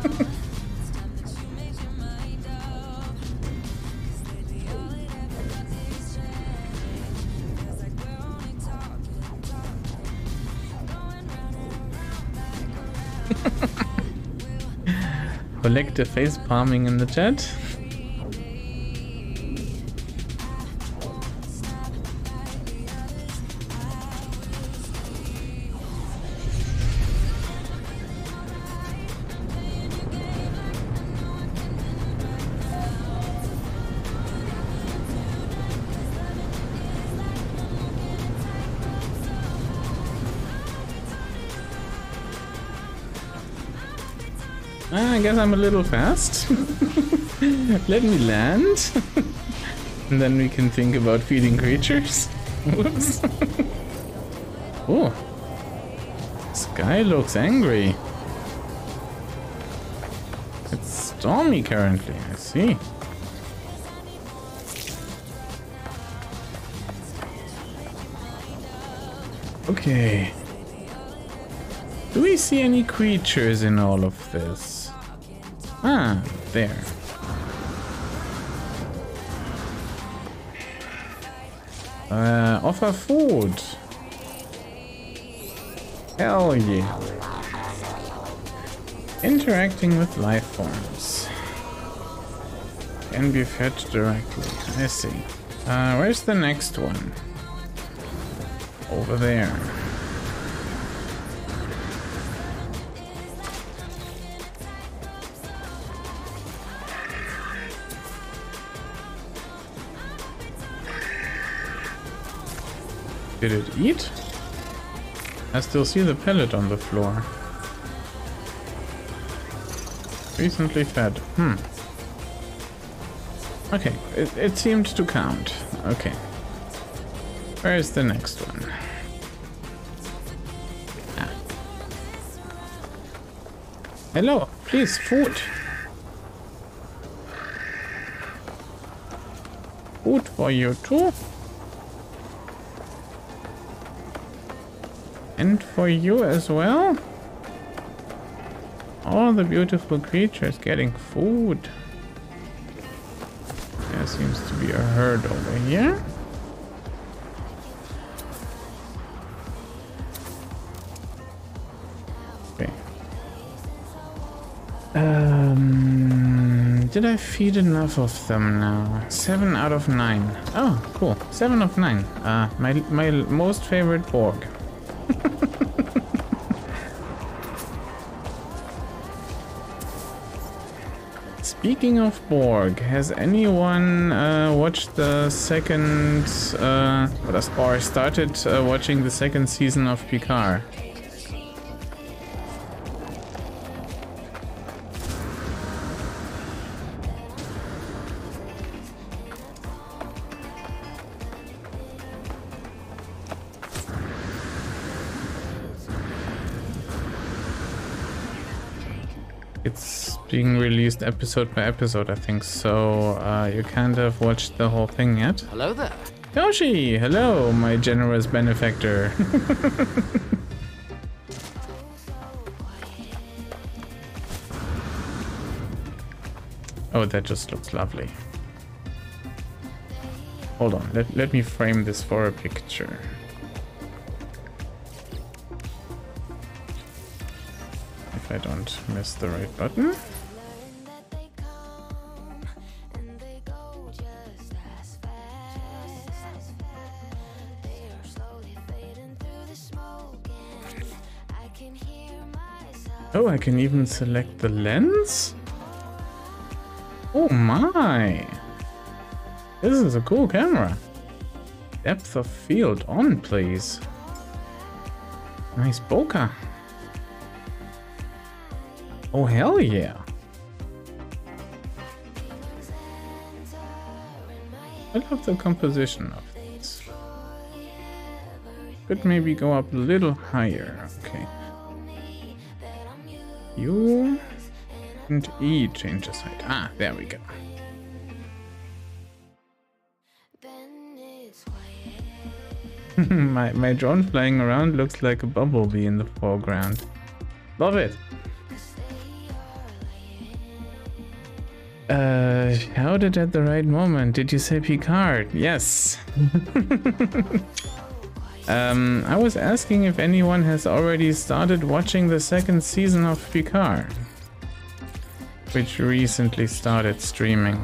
Collect the face palming in the chat. I'm a little fast. Let me land. and then we can think about feeding creatures. Whoops. oh. Sky looks angry. It's stormy currently, I see. Okay. Do we see any creatures in all of this? Ah, there. Uh, offer food. Hell yeah. Interacting with life forms. Can be fed directly. I see. Uh, where's the next one? Over there. Did it eat? I still see the pellet on the floor. Recently fed. Hmm. Okay, it, it seemed to count. Okay. Where's the next one? Ah. Hello, please, food. Food for you too. For you as well? All the beautiful creatures getting food. There seems to be a herd over here. Okay. Um, did I feed enough of them now? Seven out of nine. Oh, cool. Seven of nine. Uh, my my most favorite Borg. Speaking of Borg, has anyone uh, watched the second, uh, or started uh, watching the second season of Picard? Released episode by episode, I think, so uh, you can't have watched the whole thing yet. Hello there. Yoshi, hello, my generous benefactor. oh, that just looks lovely. Hold on, let, let me frame this for a picture. If I don't miss the right button. Can even select the lens? Oh my! This is a cool camera. Depth of field on, please. Nice bokeh. Oh, hell yeah. I love the composition of this. Could maybe go up a little higher. You and E changes height. Ah, there we go. my, my drone flying around looks like a bumblebee in the foreground. Love it. Uh, shouted at the right moment. Did you say Picard? Yes. Um, I was asking if anyone has already started watching the second season of Picard, which recently started streaming.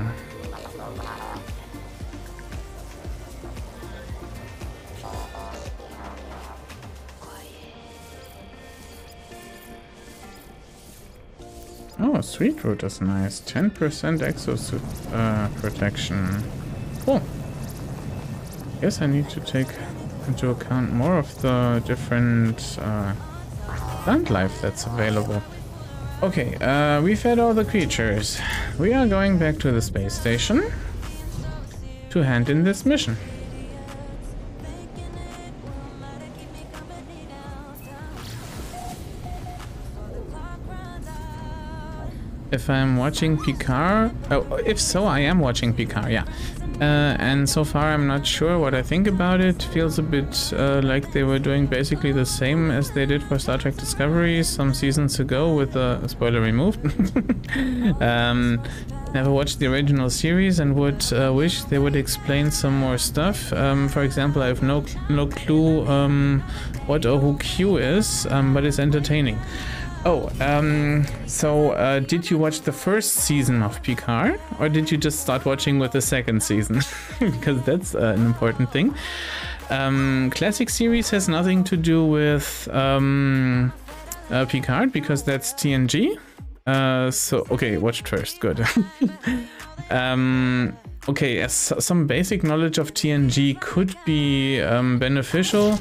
Oh, Sweet Root is nice. 10% exosuit uh, protection. Cool. Guess I need to take into account more of the different uh, plant life that's available. Okay, uh, we fed all the creatures. We are going back to the space station to hand in this mission. If I'm watching Picard, oh, if so, I am watching Picard, yeah. Uh, and so far, I'm not sure what I think about it. Feels a bit uh, like they were doing basically the same as they did for Star Trek Discovery some seasons ago, with the spoiler removed. um, never watched the original series and would uh, wish they would explain some more stuff. Um, for example, I have no no clue um, what or who Q is, um, but it's entertaining. Oh, um, so uh, did you watch the first season of Picard, or did you just start watching with the second season? because that's uh, an important thing. Um, classic series has nothing to do with um, uh, Picard because that's TNG. Uh, so okay, watched first. Good. um, okay, some basic knowledge of TNG could be um, beneficial.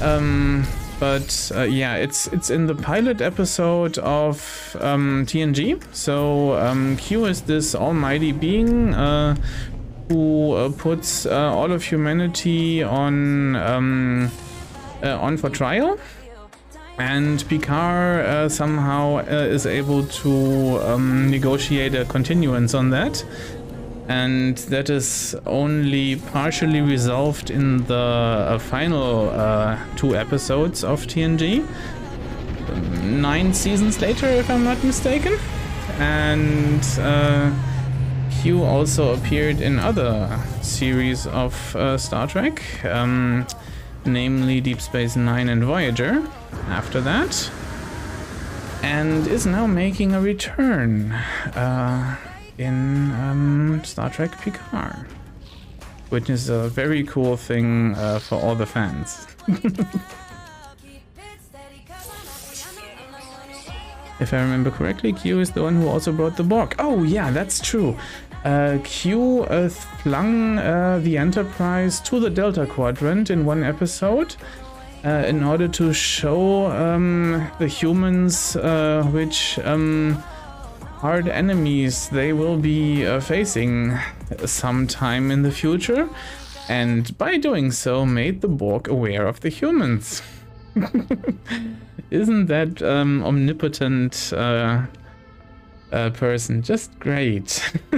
Um, but uh, yeah, it's it's in the pilot episode of um, TNG. So um, Q is this almighty being uh, who uh, puts uh, all of humanity on um, uh, on for trial, and Picard uh, somehow is able to um, negotiate a continuance on that. And that is only partially resolved in the uh, final uh, two episodes of TNG. Nine seasons later, if I'm not mistaken. And uh, Q also appeared in other series of uh, Star Trek, um, namely Deep Space Nine and Voyager, after that. And is now making a return. In um, Star Trek Picard, which is a very cool thing uh, for all the fans. if I remember correctly, Q is the one who also brought the Borg. Oh yeah, that's true. Uh, Q uh, flung uh, the Enterprise to the Delta Quadrant in one episode. Uh, in order to show um, the humans uh, which um, hard enemies they will be uh, facing sometime in the future, and by doing so, made the Borg aware of the humans. Isn't that um, omnipotent uh, uh, person just great?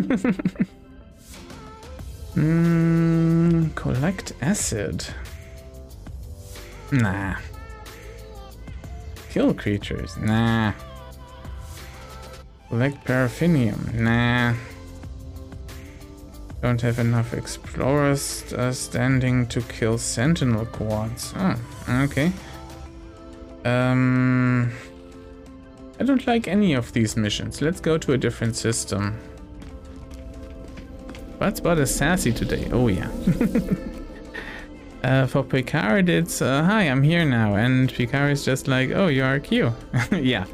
mm, collect acid. Nah. Kill creatures. Nah. Collect paraffinium. Nah. Don't have enough explorers uh, standing to kill sentinel quads. Oh, okay. Um, I don't like any of these missions. Let's go to a different system. What's about a sassy today? Oh yeah. uh, for Picard, it's uh, hi, I'm here now, and Picard is just like, oh, you are Q. yeah.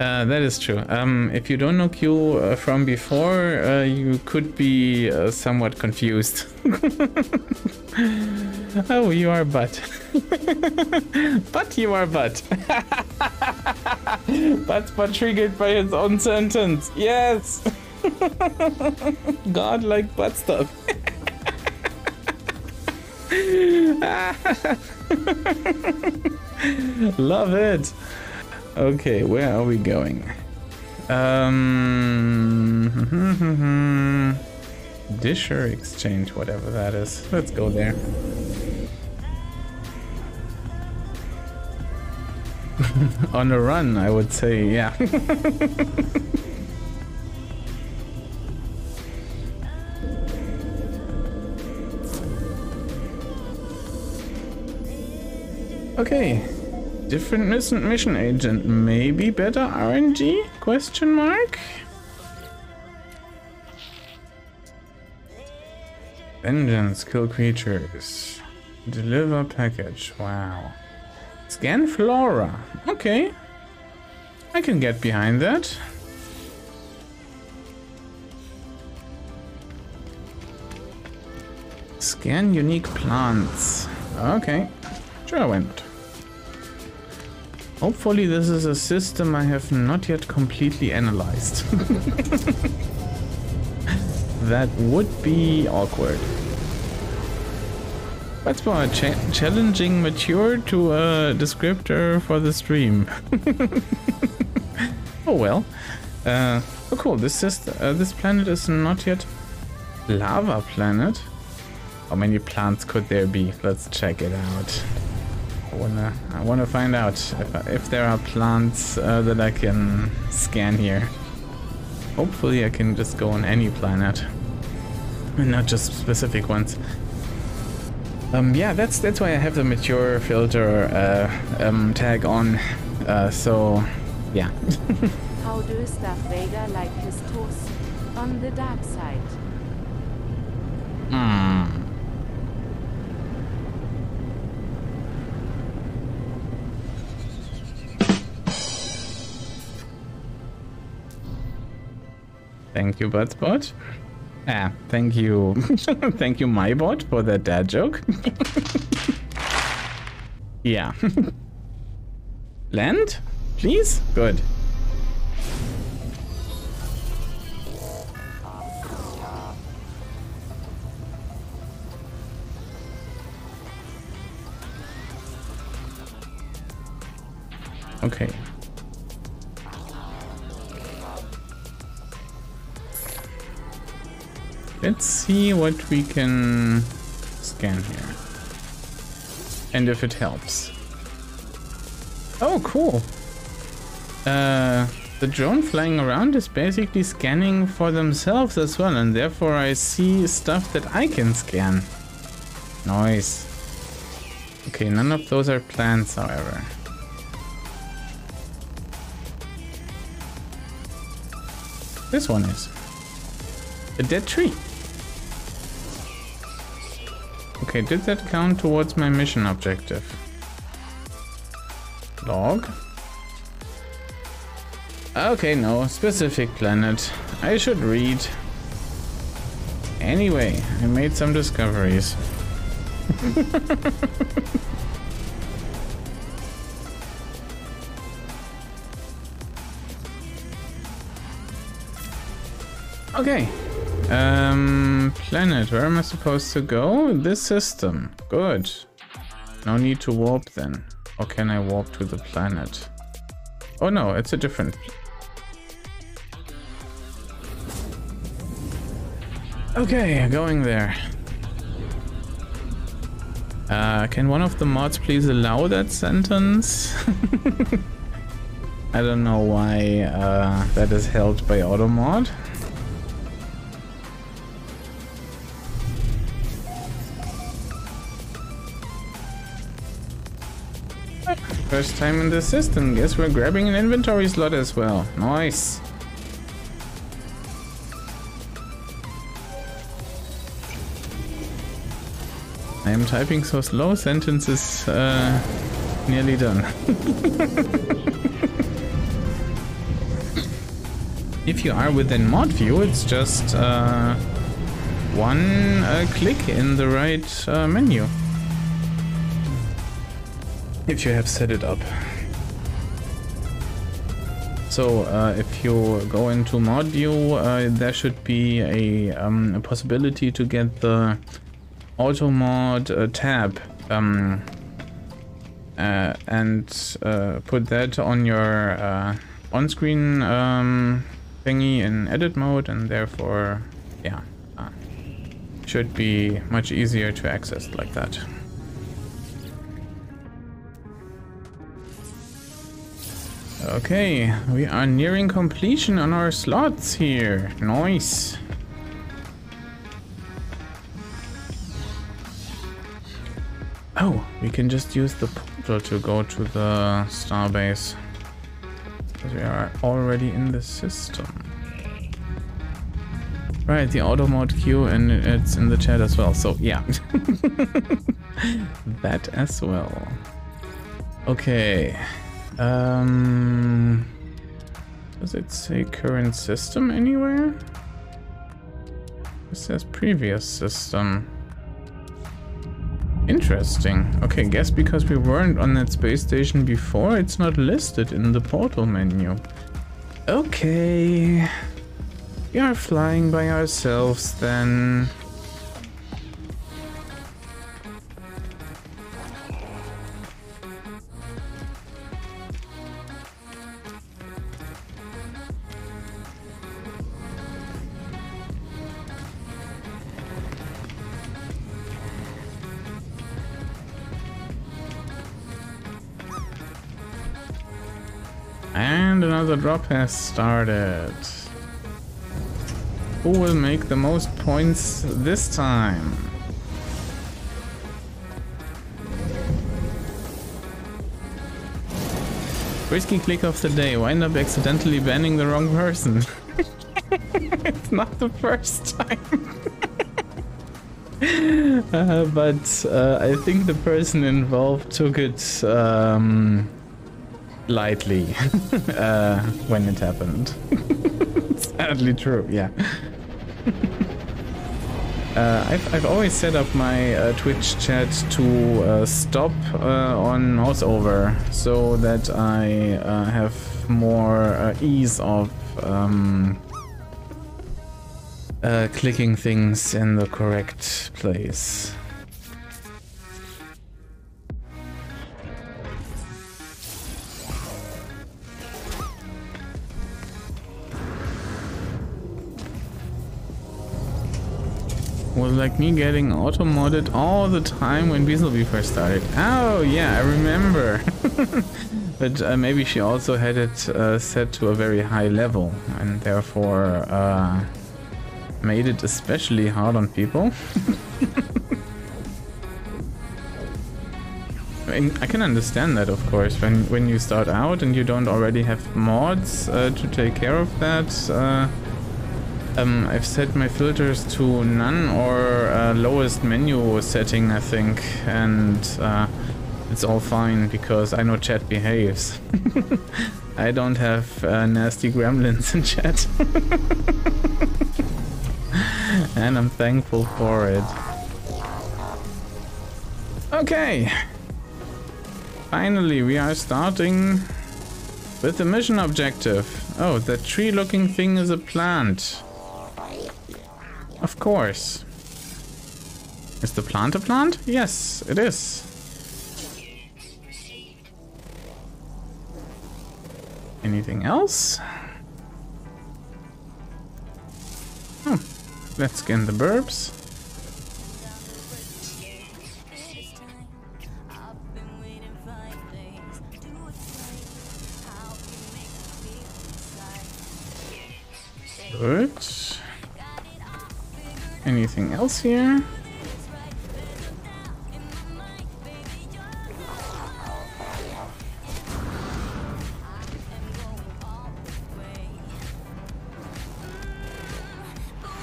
Uh, that is true. Um, if you don't know Q uh, from before, uh, you could be uh, somewhat confused. oh, you are butt. but you are butt. but but triggered by his own sentence. Yes. God like butt stuff. Love it. Okay, where are we going? Um, Disher exchange, whatever that is. Let's go there. On a run, I would say, yeah. Okay. Different mission agent. Maybe better RNG? Question mark? Vengeance, kill creatures. Deliver package. Wow. Scan flora. Okay. I can get behind that. Scan unique plants. Okay. Sure, why not? Hopefully this is a system I have not yet completely analyzed. that would be awkward. That's for a cha challenging mature to a descriptor for the stream. oh well. Uh, oh cool, this is uh, this planet is not yet lava planet. How many plants could there be? Let's check it out. I wanna, I wanna find out if, if there are plants uh, that I can scan here. Hopefully I can just go on any planet. And not just specific ones. Um, yeah, that's that's why I have the mature filter uh, um, tag on. Uh, so, yeah. How does Darth Vader like his toast? On the dark side. Hmm. Thank you, Butspot. Ah, thank you. thank you, my bot, for that dad joke. yeah. Land? Please? Good. Okay. Let's see what we can scan here. And if it helps. Oh, cool. Uh, the drone flying around is basically scanning for themselves as well, and therefore I see stuff that I can scan. Nice. Okay, none of those are plants, however. This one is. A dead tree. Okay, did that count towards my mission objective? Log? Okay, no, specific planet. I should read. Anyway, I made some discoveries. okay. Um, planet, where am I supposed to go? This system. Good. No need to warp then. Or can I warp to the planet? Oh no, it's a different... Okay, going there. Uh, can one of the mods please allow that sentence? I don't know why uh, that is held by AutoMod. First time in the system. Guess we're grabbing an inventory slot as well. Nice. I am typing so slow, sentence is uh, nearly done. if you are within mod view, it's just uh, one uh, click in the right uh, menu if you have set it up. So uh, if you go into mod view, uh, there should be a, um, a, possibility to get the auto mod uh, tab um, uh, and uh, put that on your uh, on-screen um, thingy in edit mode and therefore, yeah, should be much easier to access like that. Okay, we are nearing completion on our slots here. Nice. Oh, we can just use the portal to go to the starbase. Because we are already in the system. Right, the AutoMod queue and it's in the chat as well. So yeah, that as well. Okay. Um, does it say current system anywhere? It says previous system. Interesting. Okay, guess because we weren't on that space station before, it's not listed in the portal menu. Okay. We are flying by ourselves then. And another drop has started. Who will make the most points this time? Risky click of the day. Wind up accidentally banning the wrong person. it's not the first time. uh, but uh, I think the person involved took it um, lightly uh, when it happened. Sadly true, yeah. uh, I've, I've always set up my uh, Twitch chat to uh, stop uh, on mouse over so that I uh, have more ease of um, clicking things in the correct place. Was like me getting auto modded all the time when Beasleby first started. Oh yeah, I remember. but uh, maybe she also had it uh, set to a very high level and therefore uh, made it especially hard on people. I, I can understand that, of course, when when you start out and you don't already have mods uh, to take care of that. Um, I've set my filters to none or uh, lowest menu setting, I think, and uh, it's all fine because I know chat behaves. I don't have uh, nasty gremlins in chat. and I'm thankful for it. Okay. Finally, we are starting with the mission objective. Oh, that tree-looking thing is a plant. Of course. Is the plant a plant? Yes, it is. Anything else? Hmm. Let's scan the burbs. Else here?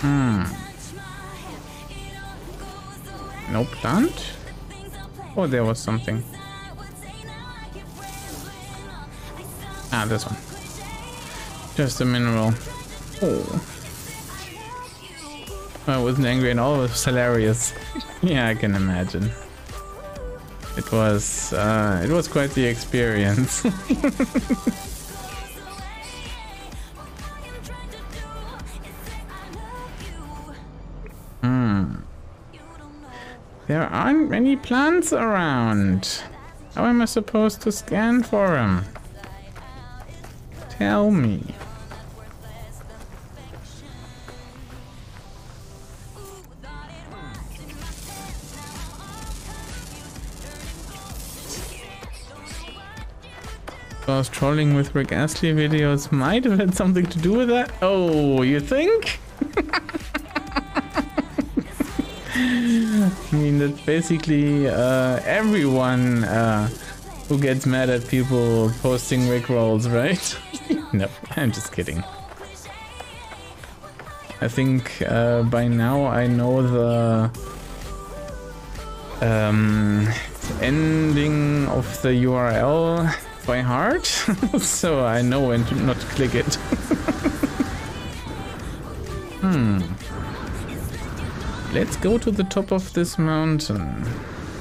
Hmm. No plant? Oh, there was something. Ah, this one. Just a mineral. Oh. I wasn't angry at all, it was hilarious. yeah, I can imagine. It was, uh, it was quite the experience. hmm. There aren't many plants around. How am I supposed to scan for them? Tell me. Was trolling with Rick Astley videos might have had something to do with that. Oh, you think? I mean, that basically uh, everyone uh, who gets mad at people posting Rick rolls, right? no, I'm just kidding. I think uh, by now I know the um, ending of the URL by heart, so I know when to not click it. hmm. Let's go to the top of this mountain.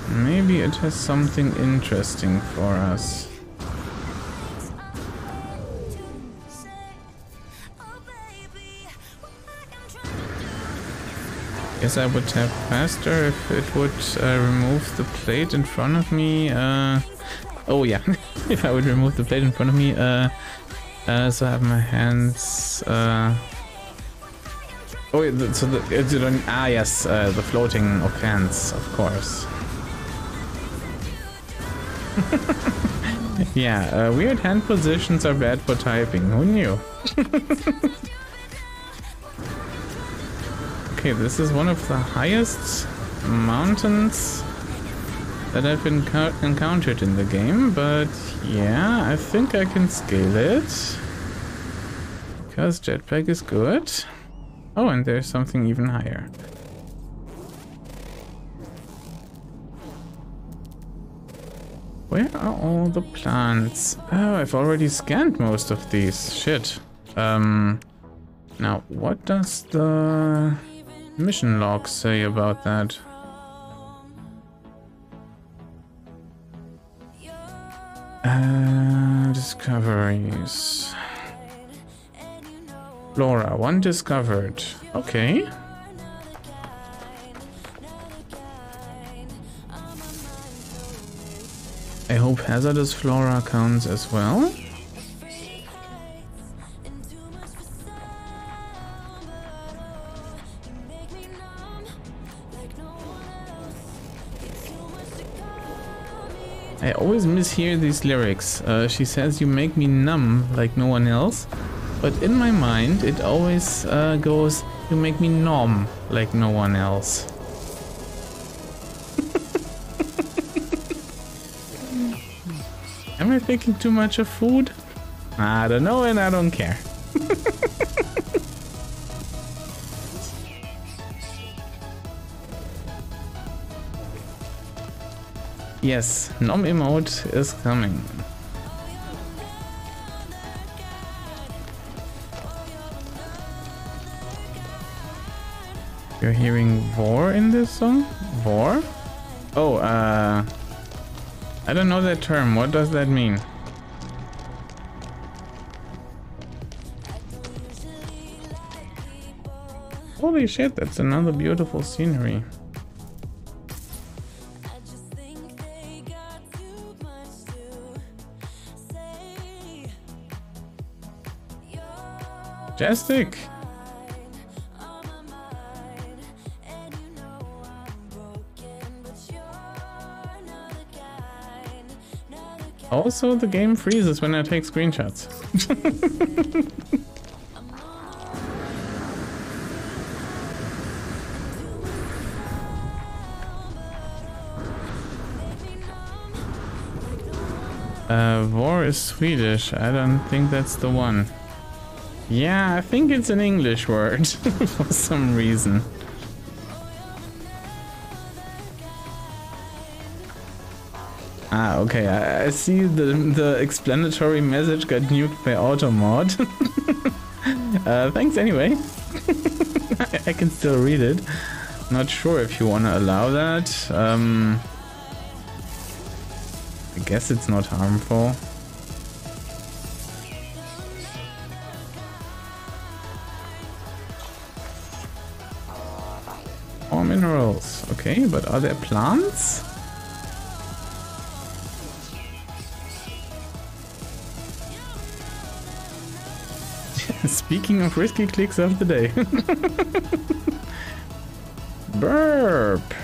Maybe it has something interesting for us. Guess I would have faster if it would uh, remove the plate in front of me. Uh, oh yeah, if I would remove the plate in front of me. Uh, uh, so I have my hands. Uh, oh, so the, ah yes, uh, the floating of hands, of course. yeah, uh, weird hand positions are bad for typing. Who knew? Okay, this is one of the highest mountains that I've encou- encountered in the game, but yeah, I think I can scale it. Because jetpack is good. Oh, and there's something even higher. Where are all the plants? Oh, I've already scanned most of these. Shit. Um, now, what does the mission log say about that? Uh, discoveries. Flora, one discovered. Okay. I hope hazardous flora counts as well. I always mishear these lyrics. Uh, she says you make me numb like no one else. But in my mind, it always uh, goes, you make me numb like no one else. Am I thinking too much of food? I don't know and I don't care. yes, nom emote is coming. You're hearing war in this song? War? Oh, uh... I don't know that term. What does that mean? Holy shit, that's another beautiful scenery. Jastic! Also, the game freezes when I take screenshots. uh, War is Swedish. I don't think that's the one. Yeah, I think it's an English word for some reason. Ah, okay. I, I see the the explanatory message got nuked by Automod. uh, thanks anyway. I, I can still read it. Not sure if you want to allow that. Um, I guess it's not harmful. More minerals. Okay, but are there plants? Speaking of risky clicks of the day. burp.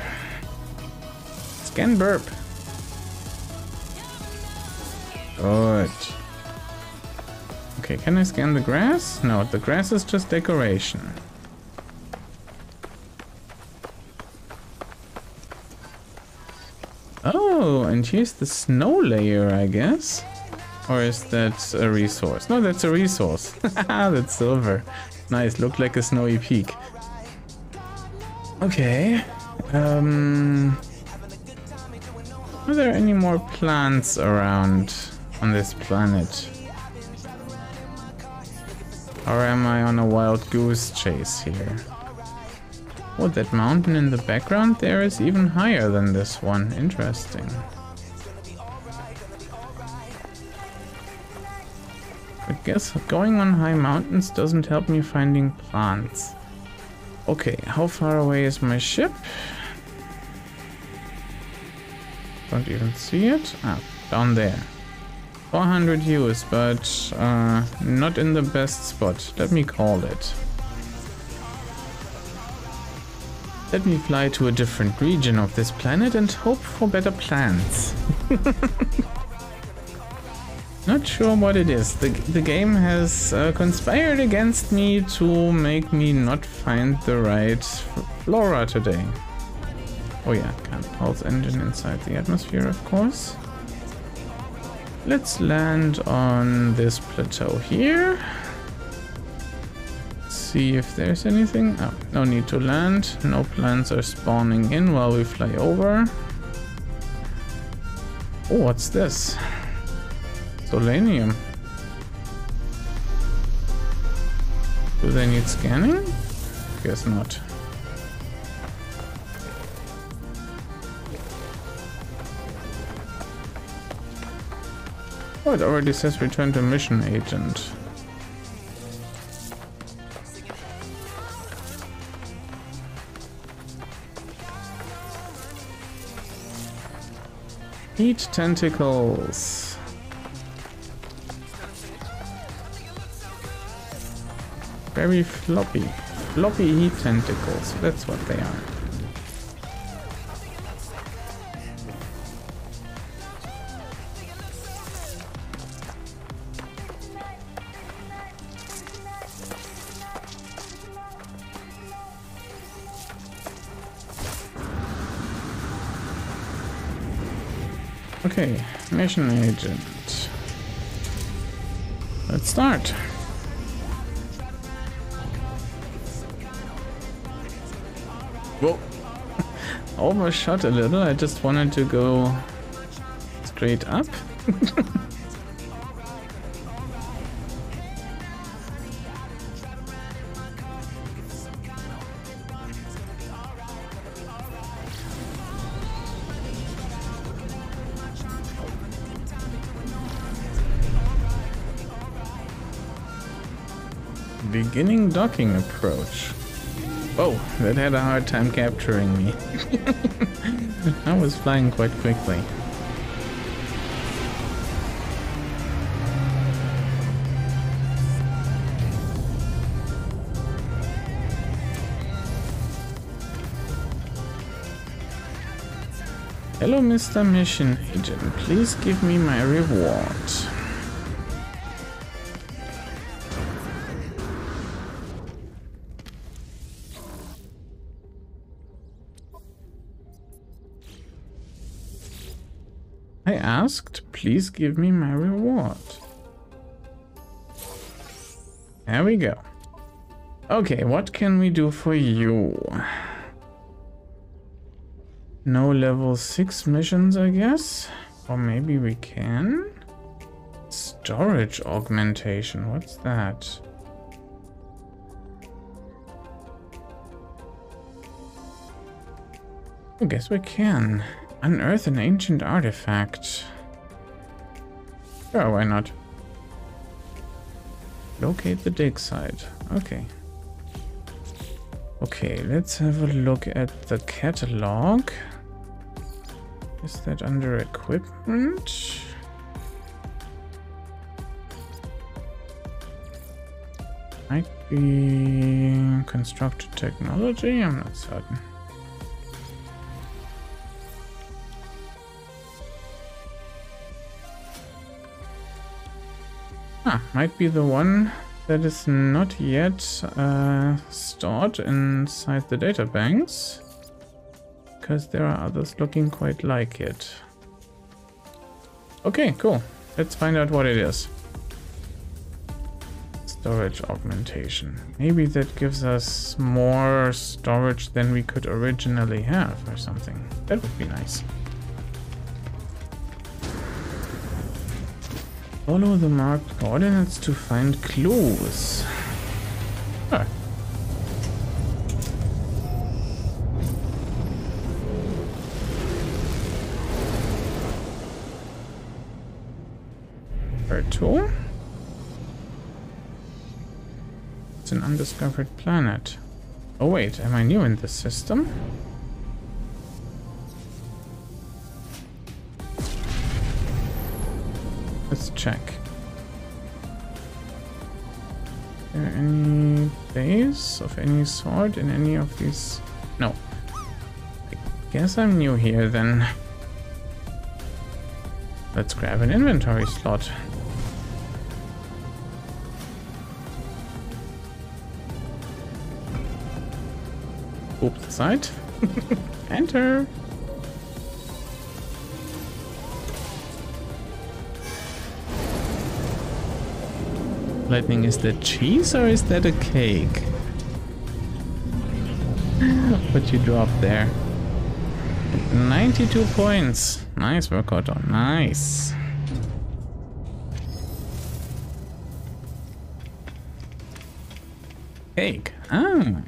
Scan burp. Good. Okay, can I scan the grass? No, the grass is just decoration. Oh, and here's the snow layer, I guess. Or is that a resource? No, that's a resource. that's silver. Nice, looked like a snowy peak. Okay. Um, are there any more plants around on this planet? Or am I on a wild goose chase here? Oh, that mountain in the background there is even higher than this one. Interesting. I guess going on high mountains doesn't help me finding plants. Okay, how far away is my ship? Don't even see it. Ah, down there. 400 views, but uh, not in the best spot. Let me call it. Let me fly to a different region of this planet and hope for better plans. Not sure what it is. The, the game has uh, conspired against me to make me not find the right flora today. Oh yeah, can't pulse engine inside the atmosphere, of course. Let's land on this plateau here. See if there's anything. Oh, no need to land. No plants are spawning in while we fly over. Oh, what's this? Solanium. Do they need scanning? Guess not. Oh, it already says return to mission agent. Heat tentacles. Very floppy. Floppy heat tentacles. That's what they are. Okay, mission agent. Let's start. Whoa. Overshot a little. I just wanted to go straight up. Beginning docking approach. Oh, that had a hard time capturing me. I was flying quite quickly. Hello, Mr. Mission Agent. Please give me my reward. Asked, please give me my reward. There we go. Okay, what can we do for you? No level 6 missions, I guess? Or maybe we can? Storage augmentation, what's that? I guess we can. Unearth an ancient artifact. Sure, why not? Locate the dig site. Okay. Okay, let's have a look at the catalog. Is that under equipment? Might be constructed technology, I'm not certain. Ah, might be the one that is not yet uh, stored inside the data banks. because there are others looking quite like it. Okay, cool. Let's find out what it is. Storage augmentation. Maybe that gives us more storage than we could originally have or something. That would be nice. Follow the marked coordinates to find clues. Huh. Two. It's an undiscovered planet. Oh wait, am I new in this system? Let's check. There any base of any sort in any of these? No. I guess I'm new here then. Let's grab an inventory slot. Oop the site. Enter. Lightning, is that cheese or is that a cake? what you dropped there? 92 points. Nice work, Otto. Nice. Cake. Ah.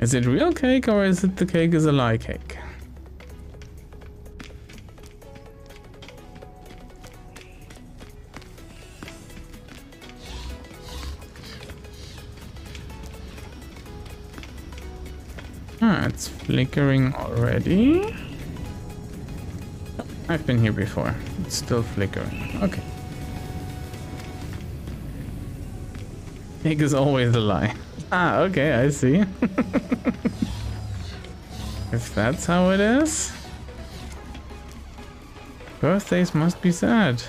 Is it real cake or is it the cake is a lie cake? Flickering already. I've been here before. It's still flickering. Okay. Cake is always a lie. Ah, okay, I see. if that's how it is. Birthdays must be sad.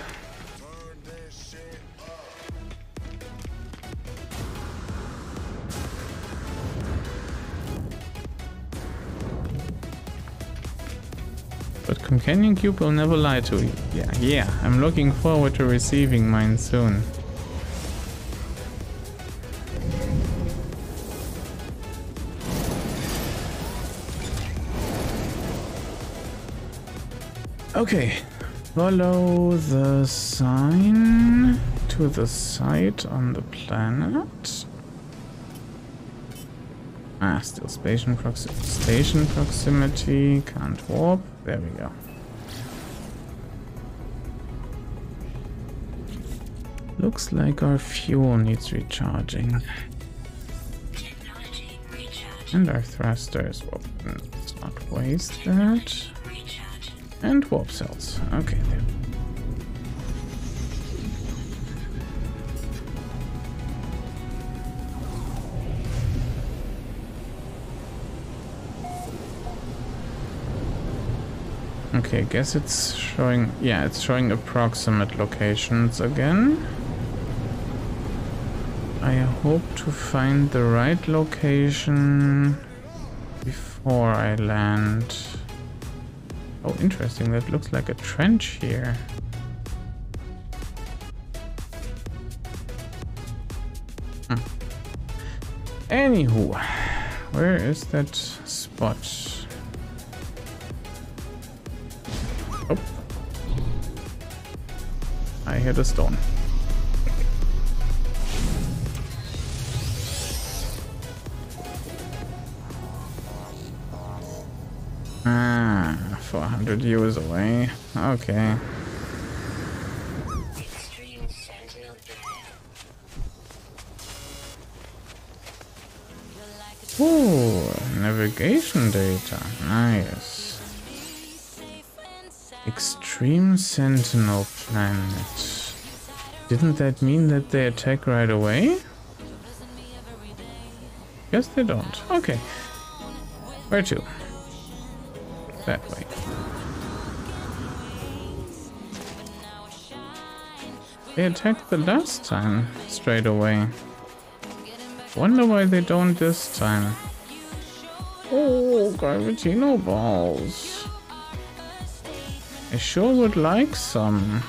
Companion Cube will never lie to you. Yeah, yeah, I'm looking forward to receiving mine soon. Okay, follow the sign to the site on the planet. Ah, still station, proxi station proximity, can't warp. There we go. Looks like our fuel needs recharging. And our thrusters. Well, let's not waste that. And warp cells. Okay, there. Okay, guess it's showing, yeah, it's showing approximate locations again. I hope to find the right location before I land. Oh, interesting, that looks like a trench here. Hmm. Anywho, where is that spot? Oh. I hit a stone. Ah, 400 years away. Okay. Ooh, navigation data. Nice. Extreme Sentinel planet. Didn't that mean that they attack right away? Guess they don't. Okay. Where to? That way. They attacked the last time straight away. Wonder why they don't this time. Oh, Gravitino balls. I sure would like some.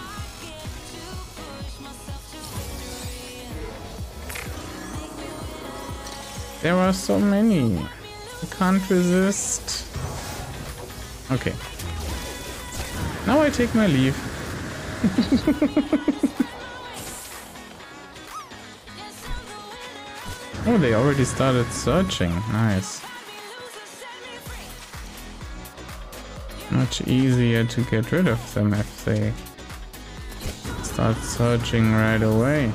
There are so many. I can't resist. Okay. Now I take my leave. oh, they already started searching. Nice. Much easier to get rid of them if they start searching right away.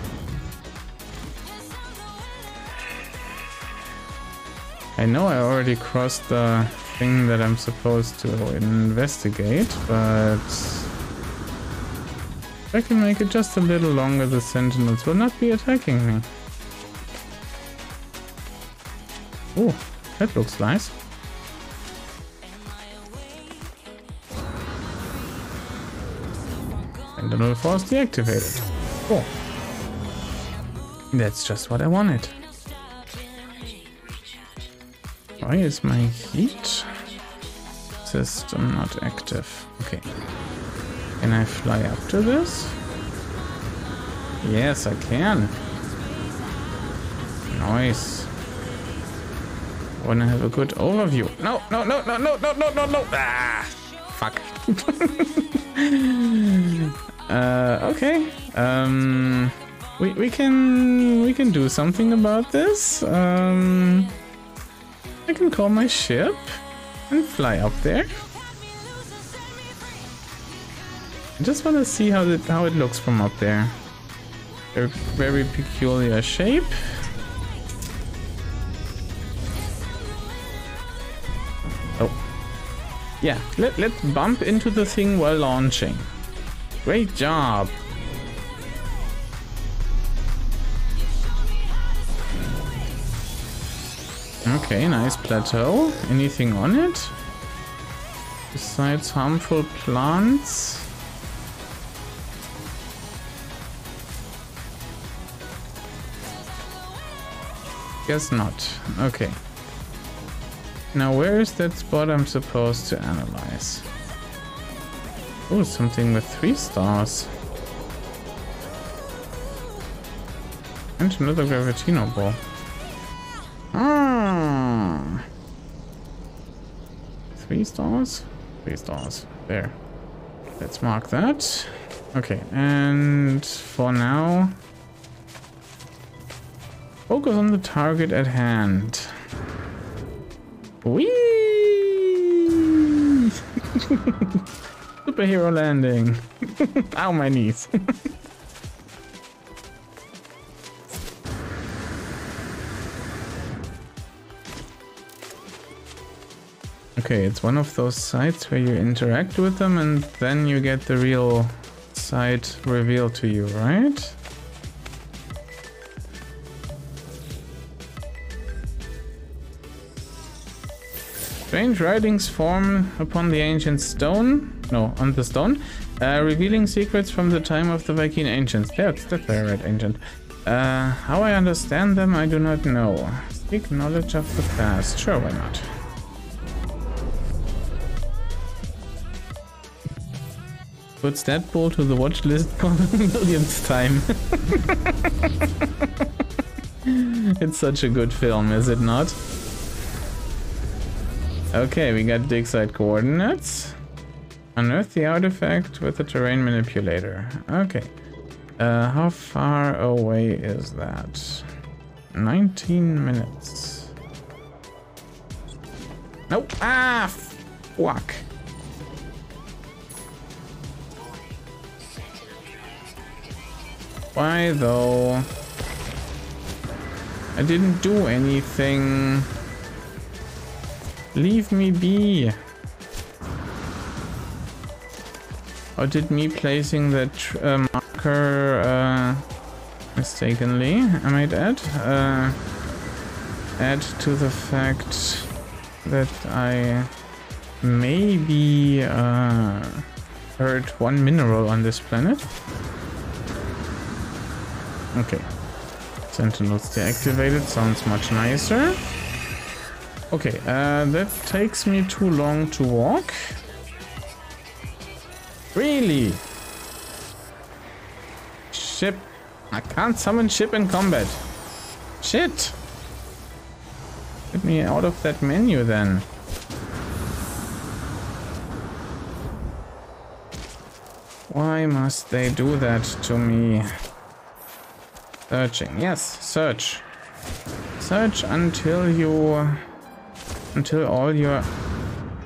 I know I already crossed the thing that I'm supposed to investigate, but if I can make it just a little longer, the sentinels will not be attacking me. Oh, that looks nice. Sentinel force deactivated. Oh. That's just what I wanted. Why is my heat system not active? Okay. Can I fly up to this? Yes, I can. Nice. Wanna have a good overview? No, no, no, no, no, no, no, no, no. Ah, fuck. uh, okay. Um, we we can we can do something about this. Um. I can call my ship and fly up there. I just want to see how it, how it looks from up there. A very peculiar shape. Oh. Yeah, let, let's bump into the thing while launching. Great job. Okay, nice plateau. Anything on it? Besides harmful plants? Guess not. Okay. Now where is that spot I'm supposed to analyze? Oh, something with three stars. And another Gravitino ball. Three stars? Three stars. There. Let's mark that. Okay, and for now, focus on the target at hand. Whee! Superhero landing. Ow, my knees. Okay, it's one of those sites where you interact with them and then you get the real site revealed to you, right? Strange writings form upon the ancient stone, no, on the stone, uh, revealing secrets from the time of the Viking ancients. That's, that's very right, ancient. Uh, how I understand them, I do not know. Speak knowledge of the past. Sure, why not? Puts Deadpool to the watch list for millionth time. it's such a good film, is it not? Okay, we got dig site coordinates. Unearth the artifact with the terrain manipulator. Okay. Uh, how far away is that? 19 minutes. Nope. Ah, fuck. Why though? I didn't do anything. Leave me be. Or did me placing that uh, marker uh, mistakenly, I might add, uh, add to the fact that I maybe uh, heard one mineral on this planet? Okay. Sentinels deactivated sounds much nicer. Okay, uh, that takes me too long to walk. Really? Ship. I can't summon ship in combat. Shit. Get me out of that menu then. Why must they do that to me? Searching. Yes, search. Search until you... Until all your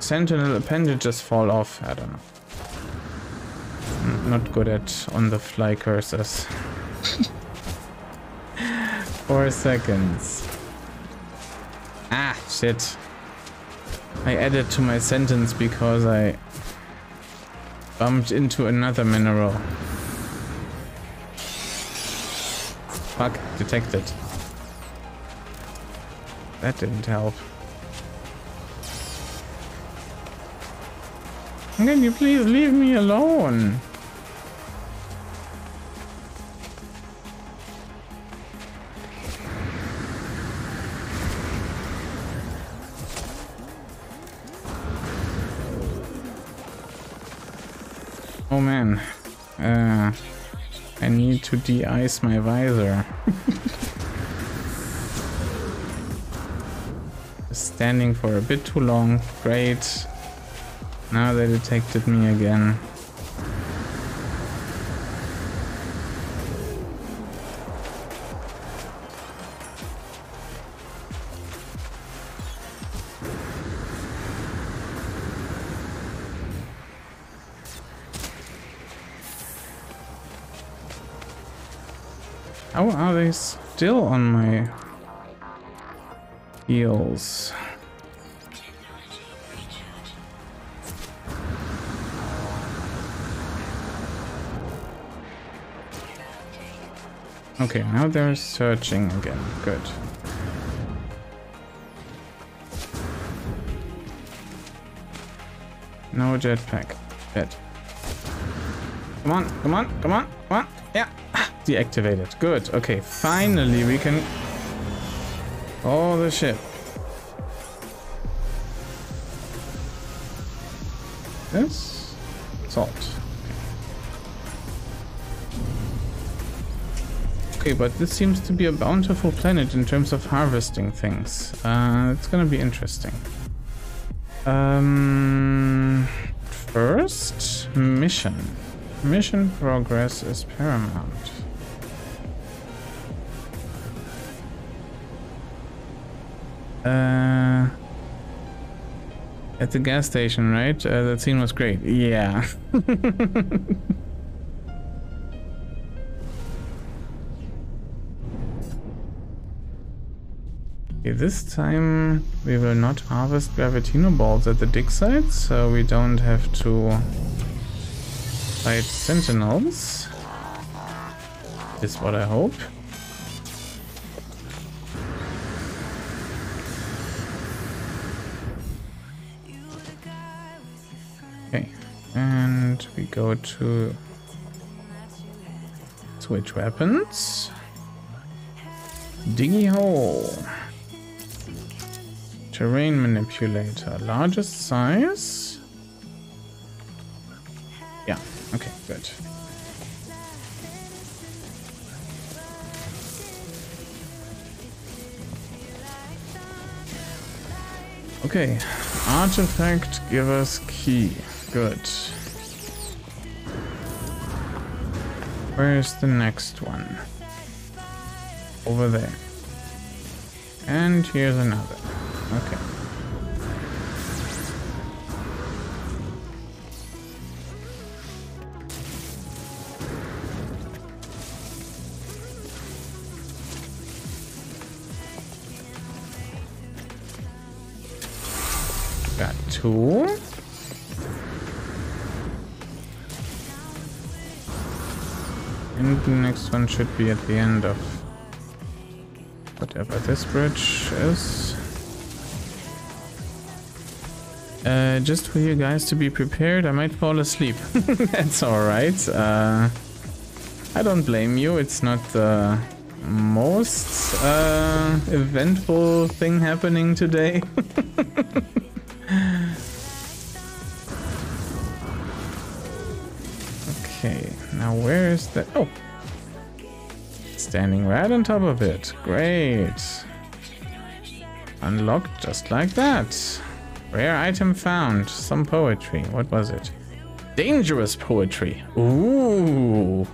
sentinel appendages fall off. I don't know. Not good at on-the-fly cursors. Four seconds. Ah, shit. I added to my sentence because I bumped into another mineral. Fuck, detected. That didn't help. Can you please leave me alone? Oh man. Uh, I need to de-ice my visor. Standing for a bit too long. Great. Now they detected me again. How are they still on my heels? Okay, now they're searching again. Good. No jetpack. Jet. Come on, come on, come on, come on. Yeah. Deactivated. Good. Okay, finally we can... Oh, the ship. This? Salt. Okay, but this seems to be a bountiful planet in terms of harvesting things. Uh, it's gonna be interesting. Um, first, mission. Mission progress is paramount. Uh, at the gas station, right? Uh, that scene was great. Yeah. okay, this time we will not harvest Gravitino balls at the dig site, so we don't have to fight sentinels. Is what I hope. And we go to switch weapons. Diggy hole. Terrain manipulator, largest size. Yeah, okay, good. Okay, artifact give us key. Good. Where's the next one? Over there. And here's another. Okay. Got two. And the next one should be at the end of whatever this bridge is. Uh, just for you guys to be prepared, I might fall asleep. That's alright. Uh, I don't blame you, it's not the most uh, eventful thing happening today. okay, now where is that? Oh, standing right on top of it. Great. Unlocked just like that. Rare item found. Some poetry. What was it? Dangerous poetry. Ooh.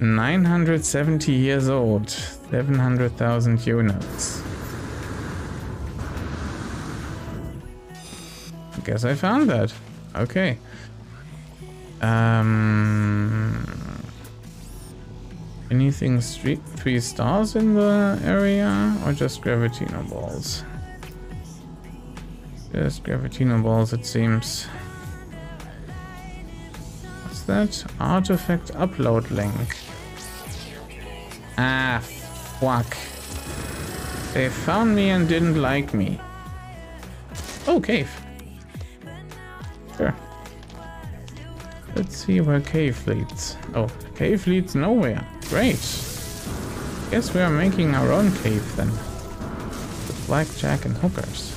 970 years old. 700,000 units. Guess I found that. Okay. Um. Anything three, three stars in the area or just Gravitino balls? Just Gravitino balls, it seems. What's that? Artifact upload link. Ah, fuck. They found me and didn't like me. Oh, cave. Sure. Let's see where cave leads. Oh, cave leads nowhere. Great. Guess we are making our own cave then. With blackjack and hookers.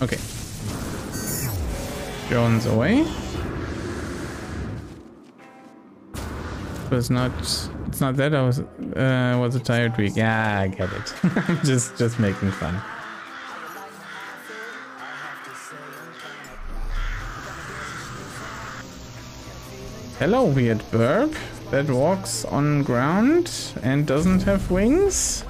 Okay. Jones away. Was not it's not that I was uh was a tired week. Yeah, I get it. I'm just just making fun. Hello, weird burp that walks on ground and doesn't have wings.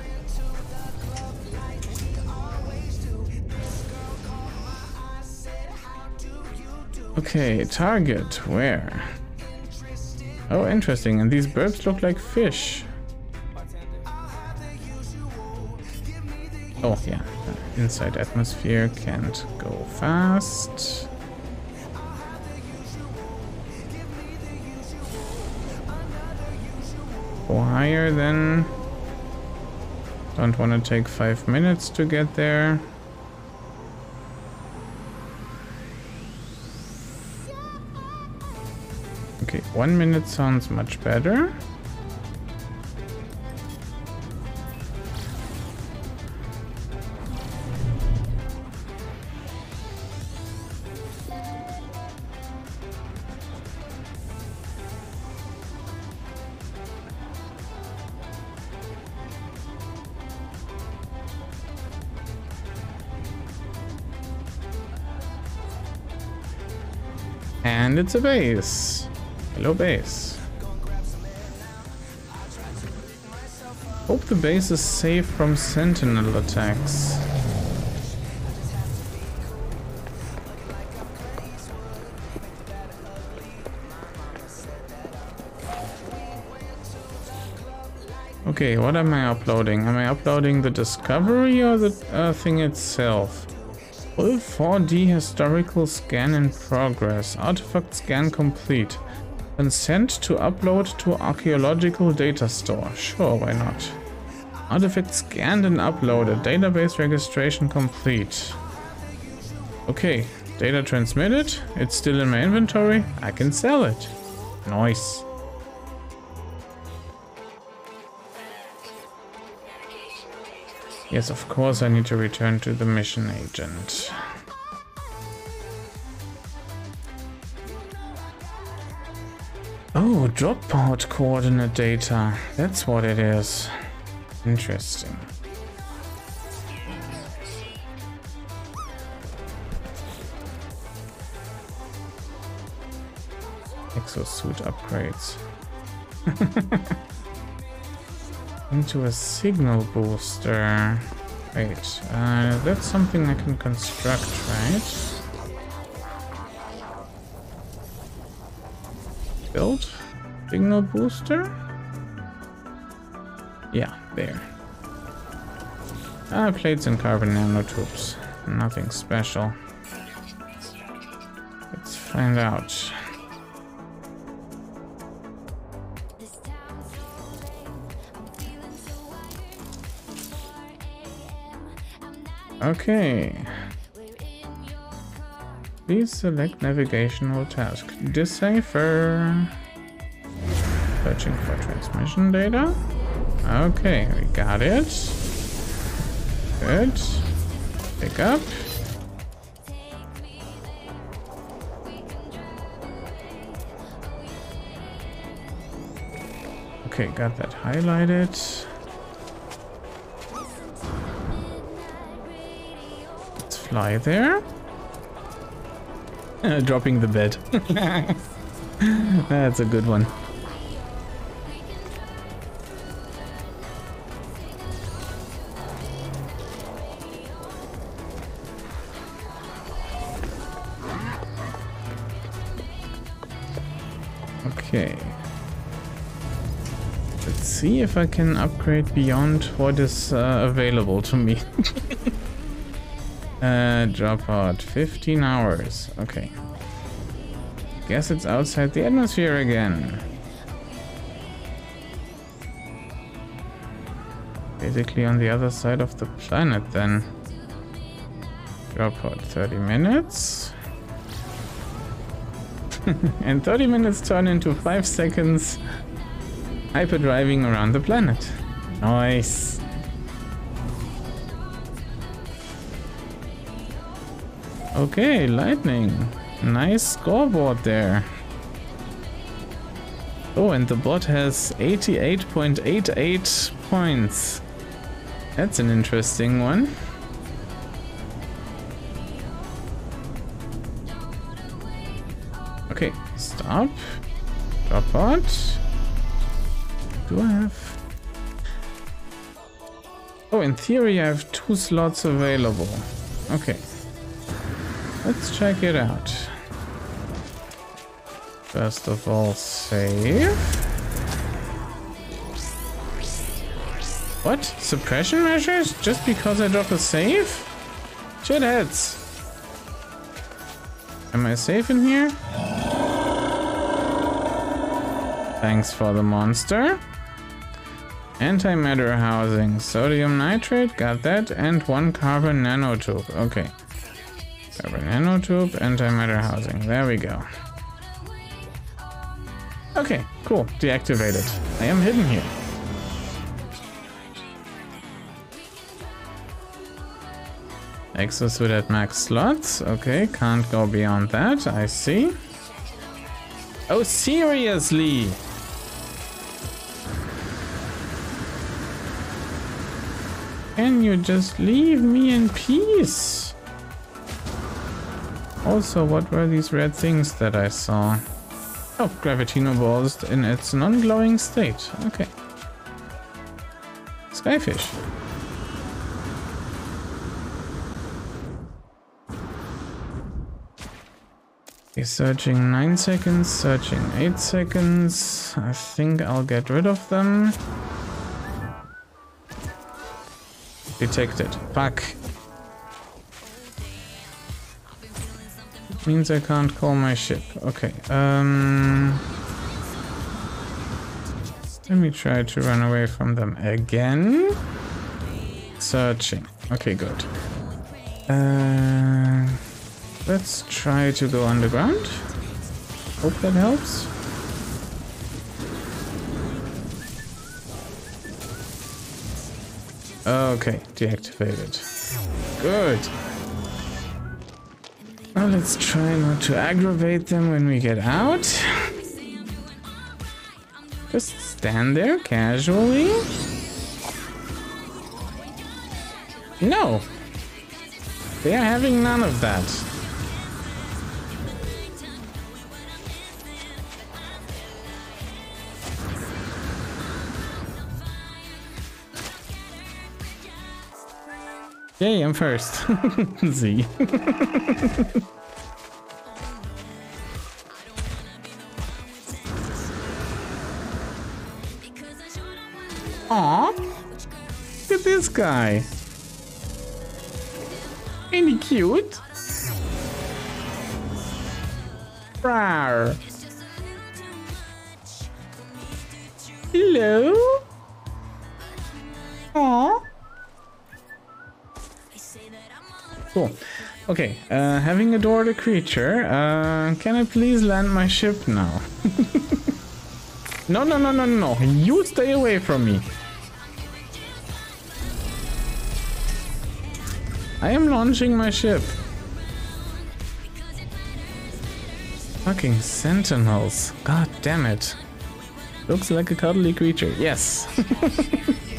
Okay, target, where? Oh, interesting, and these birds look like fish. Oh, yeah, inside atmosphere can't go fast. Go higher then. Don't want to take five minutes to get there. One minute sounds much better. And it's a base. Hello, base. Hope the base is safe from sentinel attacks. Okay, what am I uploading? Am I uploading the discovery or the uh, thing itself? Full 4D historical scan in progress. Artifact scan complete. Consent to upload to archaeological data store. Sure, why not? Artifact scanned and uploaded. Database registration complete. Okay, data transmitted. It's still in my inventory. I can sell it. Nice. Yes, of course I need to return to the mission agent. Oh, drop pod coordinate data. That's what it is. Interesting. Exosuit upgrades. Into a signal booster. Wait, uh, that's something I can construct, right? Build? Signal booster? Yeah, there. Ah, plates and carbon nanotubes. Nothing special. Let's find out. Okay. Please select navigational task. Decipher. Searching for transmission data. Okay, we got it. Good. Pick up. Okay, got that highlighted. Let's fly there. Uh, dropping the bed. That's a good one. If I can upgrade beyond what is uh, available to me. uh, dropout, 15 hours. Okay. Guess it's outside the atmosphere again. Basically on the other side of the planet then. Drop out 30 minutes. and 30 minutes turn into 5 seconds hyper driving around the planet. Nice. Okay, lightning. Nice scoreboard there. Oh, and the bot has 88.88 points. That's an interesting one. Okay, stop. Drop out. Do I have... Oh, in theory I have two slots available. Okay. Let's check it out. First of all, save. What? Suppression measures? Just because I drop a save? Shitheads. Am I safe in here? Thanks for the monster. Antimatter housing, sodium nitrate, got that, and one carbon nanotube. Okay. Carbon nanotube, antimatter housing. There we go. Okay, cool. Deactivated. I am hidden here. Exosuit at max slots. Okay, can't go beyond that. I see. Oh, seriously? Can you just leave me in peace? Also, what were these red things that I saw? Oh, Gravitino balls in its non-glowing state. Okay. Skyfish. He's searching 9 seconds, searching 8 seconds. I think I'll get rid of them. Detected. Fuck. Means I can't call my ship. Okay. Um. Let me try to run away from them again. Searching. Okay, good. Uh, let's try to go underground. Hope that helps. Oh, okay, deactivated. Good. Let's try not to aggravate them when we get out. Just stand there casually. No. They are having none of that. Yay, I'm first. Z. Aw, look at this guy. Ain't he cute? Rawr. Hello? Aw. Cool. Okay, uh, having adored a creature, uh, can I please land my ship now? no, no, no, no, no. You stay away from me. I am launching my ship. Fucking sentinels. God damn it. Looks like a cuddly creature. Yes.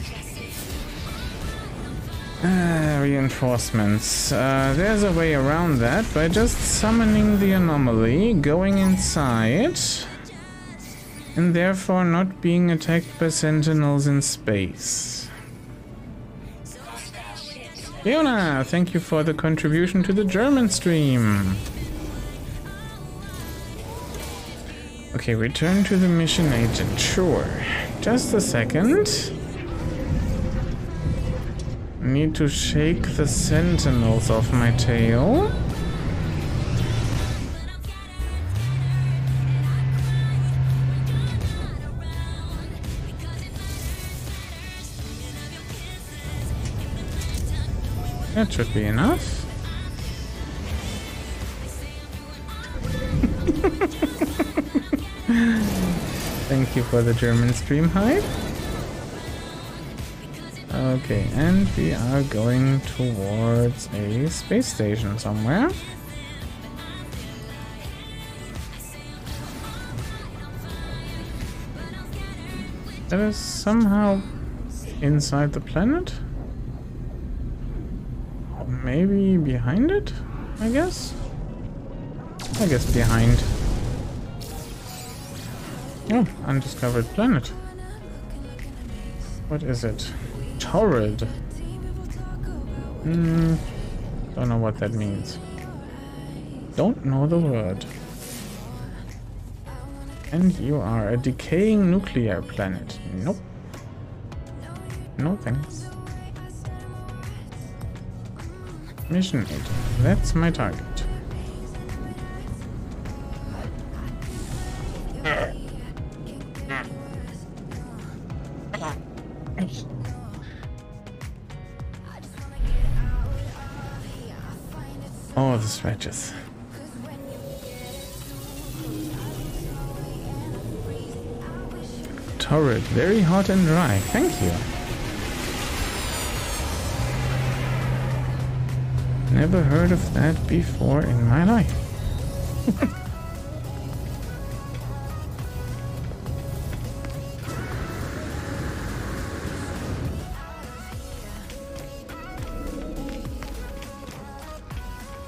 Ah, reinforcements. Uh, there's a way around that by just summoning the anomaly, going inside, and therefore not being attacked by sentinels in space. Fiona, thank you for the contribution to the German stream. Okay, return to the mission agent. Sure. Just a second. Need to shake the sentinels off my tail. That should be enough. Thank you for the German stream hype. Okay, and we are going towards a space station somewhere. That is somehow inside the planet? Maybe behind it? I guess? I guess behind. Oh, undiscovered planet. What is it? Torrid. Hmm. Don't know what that means. Don't know the word. And you are a decaying nuclear planet. Nope. No thanks. Mission 8. That's my target. Stretches. Torrid, very hot and dry. Thank you. Never heard of that before in my life.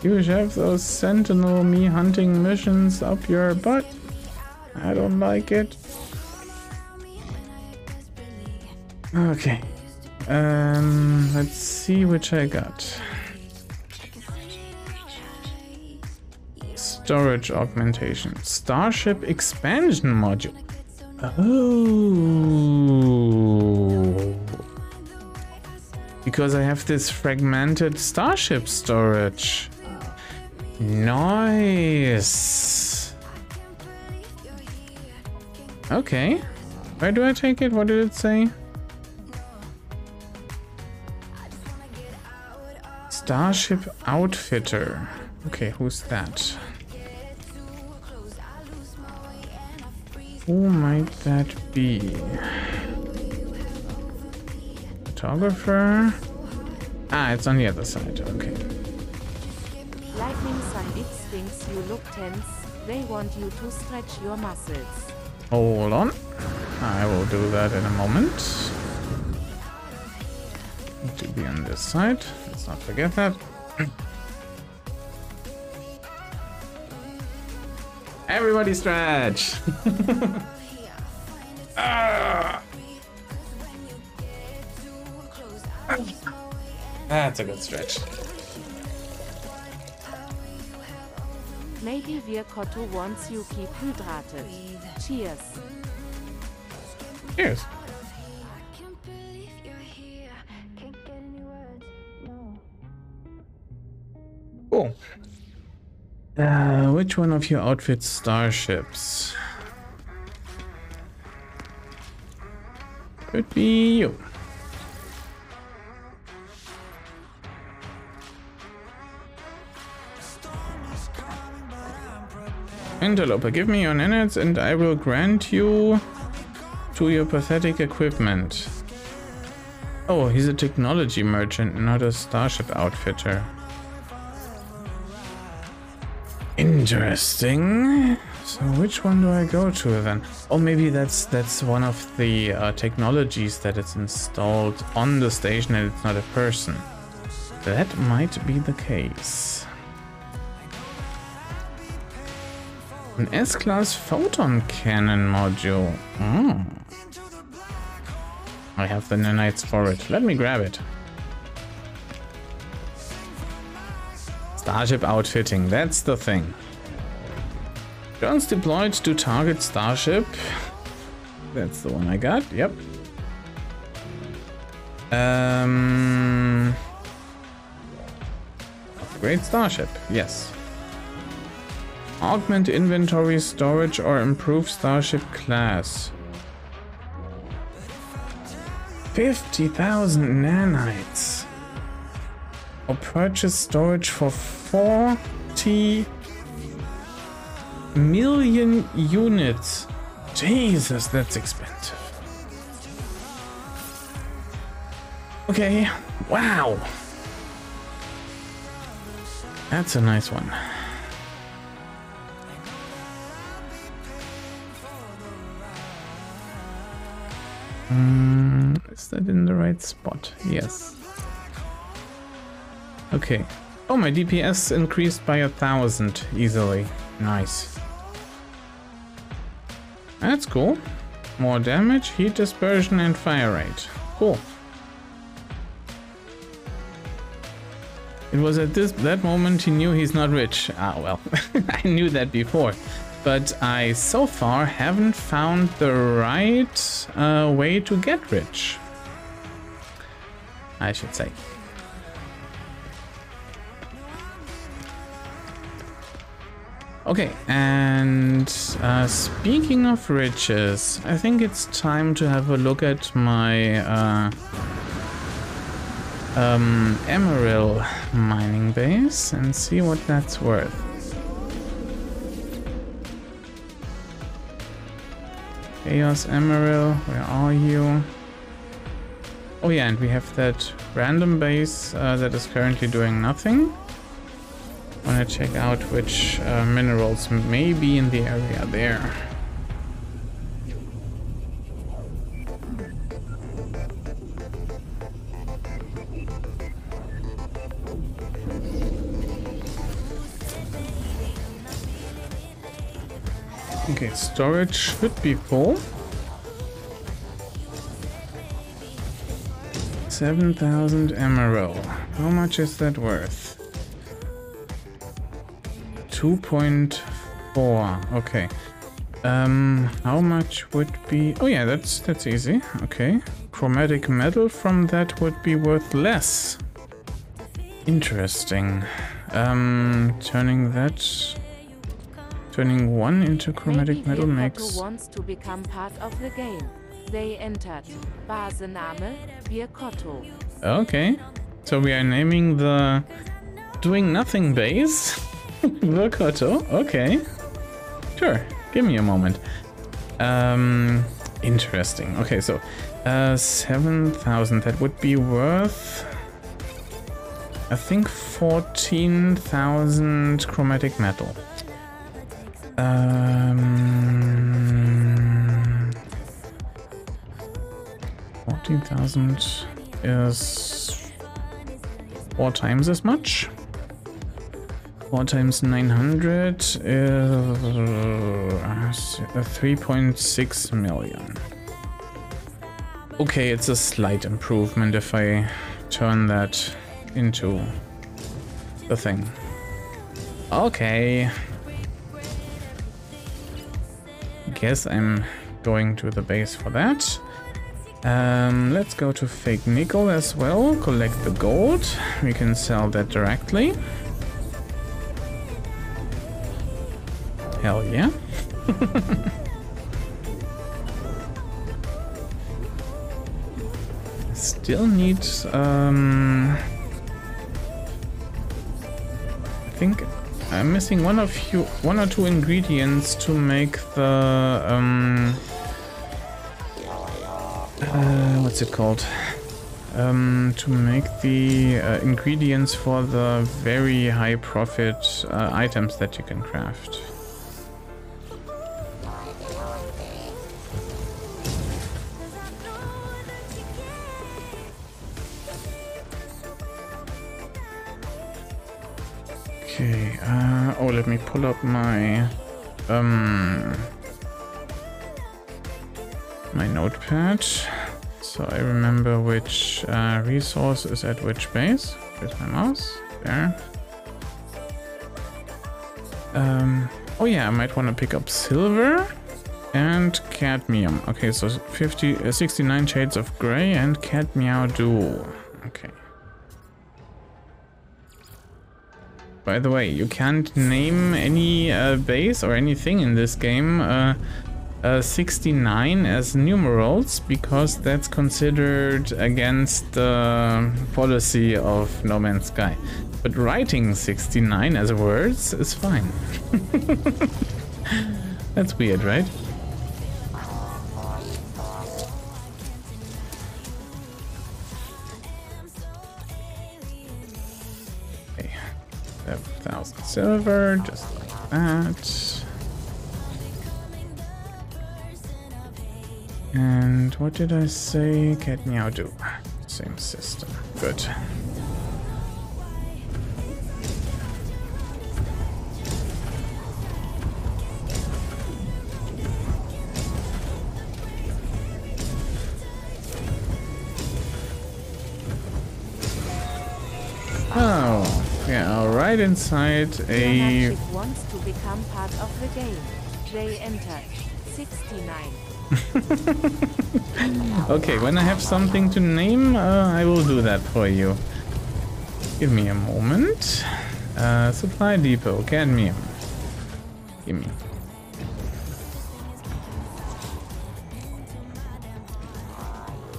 You have those sentinel me hunting missions up your butt. I don't like it. Okay. Um, let's see which I got. Storage augmentation. Starship expansion module. Oh. Because I have this fragmented starship storage. Nice. Okay. Where do I take it? What did it say? Starship Outfitter. Okay, who's that? Who might that be? Photographer? Ah, it's on the other side. Okay. Lightning X thinks you look tense. They want you to stretch your muscles. Hold on. I will do that in a moment. Need to be on this side. Let's not forget that. Everybody stretch! Ah. That's a good stretch. Maybe Virkotto wants you keep hydrated. Cheers. Cheers. Cool. Uh, which one of your outfits starships? Could be you. Interloper. Give me your nanites and I will grant you to your pathetic equipment. Oh, he's a technology merchant, not a starship outfitter. Interesting. So which one do I go to then? Oh, maybe that's that's one of the uh, technologies that is installed on the station and it's not a person. That might be the case. An S-Class photon cannon module. Oh. I have the nanites for it. Let me grab it. Starship outfitting, that's the thing. Drones deployed to target Starship. That's the one I got, yep. Um, upgrade Starship, yes. Augment inventory storage or improve Starship class. 50,000 nanites. Or purchase storage for 40 million units. Jesus, that's expensive. Okay, wow. That's a nice one. Mm, is that in the right spot? Yes. Okay. Oh, my DPS increased by a thousand easily. Nice. That's cool. More damage, heat dispersion, and fire rate. Cool. It was at this that moment he knew he's not rich. Ah, well, I knew that before. But I so far haven't found the right uh, way to get rich. I should say. Okay, and uh, speaking of riches, I think it's time to have a look at my uh, um, Emerald mining base and see what that's worth. Chaos Emerald, where are you? Oh yeah, and we have that random base uh, that is currently doing nothing. Wanna check out which uh, minerals may be in the area there. Okay, storage should be full. 7,000 emerald. How much is that worth? 2.4. Okay. Um, how much would be... Oh yeah, that's that's easy. Okay. Chromatic metal from that would be worth less. Interesting. Um, turning that... Turning one into chromatic metal makes... wants to become part of the game. They entered. Basename Birkotto. Okay. So we are naming the doing nothing base. Virkoto. Okay. Sure. Give me a moment. Um interesting. Okay, so uh 7,000 that would be worth I think 14,000 chromatic metal. Um 14,000 is four times as much. Four times 900 is uh, 3.6 million. Okay, it's a slight improvement if I turn that into the thing. Okay. Guess I'm going to the base for that. Um, let's go to fake nickel as well, collect the gold. We can sell that directly. Hell yeah. Still need, um, I think I'm missing one of you, one or two ingredients to make the um. Uh, what's it called? Um, to make the uh, ingredients for the very high profit uh, items that you can craft. Pull up my, um, my notepad. So I remember which uh, resource is at which base. Where's my mouse? There. Um, oh yeah, I might want to pick up silver and cadmium. Okay, so 50, uh, 69 shades of gray and cadmium duo. Okay. By the way, you can't name any uh, base or anything in this game uh, uh, 69 as numerals because that's considered against the policy of No Man's Sky. But writing 69 as words is fine. that's weird, right? Silver, just like that. And what did I say? Cat meow do. Same system. Good. Oh, yeah, right inside a wants to become part of the game. J enter 69. Okay, when I have something to name, uh, I will do that for you. Give me a moment. Uh, supply depot, cadmium. Give me.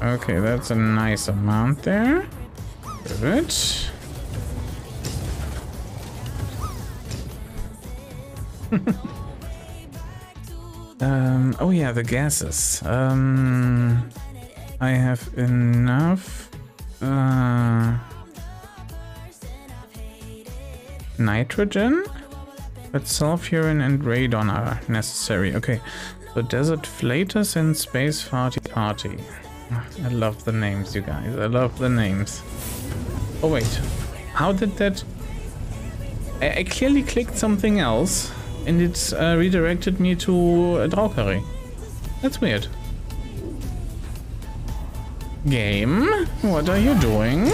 Okay, that's a nice amount there. Good. Um, oh yeah, the gases. Um, I have enough. Uh, nitrogen, but sulfurin and radon are necessary. Okay, so desert flatus and space farty party. I love the names, you guys. I love the names. Oh wait, how did that? I clearly clicked something else and it uh, redirected me to uh, Draukari. That's weird. Game, what are you doing?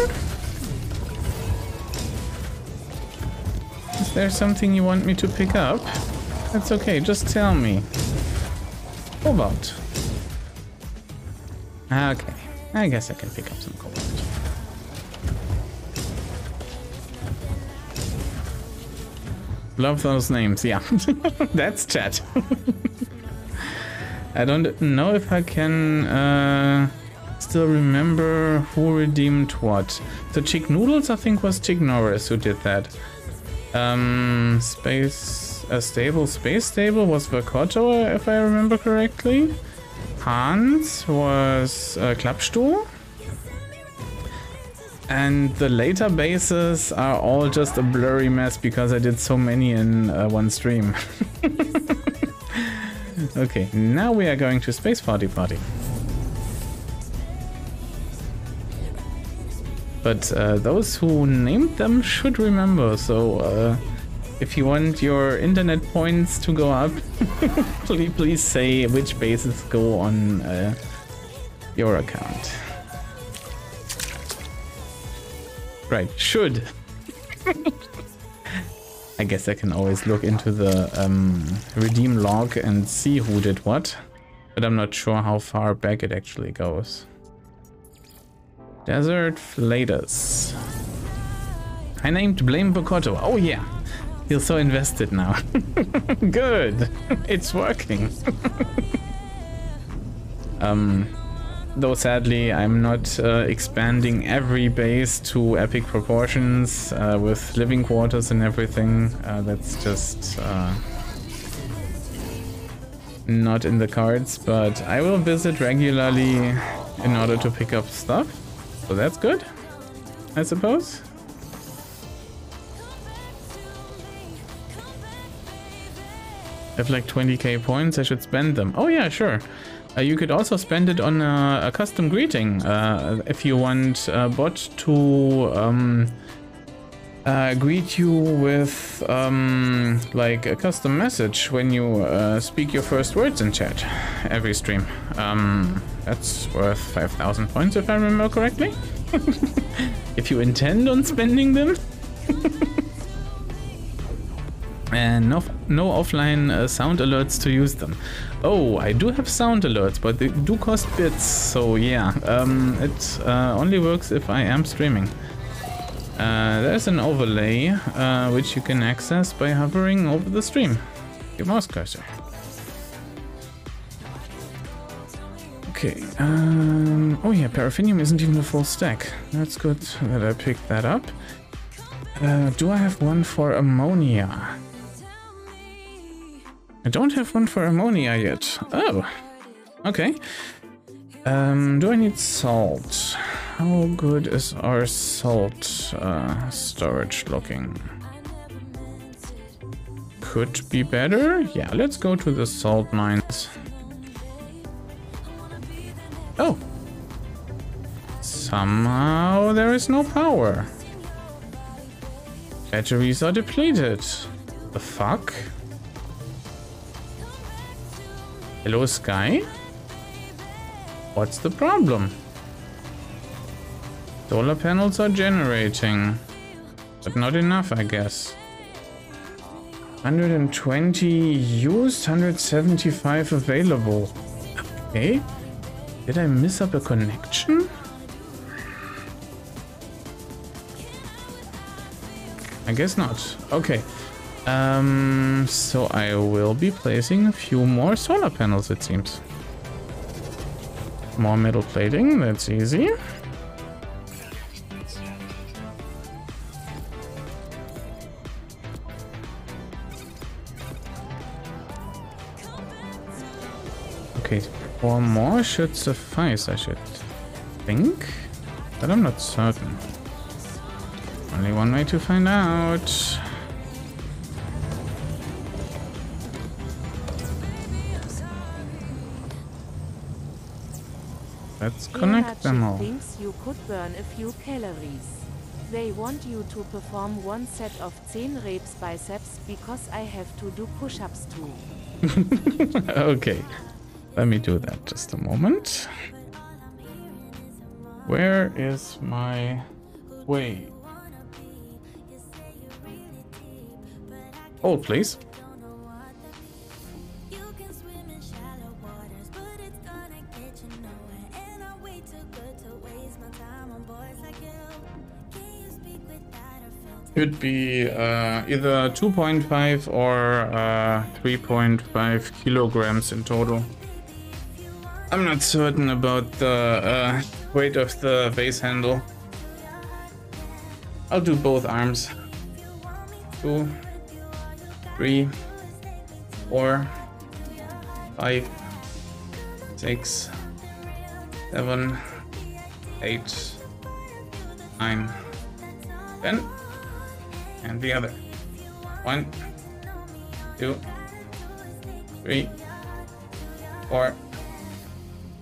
Is there something you want me to pick up? That's okay, just tell me. Cobalt. Okay, I guess I can pick up some cobalt. Love those names, yeah. That's chat. I don't know if I can uh, still remember who redeemed what. The Chick Noodles, I think, was Chick Norris who did that. Um, space, a stable, space stable was Verkotto, if I remember correctly. Hans was uh, Klappstuhl. And the later bases are all just a blurry mess because I did so many in uh, one stream. okay, now we are going to Space Party Party. But uh, those who named them should remember, so uh, if you want your internet points to go up, please, please say which bases go on uh, your account. Right, should. I guess I can always look into the um, redeem log and see who did what, but I'm not sure how far back it actually goes. Desert Flatus. I named Blame Bokotto. Oh yeah, he's so invested now. Good, it's working. um, Though sadly, I'm not uh, expanding every base to epic proportions uh, with living quarters and everything. Uh, that's just uh, not in the cards, but I will visit regularly in order to pick up stuff. So that's good, I suppose. I have like 20k points, I should spend them. Oh yeah, sure. Uh, you could also spend it on a, a custom greeting uh, if you want a bot to um, uh, greet you with um, like a custom message when you uh, speak your first words in chat every stream. Um, that's worth 5,000 points if I remember correctly. if you intend on spending them. and no, no offline uh, sound alerts to use them. Oh, I do have sound alerts, but they do cost bits, so yeah, um, it uh, only works if I am streaming. Uh, there's an overlay uh, which you can access by hovering over the stream. Your mouse cursor. Okay, um, oh yeah, paraffinium isn't even a full stack. That's good that I picked that up. Uh, do I have one for ammonia? I don't have one for ammonia yet. Oh, okay. Um, do I need salt? How good is our salt uh, storage looking? Could be better. Yeah, let's go to the salt mines. Oh. Somehow there is no power. Batteries are depleted. The fuck? Hello, Sky? What's the problem? Solar panels are generating, but not enough, I guess. 120 used, 175 available. Okay. Did I miss up a connection? I guess not. Okay. Um, so I will be placing a few more solar panels, it seems. More metal plating, that's easy. Okay, four more should suffice, I should think. But I'm not certain. Only one way to find out. Let's connect them all. thinks you could burn a few calories. They want you to perform one set of 10 reps biceps because I have to do push-ups too. okay, let me do that just a moment. Where is my way? Hold, please. Could be uh, either 2.5 or uh, 3.5 kilograms in total. I'm not certain about the uh, weight of the vase handle. I'll do both arms. Two, three, four, five, six, seven, eight, nine, ten and the other. One, two, three, four,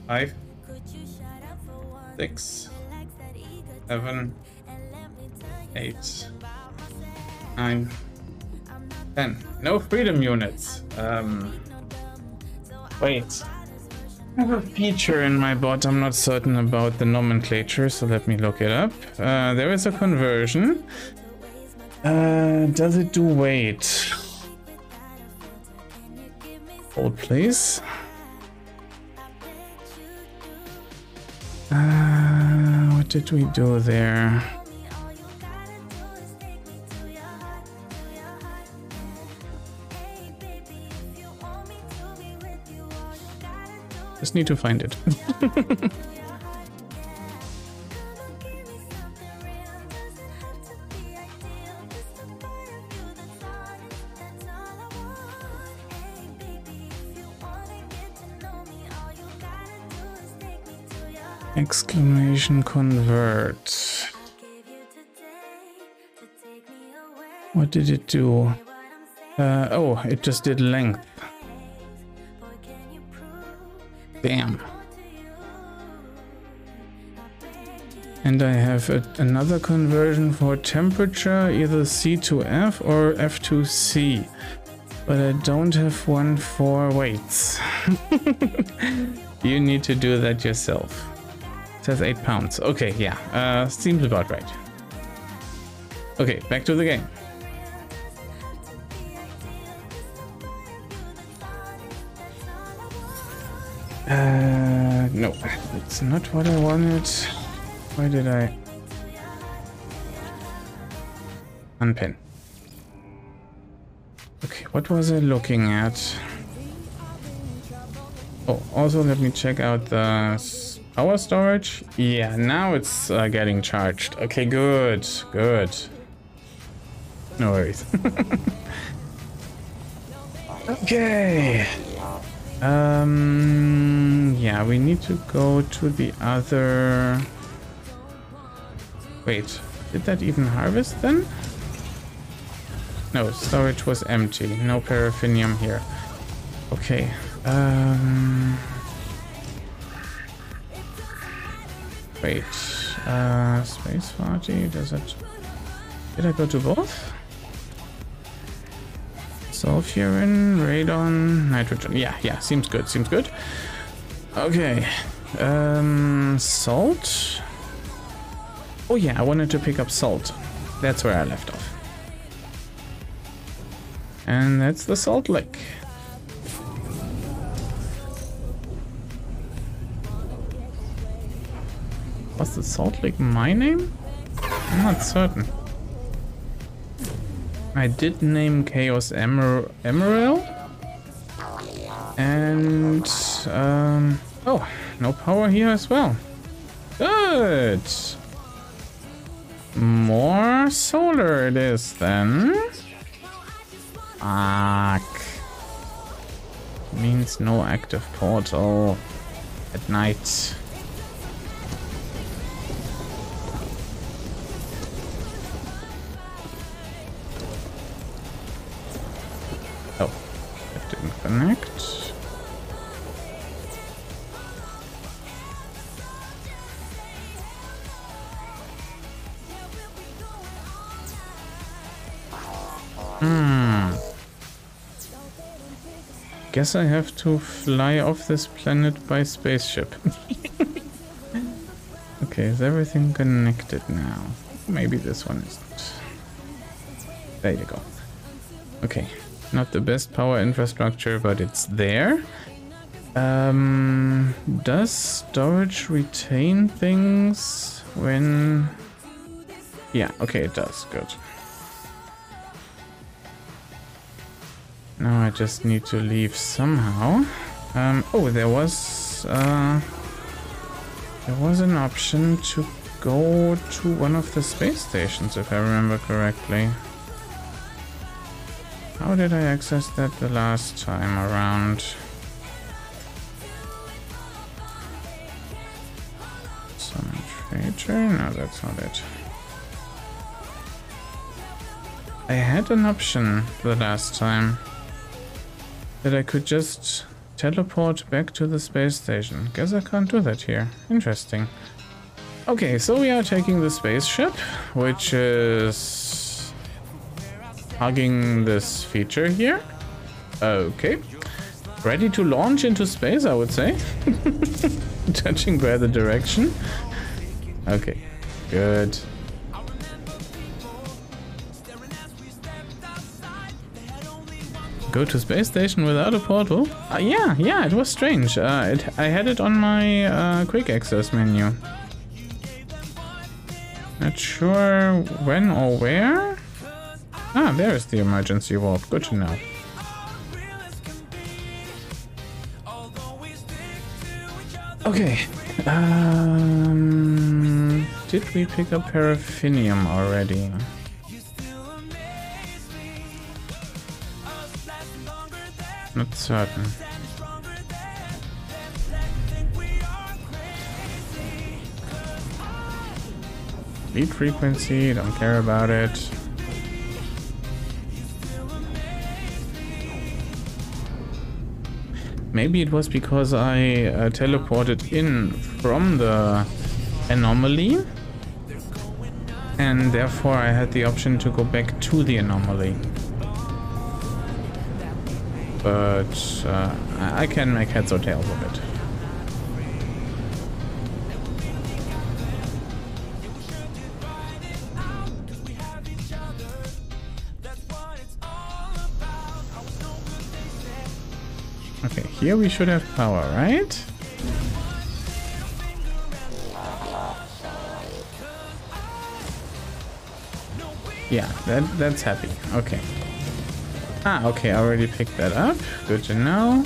five, six, seven, eight, nine, ten. No freedom units. Um, wait. I have a feature in my bot. I'm not certain about the nomenclature, so let me look it up. Uh, there is a conversion uh, does it do weight? Hold, please. Uh, what did we do there? Just need to find it. Exclamation convert. What did it do? Uh, oh, it just did length. Damn. And I have a, another conversion for temperature, either C to F or F to C. But I don't have one for weights. you need to do that yourself. Says 8 pounds. Okay, yeah, uh, seems about right. Okay, back to the game. Uh, no, it's not what I wanted. Why did I unpin? Okay, what was I looking at? Oh, also let me check out the power storage. Yeah, now it's uh, getting charged. Okay, good, good. No worries. okay. Um, yeah, we need to go to the other... Wait, did that even harvest then? No, storage was empty. No paraffinium here. Okay. Um... Wait. Uh, space party, does it... Did I go to both? Sulfurin, radon, nitrogen. Yeah, yeah, seems good, seems good. Okay. Um, salt. Oh yeah, I wanted to pick up salt. That's where I left off. And that's the salt lake. Was the salt lake my name? I'm not certain. I did name Chaos Emer Emerald. And, um, oh, no power here as well. Good. More solar it is then. Fuck. Means no active portal at night. Didn't connect. Hmm. Guess I have to fly off this planet by spaceship. okay, is everything connected now? Maybe this one isn't. There you go. Okay, not the best power infrastructure, but it's there. Um, does storage retain things when... Yeah, okay, it does. Good. Now I just need to leave somehow. Um, oh, there was... Uh, there was an option to go to one of the space stations, if I remember correctly. How did I access that the last time around? Summon traitor? No, that's not it. I had an option the last time that I could just teleport back to the space station. Guess I can't do that here. Interesting. Okay, so we are taking the spaceship, which is hugging this feature here. Okay. Ready to launch into space, I would say. Judging by the direction. Okay, good. Go to space station without a portal? Uh, yeah, yeah, it was strange. Uh, it, I had it on my uh, quick access menu. Not sure when or where. Ah, there is the emergency vault. Good to know. Okay. Um, did we pick up paraffinium already? Not certain. Beat frequency, don't care about it. Maybe it was because I uh, teleported in from the anomaly and therefore I had the option to go back to the anomaly. But uh, I I can make heads or tails of it. Okay, here we should have power, right? Yeah, that that's happy. Okay. Ah, okay, I already picked that up. Good to know.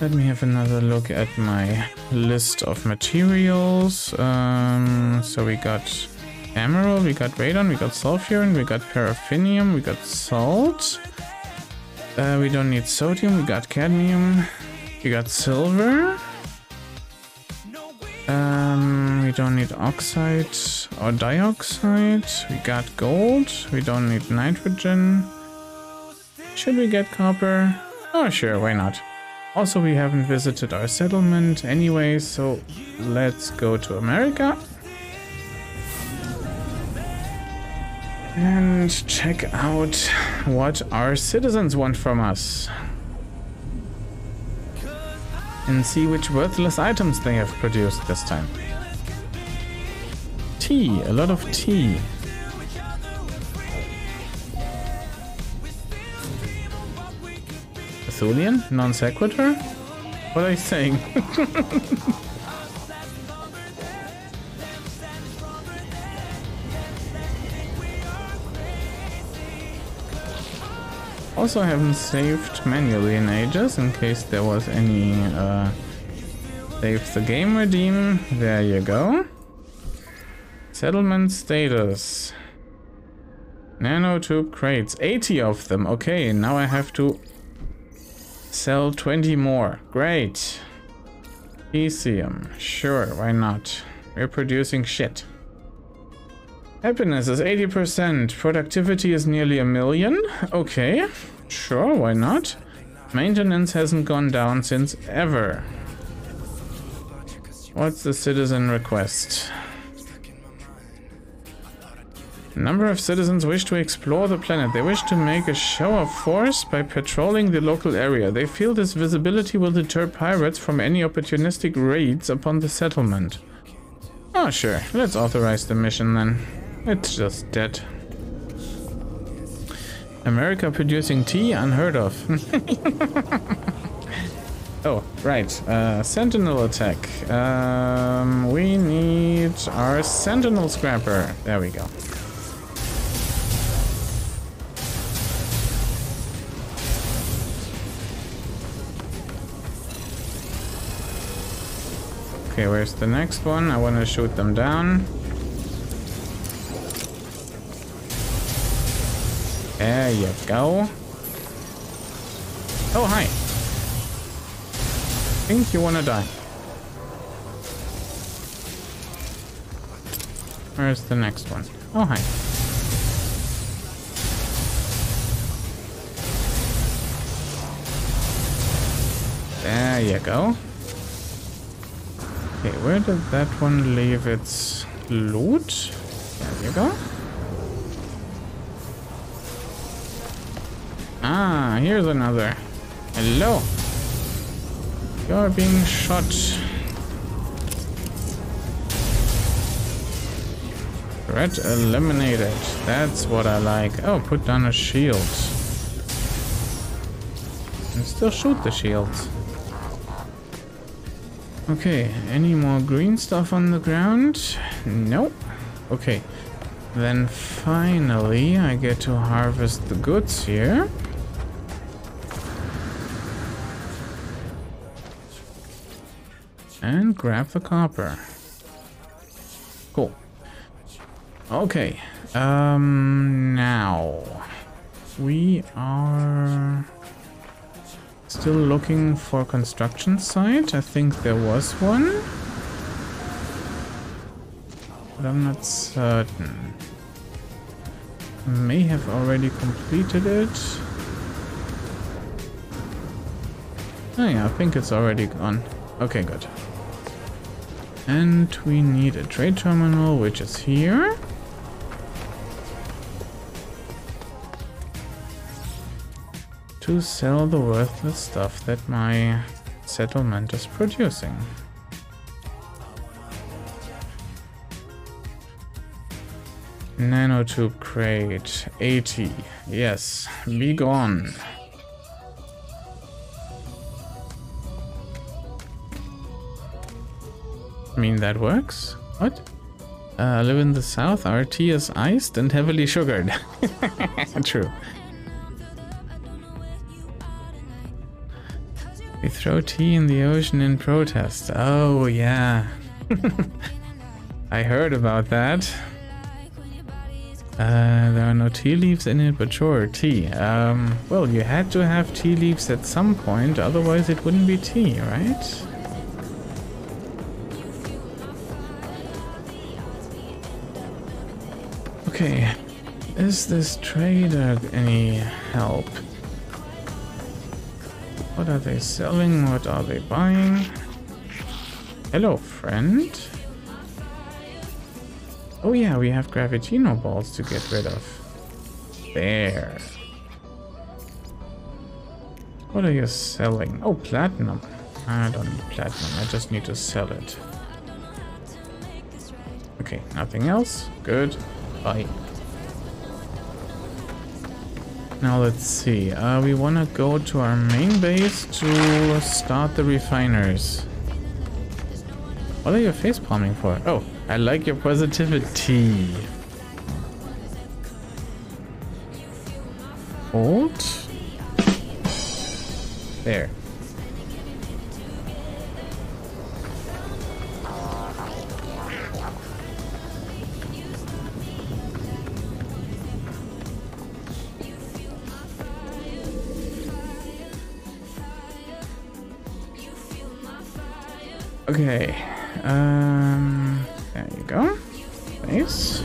Let me have another look at my list of materials. Um, so we got emerald, we got radon, we got sulfurin, we got paraffinium, we got salt. Uh, we don't need sodium, we got cadmium, we got silver. Um, we don't need oxide or dioxide. We got gold. We don't need nitrogen. Should we get copper? Oh, sure, why not? Also, we haven't visited our settlement anyway, so let's go to America. And check out what our citizens want from us. And see which worthless items they have produced this time. Tea, a lot of tea. Thulian? Non sequitur? What are you saying? also I haven't saved manually in ages in case there was any uh, save the game redeem. There you go. Settlement status. Nanotube crates. 80 of them. Okay, now I have to sell 20 more. Great. Ecium. Sure, why not? We're producing shit. Happiness is 80%. Productivity is nearly a million. Okay, sure, why not? Maintenance hasn't gone down since ever. What's the citizen request? Number of citizens wish to explore the planet. They wish to make a show of force by patrolling the local area. They feel this visibility will deter pirates from any opportunistic raids upon the settlement. Oh, sure. Let's authorize the mission then. It's just dead. America producing tea? Unheard of. oh, right. Uh, sentinel attack. Um, we need our sentinel scrapper. There we go. Okay, where's the next one? I want to shoot them down. There you go. Oh, hi. Think you want to die. Where's the next one? Oh, hi. There you go. Okay, where did that one leave its loot? There you go. Ah, here's another. Hello. You're being shot. Threat eliminated. That's what I like. Oh, put down a shield. And still shoot the shields. Okay, any more green stuff on the ground? Nope. Okay, then finally I get to harvest the goods here. And grab the copper. Cool. Okay, um, now we are Still looking for construction site. I think there was one. but I'm not certain. May have already completed it. Oh yeah, I think it's already gone. Okay, good. And we need a trade terminal, which is here. To sell the worthless stuff that my settlement is producing. Nanotube crate 80. Yes, be gone. Mean, that works. What? Uh, live in the south. Our tea is iced and heavily sugared. True. We throw tea in the ocean in protest. Oh, yeah. I heard about that. Uh, there are no tea leaves in it, but sure, tea. Um, well, you had to have tea leaves at some point, otherwise it wouldn't be tea, right? Okay, is this trader any help? What are they selling? What are they buying? Hello, friend. Oh yeah, we have Gravitino balls to get rid of. There. What are you selling? Oh, platinum. I don't need platinum, I just need to sell it. Okay, nothing else? Good. Bye. Now let's see. Uh, we want to go to our main base to start the refiners. What are you face palming for? Oh, I like your positivity. Hold. There. Okay. Um, there you go. Nice.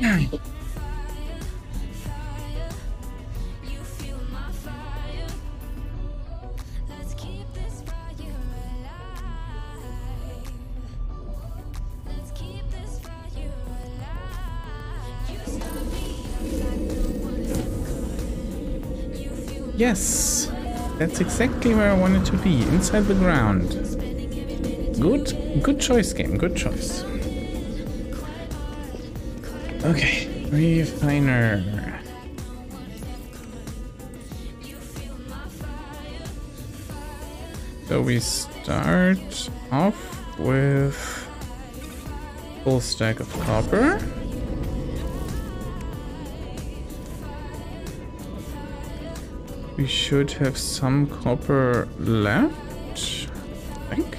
Let's Yes. That's exactly where I wanted to be, inside the ground. Good, good choice, game. Good choice. Okay, refiner. So we start off with full stack of copper. We should have some copper left, I think.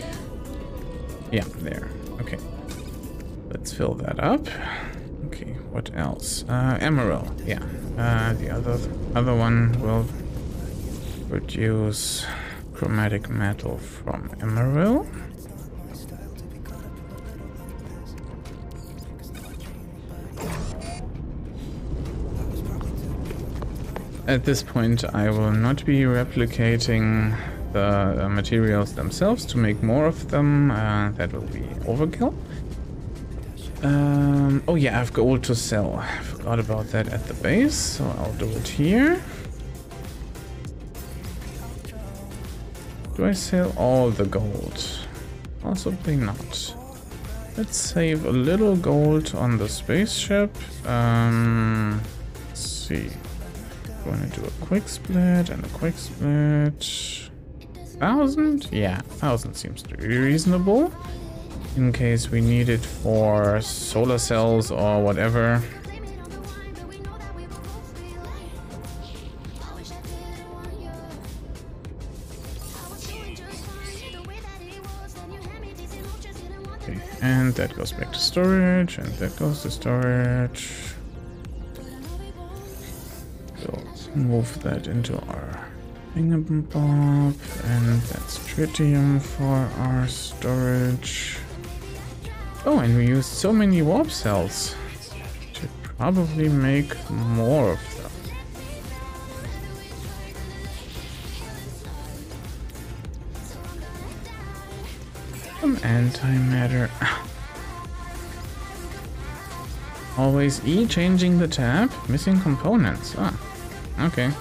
Yeah, there. Okay. Let's fill that up. Okay, what else? Uh, emerald. Yeah. Uh, the other other one will produce chromatic metal from emerald. At this point, I will not be replicating the uh, materials themselves to make more of them. Uh, that will be overkill. Um, oh yeah, I have gold to sell. I forgot about that at the base, so I'll do it here. Do I sell all the gold? Possibly not. Let's save a little gold on the spaceship. Um, see. Going to do a quick split and a quick split. Thousand? Yeah, thousand seems to be reasonable. In case we need it for solar cells or whatever. Okay, and that goes back to storage, and that goes to storage. Move that into our Thingamabob, and that's tritium for our storage. Oh, and we used so many warp cells. Should probably make more of them. Some antimatter. Always E changing the tab. Missing components. Ah, okay.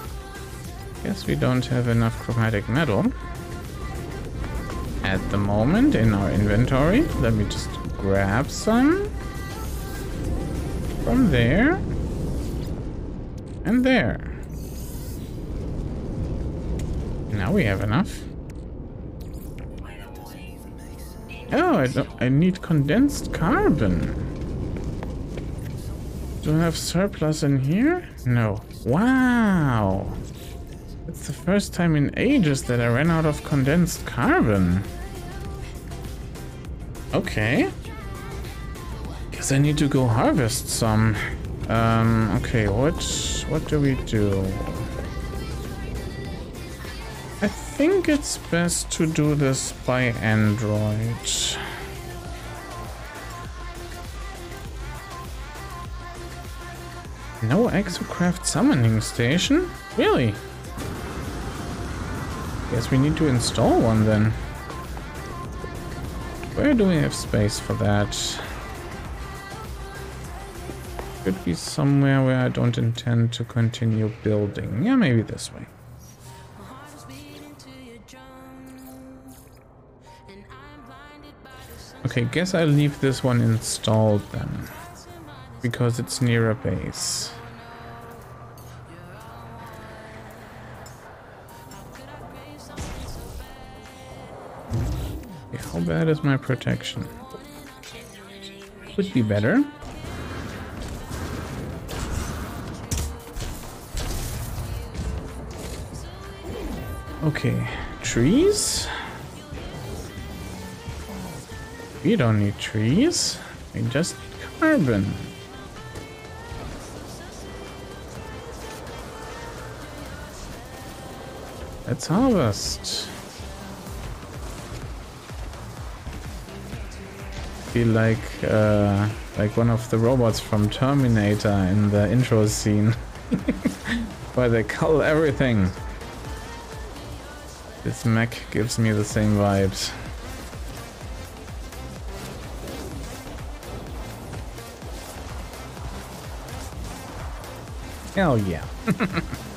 Guess we don't have enough chromatic metal at the moment in our inventory. Let me just grab some from there and there. Now we have enough. Oh, I, I need condensed carbon. Do I have surplus in here? No. Wow. It's the first time in ages that I ran out of condensed carbon. Okay. Guess I need to go harvest some. Um, okay, what what do we do? I think it's best to do this by Android. No Exocraft summoning station? Really? Guess we need to install one then. Where do we have space for that? Could be somewhere where I don't intend to continue building. Yeah, maybe this way. Okay, guess I'll leave this one installed then. Because it's near a base. How bad is my protection? Could be better. Okay, trees? We don't need trees. We just need carbon. Let's harvest. Feel like uh, like one of the robots from Terminator in the intro scene, where they cull everything. This mech gives me the same vibes. Hell yeah.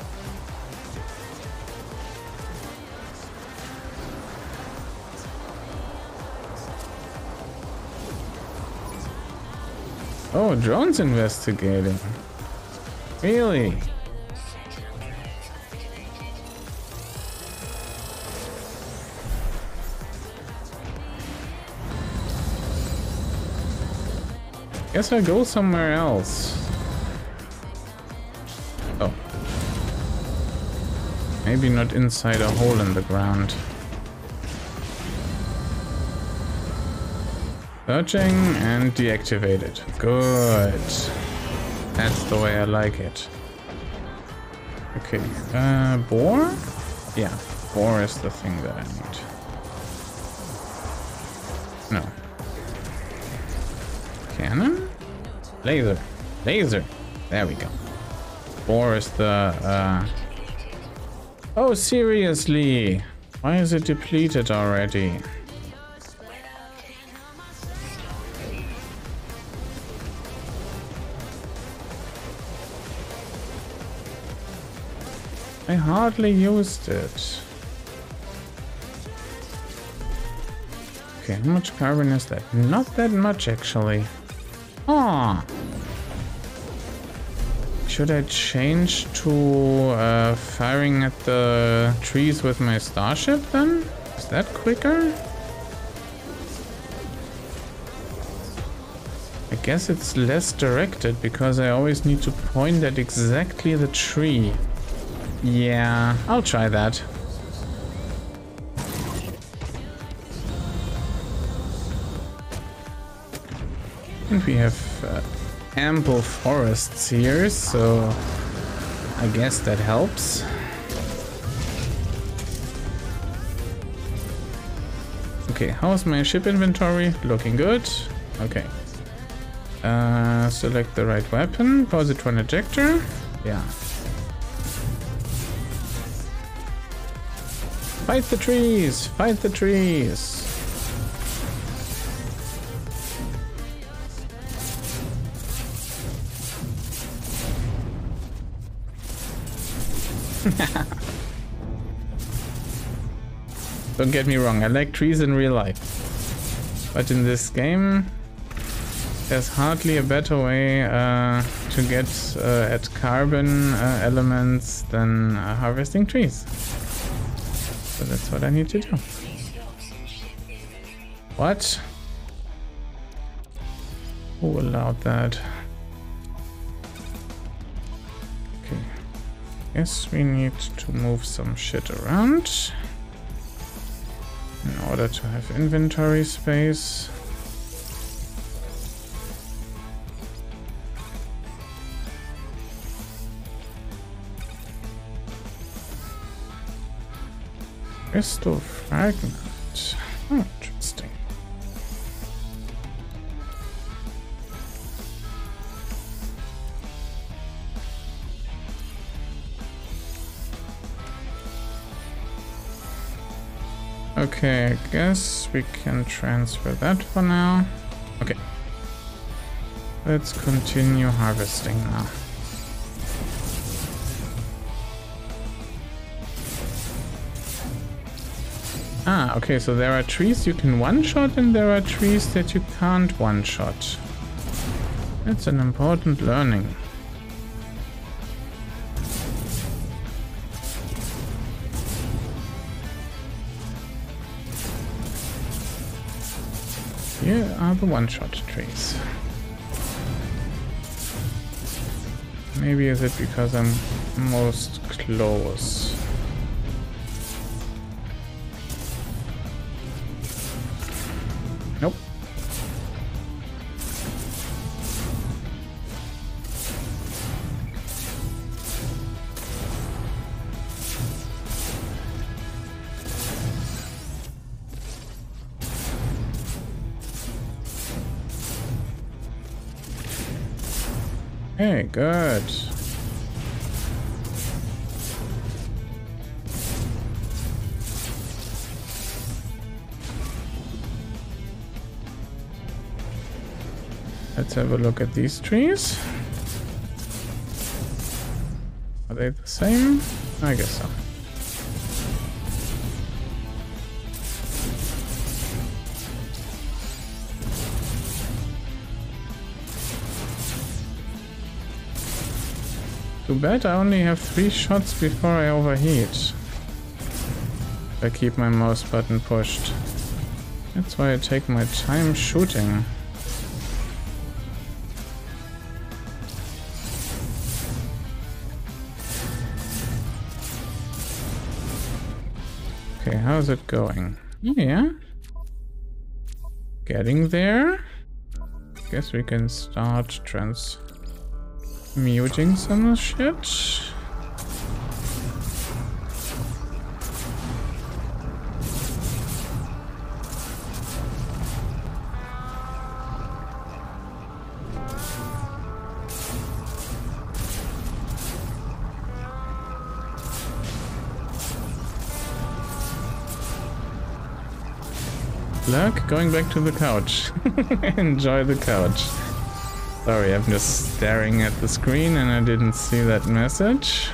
oh, drone's investigating. Really? Guess I'll go somewhere else. Oh. Maybe not inside a hole in the ground. Searching and deactivated. Good. That's the way I like it. Okay, uh, bore? Yeah, bore is the thing that I need. No. Cannon? Laser. Laser. There we go. Bore is the, uh... Oh, seriously? Why is it depleted already? Hardly used it. Okay, how much carbon is that? Not that much, actually. Ah. Should I change to uh, firing at the trees with my starship then? Is that quicker? I guess it's less directed because I always need to point at exactly the tree. Yeah, I'll try that. And we have uh, ample forests here, so I guess that helps. Okay, how's my ship inventory? Looking good. Okay. Uh, select the right weapon, positron ejector. Yeah, Fight the trees! Fight the trees! Don't get me wrong, I like trees in real life. But in this game, there's hardly a better way uh, to get uh, at carbon uh, elements than uh, harvesting trees. That's what I need to do. What? Who allowed that? Okay. Yes, we need to move some shit around in order to have inventory space. Crystal fragment. Oh, interesting. Okay, I guess we can transfer that for now. Okay. Let's continue harvesting now. Okay, so there are trees you can one-shot and there are trees that you can't one-shot. That's an important learning. Here are the one-shot trees. Maybe is it because I'm most close? Let's have a look at these trees. Are they the same? I guess so. Too bad I only have three shots before I overheat. I keep my mouse button pushed. That's why I take my time shooting. How's it going? Yeah. Getting there. Guess we can start transmuting some shit. Going back to the couch. Enjoy the couch. Sorry, I'm just staring at the screen and I didn't see that message.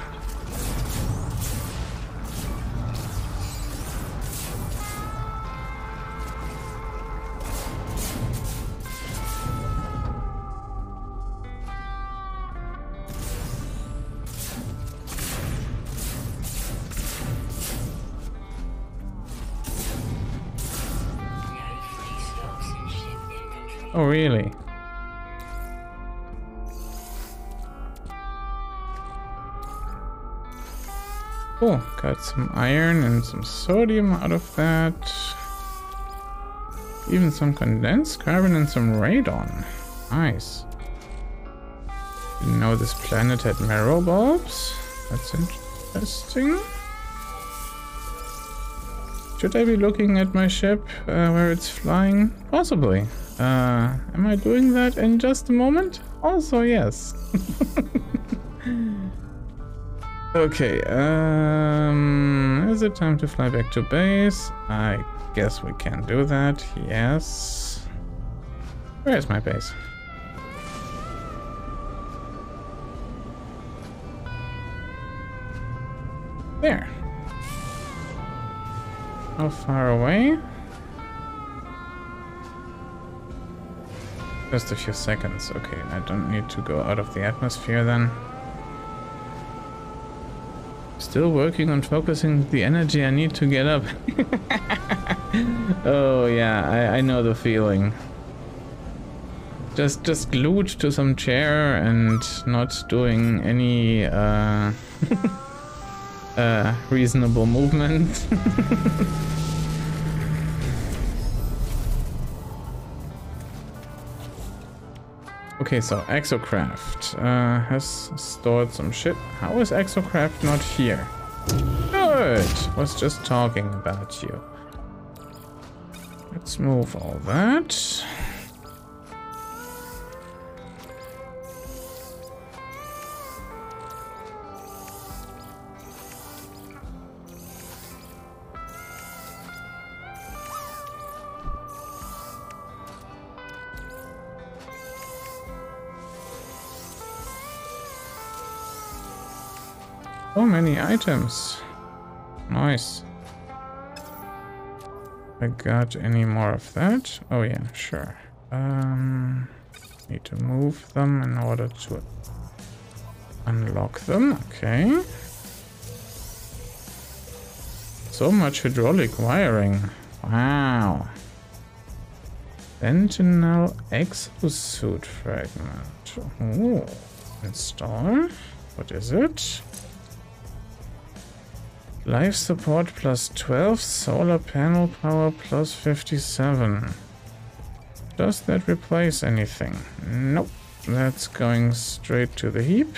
Some iron and some sodium out of that. Even some condensed carbon and some radon. Nice. Didn't know this planet had marrow bulbs. That's interesting. Should I be looking at my ship uh, where it's flying? Possibly. Uh, am I doing that in just a moment? Also, yes. okay, um, is it time to fly back to base? I guess we can do that, yes. Where is my base? There. How far away? Just a few seconds. Okay, I don't need to go out of the atmosphere then. Still working on focusing the energy I need to get up. oh yeah, I, I know the feeling. Just just glued to some chair and not doing any uh, uh, reasonable movement. Okay, so Exocraft uh, has stored some shit. How is Exocraft not here? Good! Was just talking about you. Let's move all that. So many items. Nice. I got any more of that? Oh yeah, sure. Um, need to move them in order to unlock them. Okay. So much hydraulic wiring. Wow. Sentinel exosuit fragment. Ooh. Install. What is it? Life support plus 12, solar panel power plus 57. Does that replace anything? Nope. That's going straight to the heap.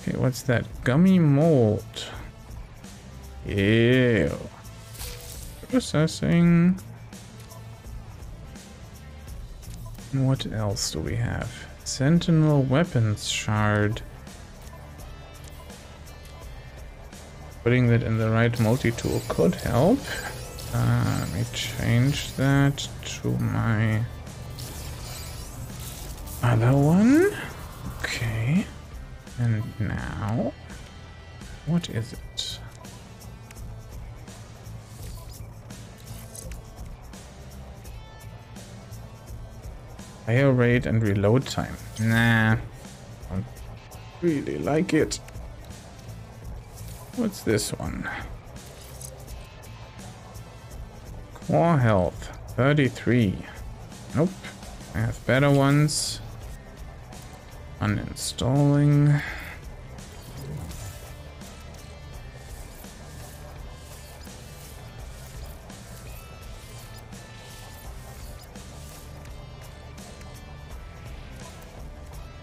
Okay, what's that? Gummy mold. Ew. Processing. What else do we have? Sentinel weapons shard. Putting that in the right multi-tool could help. Uh, let me change that to my other one. Okay. And now, what is it? Fire rate and reload time. Nah. Don't really like it. What's this one? Core health. 33. Nope. I have better ones. Uninstalling.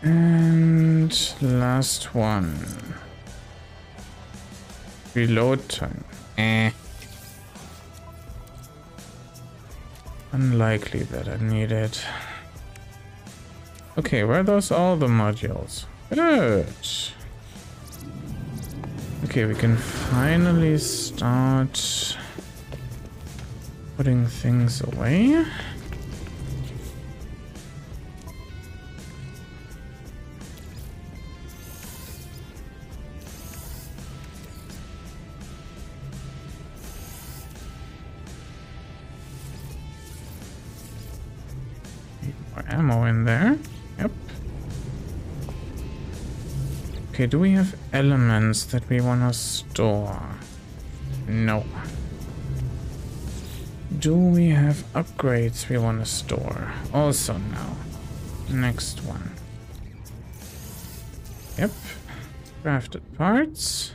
And last one. Reload time. Eh. Unlikely that I need it. Okay, where are those all the modules? Good. Okay, we can finally start putting things away. Okay, do we have elements that we want to store? No. Do we have upgrades we want to store? Also no. Next one. Yep. Crafted parts.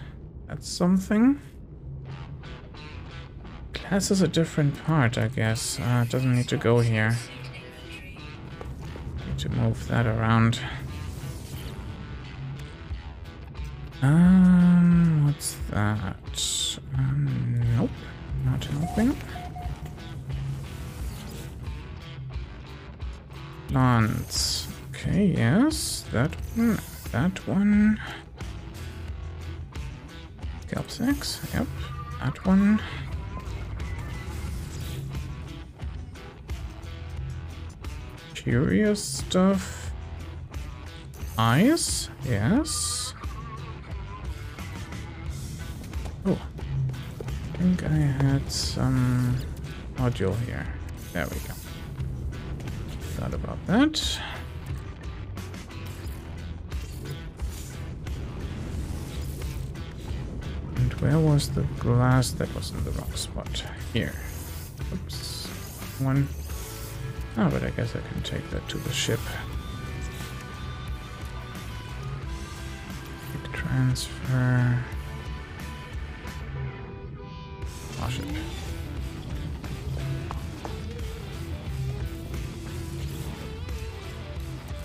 That's something. Class is a different part, I guess. Uh, doesn't need to go here Need to move that around. Uh, What's that? Um, nope, not helping. Plants. Okay, yes, that one, that one. Kelp sacs, yep, that one. Curious stuff. Eyes, yes. Think I had some module here. There we go. Thought about that. And where was the glass that was in the wrong spot? Here. Oops. One. Oh, but I guess I can take that to the ship. Transfer.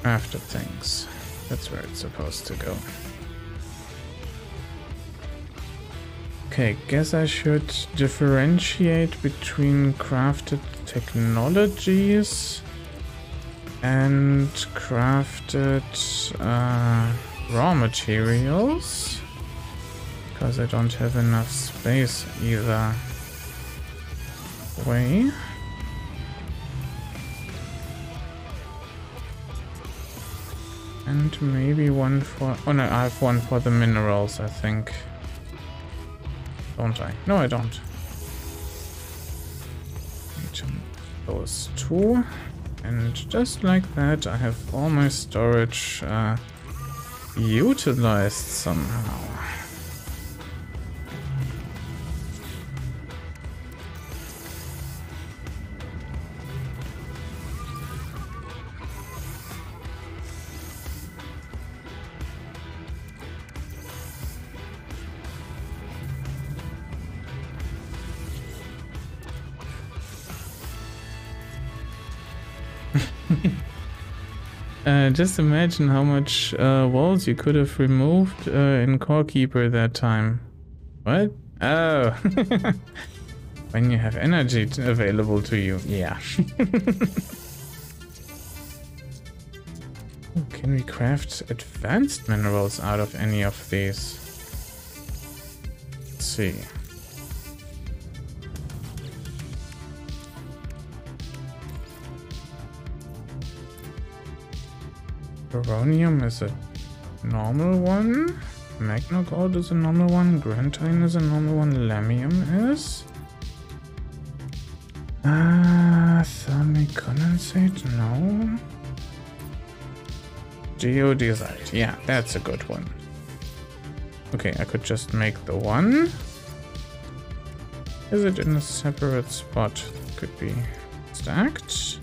After things. That's where it's supposed to go. Okay, guess I should differentiate between crafted technologies and crafted uh, raw materials. Because I don't have enough space either way. And maybe one for... Oh no, I have one for the minerals, I think. Don't I? No, I don't. Those two. And just like that, I have all my storage uh, utilized somehow. Uh, just imagine how much uh, walls you could have removed uh, in Core Keeper that time. What? Oh. when you have energy t- available to you. Yeah. Can we craft advanced minerals out of any of these? Let's see. Coronium is a normal one. Magnogold is a normal one. Grantine is a normal one. Lemmium is. Ah, thermic condensate? No. Geodesite. Yeah, that's a good one. Okay, I could just make the one. Is it in a separate spot? Could be stacked.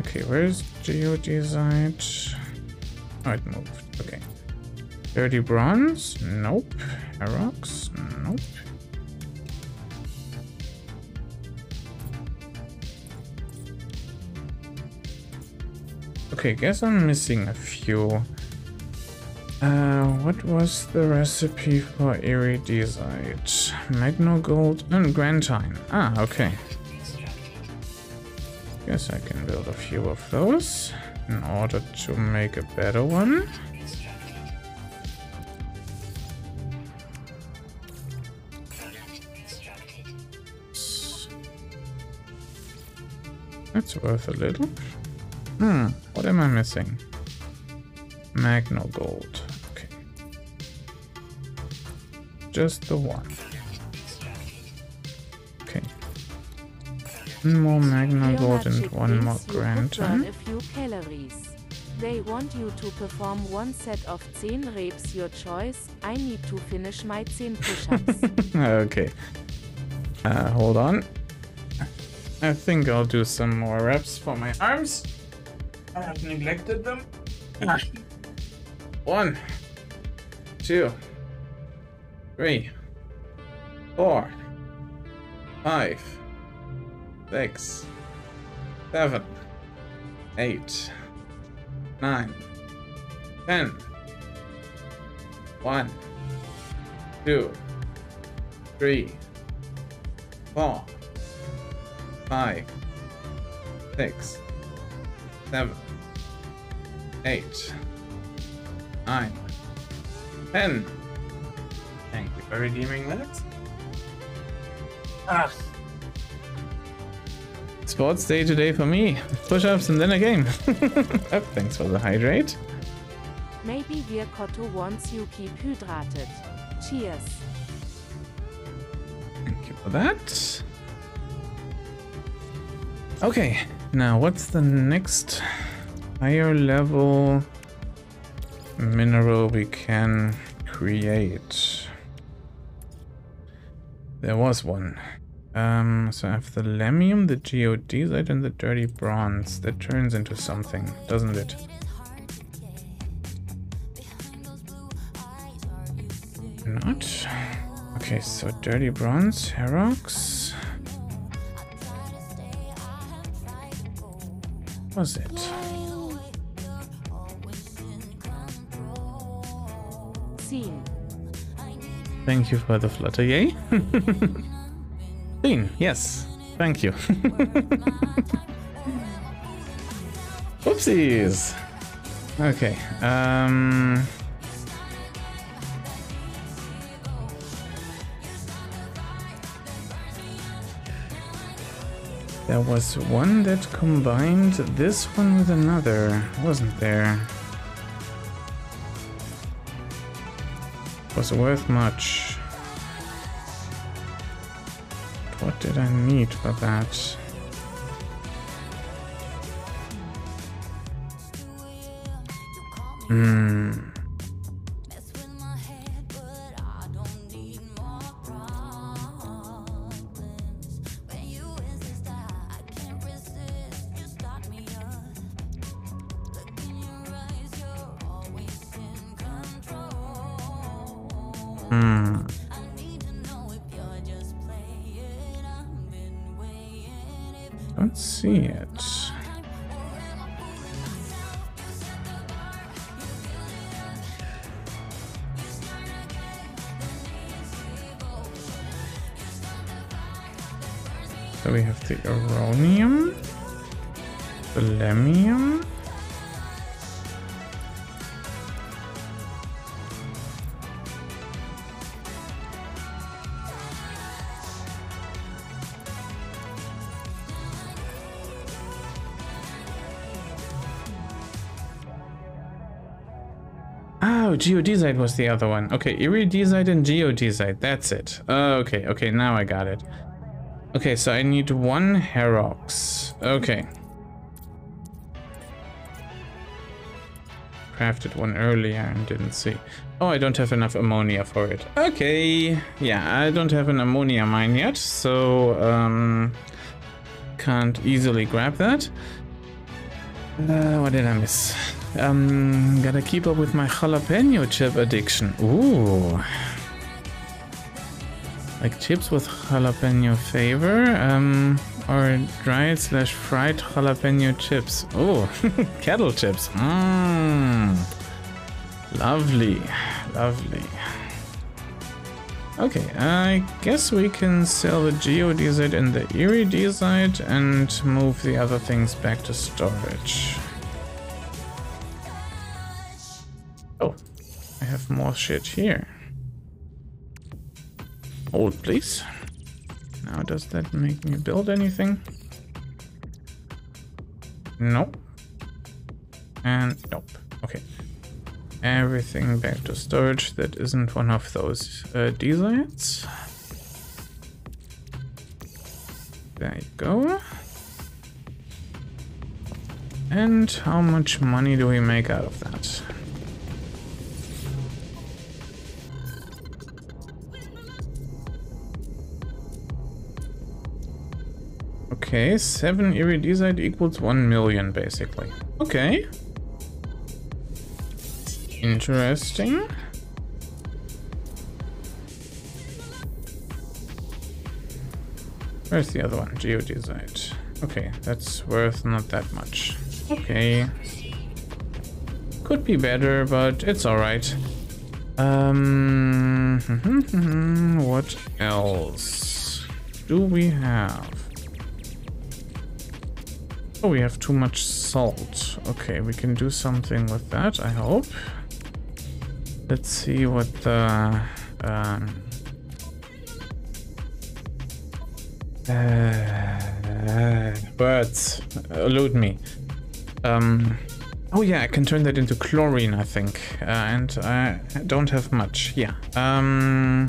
Okay, where's geodesite? Oh, it moved. Okay. Dirty bronze? Nope. Herox? Nope. Okay, guess I'm missing a few. Uh, what was the recipe for iridesite? Magnogold and grantine. Ah, okay. Guess I can build a few of those in order to make a better one. That's worth a little. Hmm, what am I missing? Magno gold. Okay. Just the one. One more Magnogold and one more means you could burn Grantine. a few calories. They want you to perform one set of 10 reps your choice. I need to finish my 10 push-ups. okay. Uh, hold on. I think I'll do some more reps for my arms. I have neglected them. One, two, three, four, five, six, seven, eight, nine, ten. One, two, three, four, five, six, seven, eight, nine, ten. Thank you for redeeming that. Ah. Sports day today for me. Push-ups and then a game. oh, thanks for the hydrate. Maybe Virkotto wants you keep hydrated. Cheers. Thank you for that. Okay, now what's the next higher level mineral we can create? There was one. Um, so I have the lemmium, the geodesite, and the dirty bronze. That turns into something, doesn't it? Not. Okay, so dirty bronze, Herox. Was it? Thank you for the flutter, yay. Yes. Thank you. Oopsies. Okay. Um. There was one that combined this one with another, wasn't there? Was worth much. What did I need for that? Hmm. Geodesite was the other one. Okay, iridesite and geodesite. That's it. Uh, okay, okay, now I got it. Okay, so I need one Herox. Okay. Crafted one earlier and didn't see. Oh, I don't have enough ammonia for it. Okay. Yeah, I don't have an ammonia mine yet, so um, can't easily grab that. Uh, what did I miss? Um, gotta keep up with my jalapeno chip addiction. Ooh. Like chips with jalapeno flavor, um, or dried slash fried jalapeno chips. Oh, kettle chips. Mmm. Lovely, lovely. Okay, I guess we can sell the geodesite and the iridesite and move the other things back to storage. More shit here. Hold, please. Now, does that make me build anything? Nope. And nope. Okay. Everything back to storage that isn't one of those uh, desites. There you go. And how much money do we make out of that? Okay, 7 iridesite equals 1 million, basically. Okay. Interesting. Where's the other one? Geodesite. Okay, that's worth not that much. Okay. Could be better, but it's alright. Um, what else do we have? Oh, we have too much salt. Okay, we can do something with that, I hope. Let's see what the... Um, uh, words elude me. Um, oh yeah, I can turn that into chlorine, I think. Uh, and I don't have much. Yeah. Um,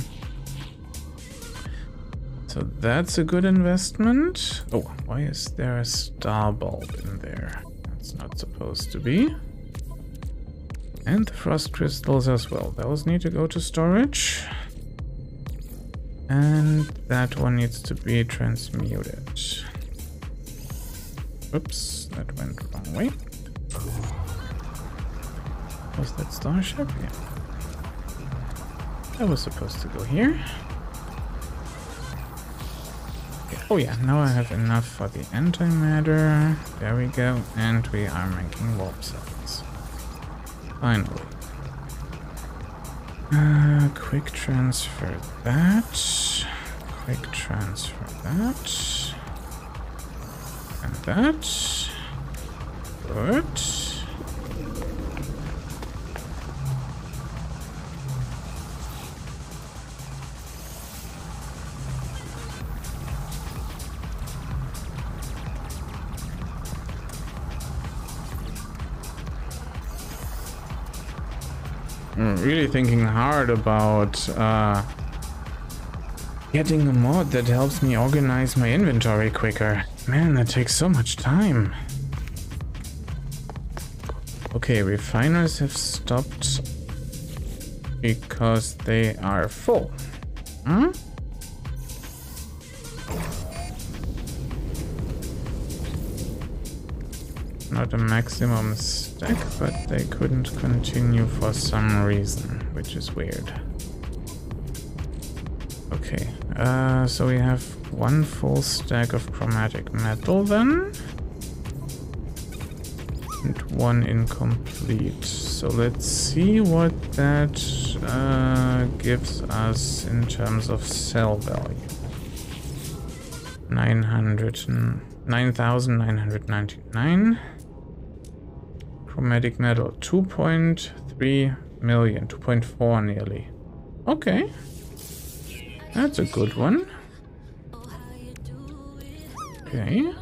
so that's a good investment. Oh, why is there a star bulb in there? That's not supposed to be. And the frost crystals as well. Those need to go to storage. And that one needs to be transmuted. Oops, that went the wrong way. Was that starship? Yeah. That was supposed to go here. Oh yeah, now I have enough for the antimatter. There we go. And we are making warp cells. Finally. Uh, quick transfer that. Quick transfer that. And that. Good. I'm really thinking hard about uh, getting a mod that helps me organize my inventory quicker. Man, that takes so much time. Okay, refiners have stopped because they are full. Hmm? Not a maximum stack, but they couldn't continue for some reason, which is weird. Okay, uh, so we have one full stack of chromatic metal then. And one incomplete. So let's see what that uh, gives us in terms of sell value. 900 9,999. Chromatic metal, 2.3 million, 2.4 nearly. Okay. That's a good one. Okay.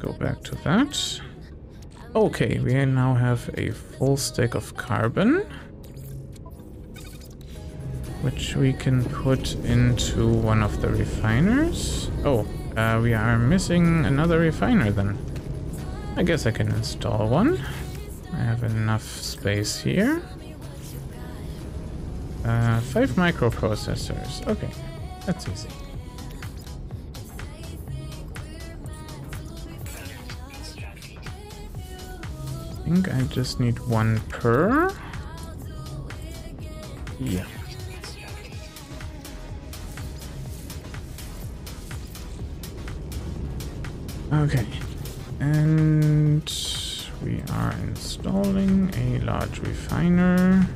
Go back to that. Okay, we now have a full stack of carbon. Which we can put into one of the refiners. Oh, uh, we are missing another refiner then. I guess I can install one. I have enough space here. Uh, five microprocessors. Okay, that's easy. I think I just need one per. Yeah. Okay. And we are installing a large refiner.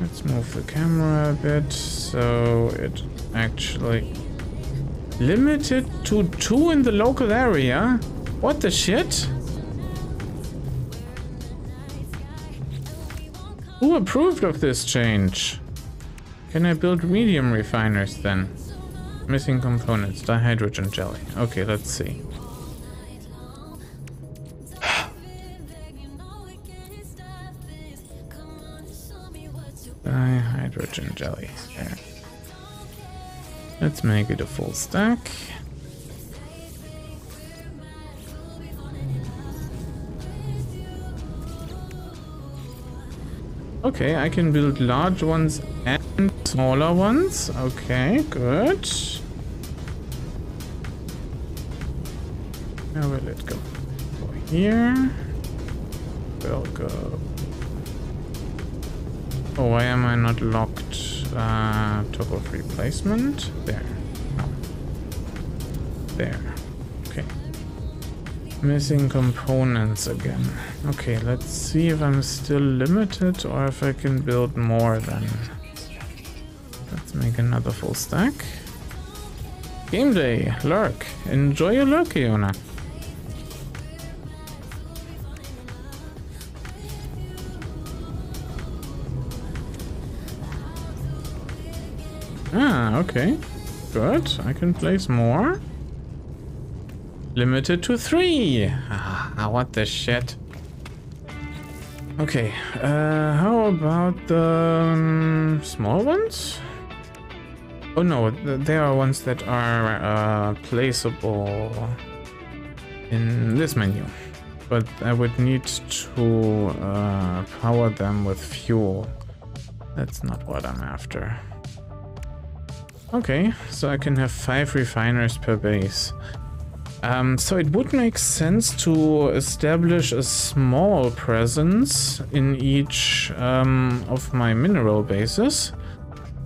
Let's move the camera a bit so it actually limited to two in the local area. What the shit? Who approved of this change? Can I build medium refiners then? Missing components, dihydrogen jelly. Okay, let's see. Dihydrogen jelly. There. Let's make it a full stack. Okay, I can build large ones and smaller ones. Okay, good. Now will it go? Go here. We'll go. Oh, why am I not locked? Uh, toggle replacement. There. No. There. Okay. Missing components again. Okay, let's see if I'm still limited or if I can build more then. Let's make another full stack. Game day, lurk. Enjoy your lurk, Iona. Ah, okay. Good. I can place more. Limited to three. Ah, what the shit. Okay. Uh, how about the um, small ones? Oh no, th- there are ones that are uh, placeable in this menu. But I would need to uh, power them with fuel. That's not what I'm after. Okay, so I can have five refiners per base. Um, so it would make sense to establish a small presence in each um, of my mineral bases,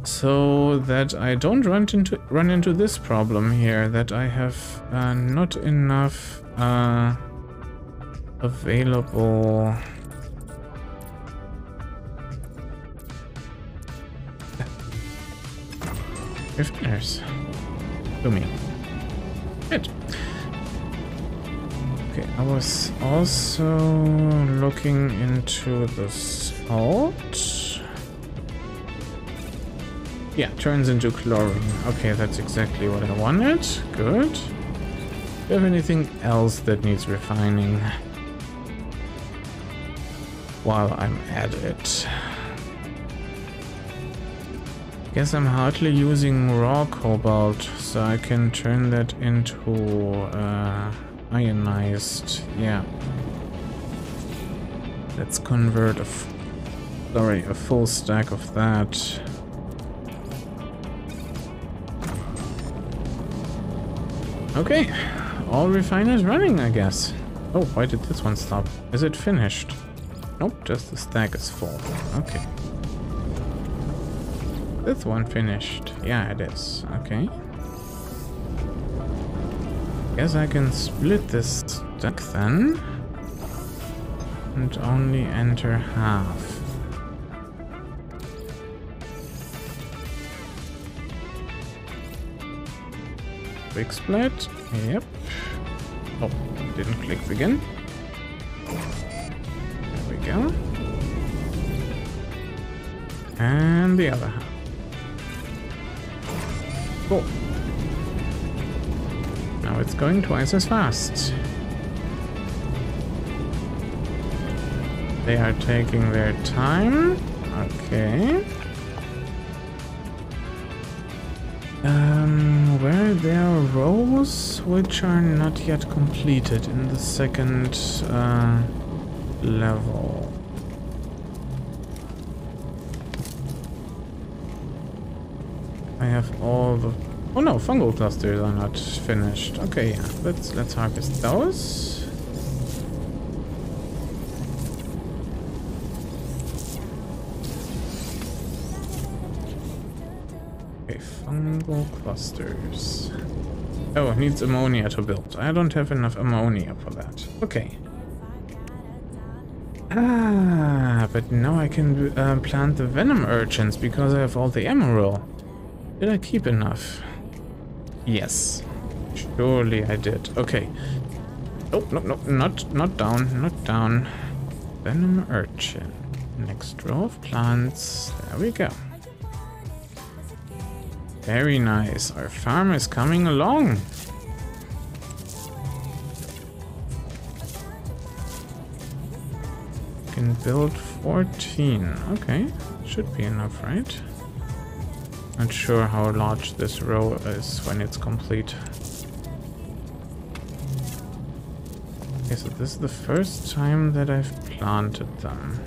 so that I don't run into run into this problem here that I have uh, not enough uh, available. Drifters. To me. Good. Okay, I was also looking into the salt. Yeah, turns into chlorine. Okay, that's exactly what I wanted. Good. Do you have anything else that needs refining? While I'm at it. Guess I'm hardly using raw cobalt, so I can turn that into uh, ionized. Yeah. Let's convert a, sorry, a full stack of that. Okay, all refiners running, I guess. Oh, why did this one stop? Is it finished? Nope, just the stack is full. Okay. This one finished. Yeah, it is. Okay. Guess I can split this stack then. And only enter half. Quick split. Yep. Oh, didn't click begin. There we go. And the other half. Cool. Now it's going twice as fast. They are taking their time. Okay. Um, where there are rows which are not yet completed in the second uh, level. I have all the Oh no, fungal clusters are not finished. Okay, yeah, let's let's harvest those. Okay, fungal clusters. Oh, it needs ammonia to build. I don't have enough ammonia for that. Okay. Ah, but now I can uh, plant the venom urchins because I have all the emerald. Did I keep enough? Yes. Surely I did. Okay. Oh, no, no, not, not down, not down. Venom urchin. Next row of plants. There we go. Very nice. Our farm is coming along. Can build 14. Okay. Should be enough, right? Not sure how large this row is when it's complete. Okay, so this is the first time that I've planted them.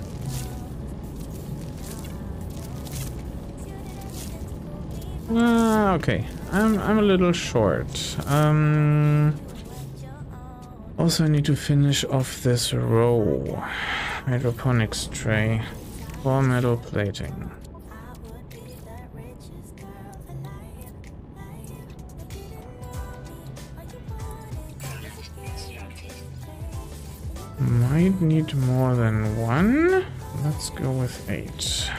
Ah, okay. I'm I'm a little short. Um also I need to finish off this row. Hydroponics tray for metal plating. Might need more than one. Let's go with eight.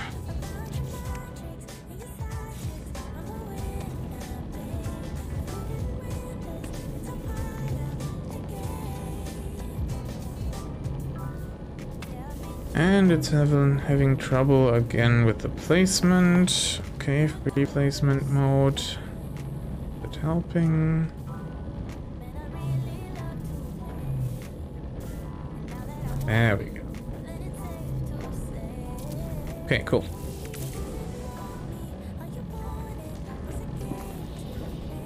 And it's having, having trouble again with the placement. Okay, free placement mode. Is it helping? There we go. Okay, cool.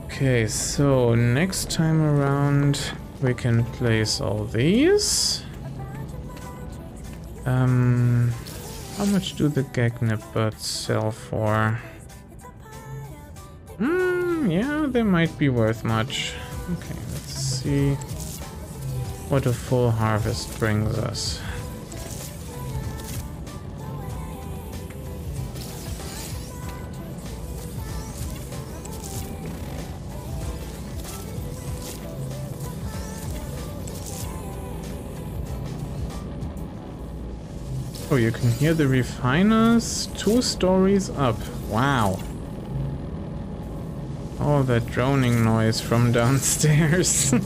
Okay, so next time around we can place all these. Um, how much do the Gagnip buds sell for? Hmm, yeah, they might be worth much. Okay, let's see what a full harvest brings us. Oh, you can hear the refiners two stories up. Wow. All that droning noise from downstairs.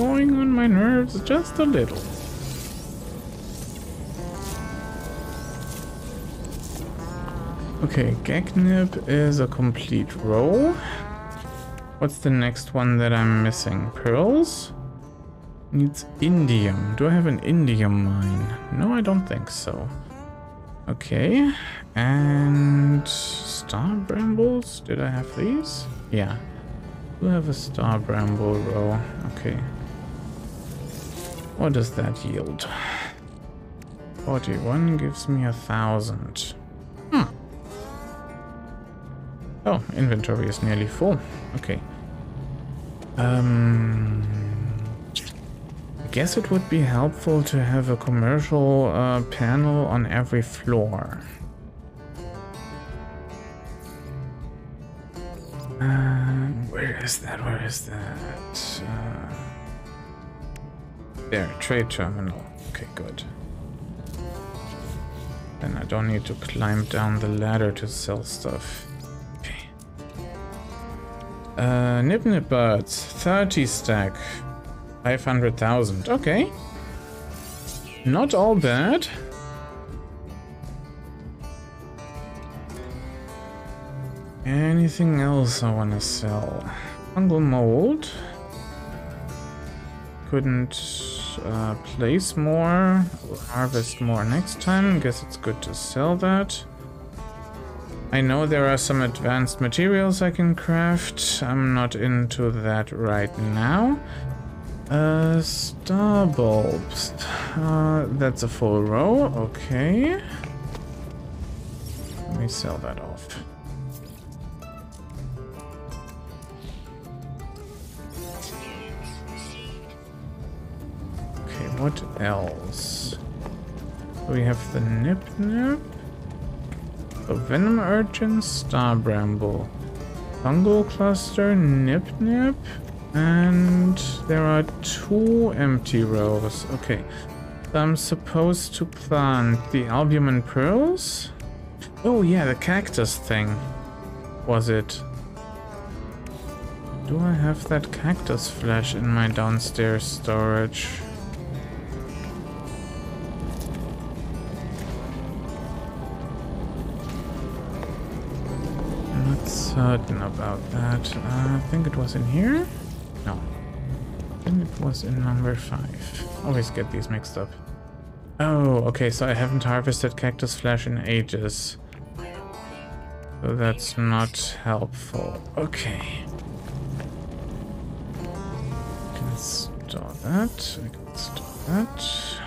Going on my nerves just a little. Okay, Gagnip is a complete row. What's the next one that I'm missing? Pearls? Needs indium. Do I have an indium mine? No, I don't think so. Okay. And star brambles? Did I have these? Yeah. we have a star bramble row? Okay. What does that yield? 41 gives me a thousand. Hmm. Oh, inventory is nearly full. Okay. Um, I guess it would be helpful to have a commercial uh, panel on every floor. Uh, where is that? Where is that? Uh, there, trade terminal. Okay, good. Then I don't need to climb down the ladder to sell stuff. Okay. Uh, Nip Nip Birds, 30 stack, 500,000. Okay. Not all bad. Anything else I want to sell? Fungal mold. Couldn't uh, place more. Harvest more next time. I guess it's good to sell that. I know there are some advanced materials I can craft. I'm not into that right now. Uh, star bulbs. Uh, that's a full row. Okay. Let me sell that off. What else? We have the nip nip. The venom urchin, star bramble, fungal cluster, nip nip, and there are two empty rows. Okay, I'm supposed to plant the albumen pearls. Oh yeah, the cactus thing. Was it? Do I have that cactus flesh in my downstairs storage? Certain about that. Uh, I think it was in here? No. Think it was in number five. Always get these mixed up. Oh, okay, so I haven't harvested cactus flesh in ages. So that's not helpful. Okay. I can store that. I can store that.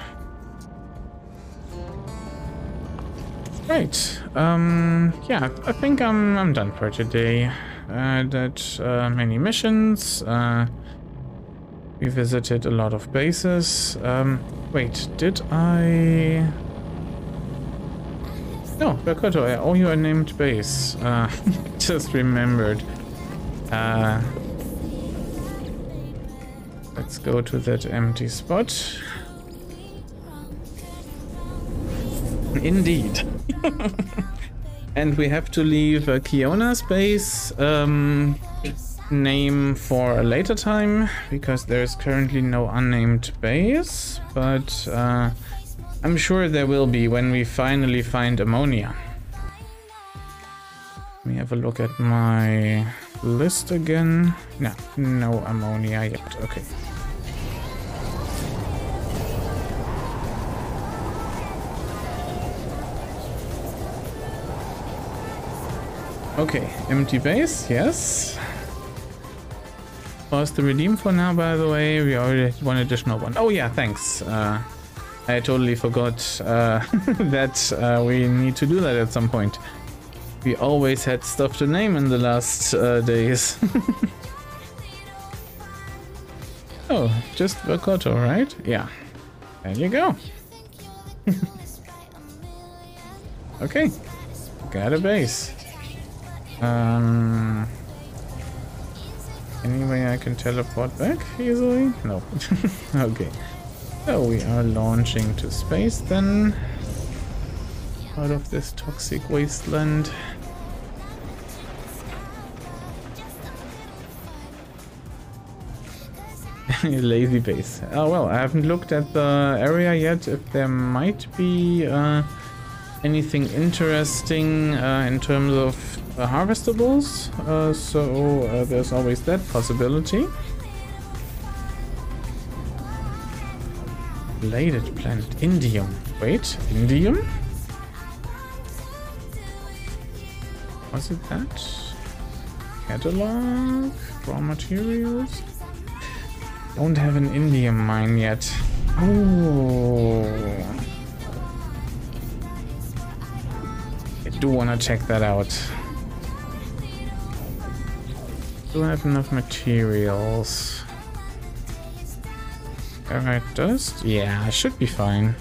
Right. Um. Yeah. I think I'm. I'm done for today. Uh, did uh, many missions. Uh, we visited a lot of bases. Um. Wait. Did I? No, Bakoto. I owe you a named base. Uh. just remembered. Uh. Let's go to that empty spot. Indeed. and we have to leave a Kiona's base um, name for a later time because there is currently no unnamed base, but uh, I'm sure there will be when we finally find ammonia. Let me have a look at my list again. No, no ammonia yet. Okay. Okay, empty base, yes. Was the redeem for now, by the way? We already had one additional one. Oh yeah, thanks. Uh, I totally forgot uh, that uh, we need to do that at some point. We always had stuff to name in the last uh, days. oh, just Vakoto, right? Yeah. There you go. okay. Got a base. Um, any way I can teleport back easily? No. okay. So we are launching to space then. Out of this toxic wasteland. Lazy base. Oh well, I haven't looked at the area yet. If there might be uh, anything interesting uh, in terms of uh, harvestables, uh, so uh, there's always that possibility. Bladed plant, indium. Wait, indium? Was it that? Catalog, raw materials. Don't have an indium mine yet. Oh. Do want to check that out. Do I have enough materials? Alright, dust? Yeah, I should be fine.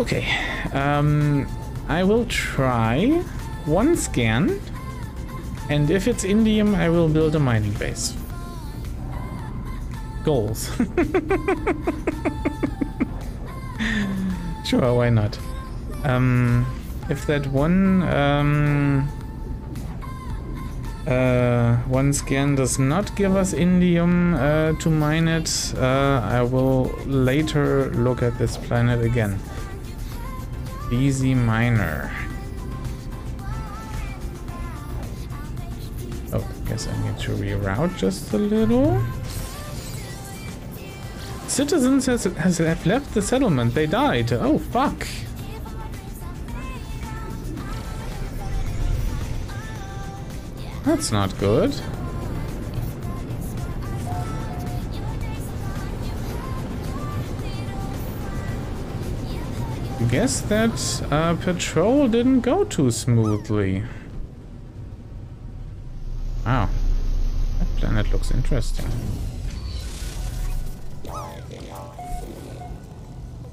Okay, um, I will try one scan, and if it's indium, I will build a mining base. Goals. sure, why not? Um, if that one um, uh, one scan does not give us indium uh, to mine it, uh, I will later look at this planet again. Easy miner. Oh, guess I need to reroute just a little. Citizens has, has have left the settlement. They died. Oh, fuck. That's not good. Guess that uh, patrol didn't go too smoothly. Wow. That planet looks interesting.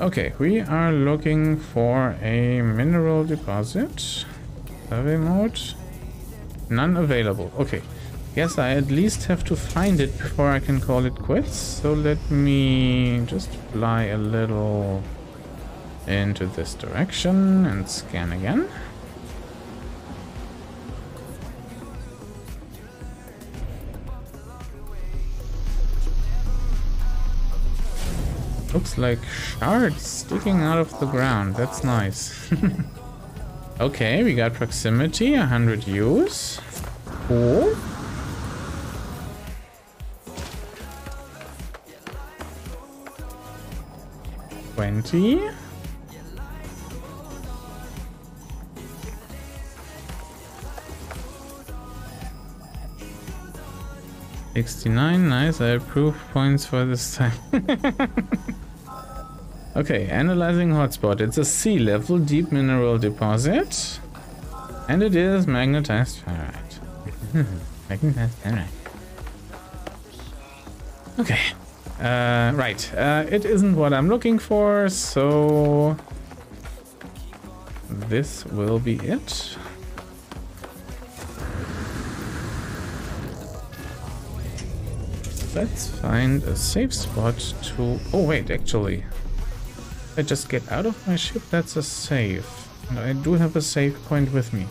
Okay, we are looking for a mineral deposit. Survey mode. None available. Okay. Guess I at least have to find it before I can call it quits. So let me just fly a little into this direction and scan again. Looks like shards sticking out of the ground. That's nice. okay, we got proximity, 100 U's. Cool. Twenty. Sixty-nine, nice. I approve points for this time. okay, analyzing hotspot. It's a sea level deep mineral deposit, and it is magnetized ferrite. magnetized ferrite. Okay. Uh, right. Uh, it isn't what I'm looking for, so this will be it. Let's find a safe spot to... Oh wait, actually. I just get out of my ship, that's a save. I do have a save point with me.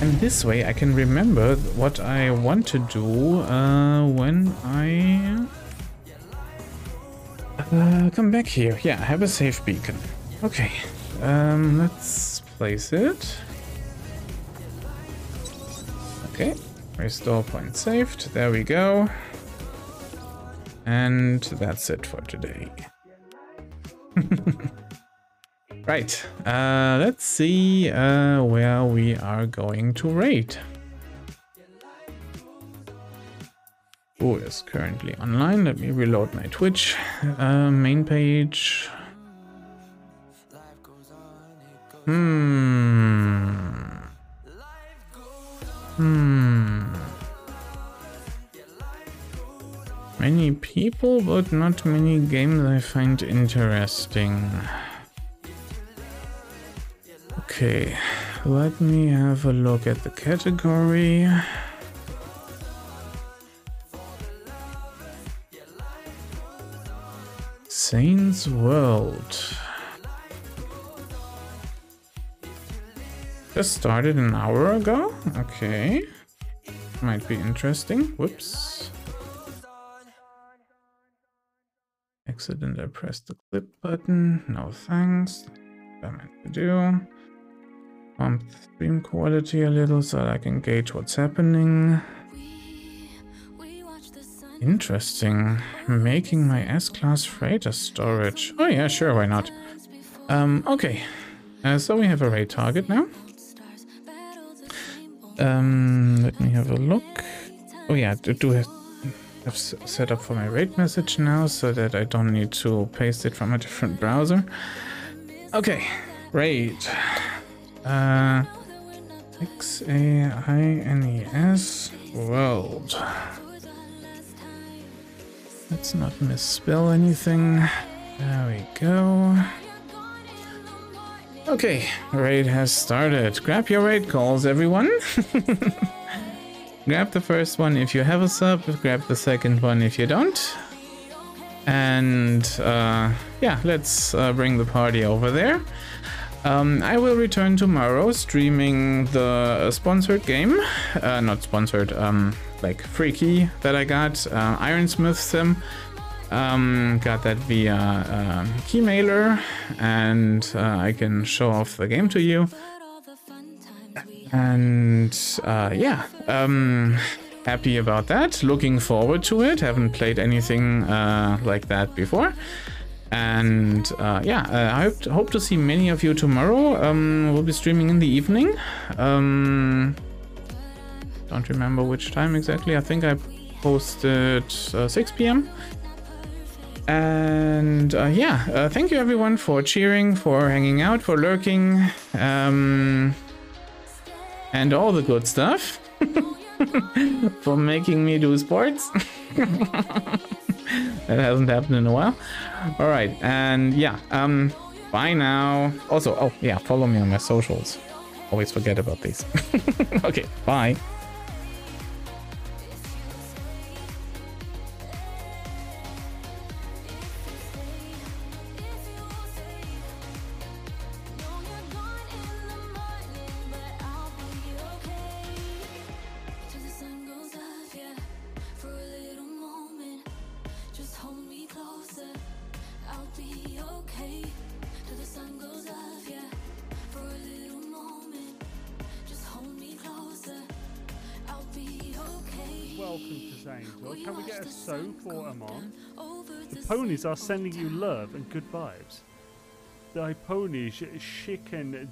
And this way I can remember what I want to do uh, when I uh, come back here. Yeah, I have a safe beacon. Okay, um, let's place it. Okay, restore point saved. There we go. And that's it for today. right, uh, let's see uh, where we are going to raid. Who is currently online? Let me reload my Twitch uh, main page. Hmm. Hmm. Many people, but not many games I find interesting. Okay, let me have a look at the category. Saints World. Just started an hour ago? Okay. Might be interesting. Whoops. Accident, I pressed the clip button. No thanks. What I meant to do. Bump the stream quality a little so that I can gauge what's happening. Interesting. Making my S-Class freighter storage. Oh yeah, sure, why not? Um, okay. Uh, so we have a raid target now. Um, let me have a look. Oh yeah, I do have, have set up for my raid message now so that I don't need to paste it from a different browser. Okay, raid. Uh, X-A-I-N-E-S world. Let's not misspell anything. There we go. Okay, raid has started. Grab your raid calls, everyone. grab the first one if you have a sub, grab the second one if you don't. And uh, yeah, let's uh, bring the party over there. Um, I will return tomorrow streaming the sponsored game. Uh, not sponsored, um, like free key that I got. Uh, Ironsmith Sim. Um, got that via uh, Keymailer, and uh, I can show off the game to you. And uh, yeah, um, happy about that. Looking forward to it. Haven't played anything uh, like that before. And uh, yeah, uh, I hope, hope to see many of you tomorrow. Um, we'll be streaming in the evening. Um, don't remember which time exactly. I think I posted 6 p.m. And uh, yeah, uh, thank you everyone for cheering, for hanging out, for lurking, um, and all the good stuff. for making me do sports. that hasn't happened in a while. All right, and yeah, um, bye now. Also, oh yeah, follow me on my socials. Always forget about these. okay, bye. Ponies are sending you love and good vibes. Thy ponies chicken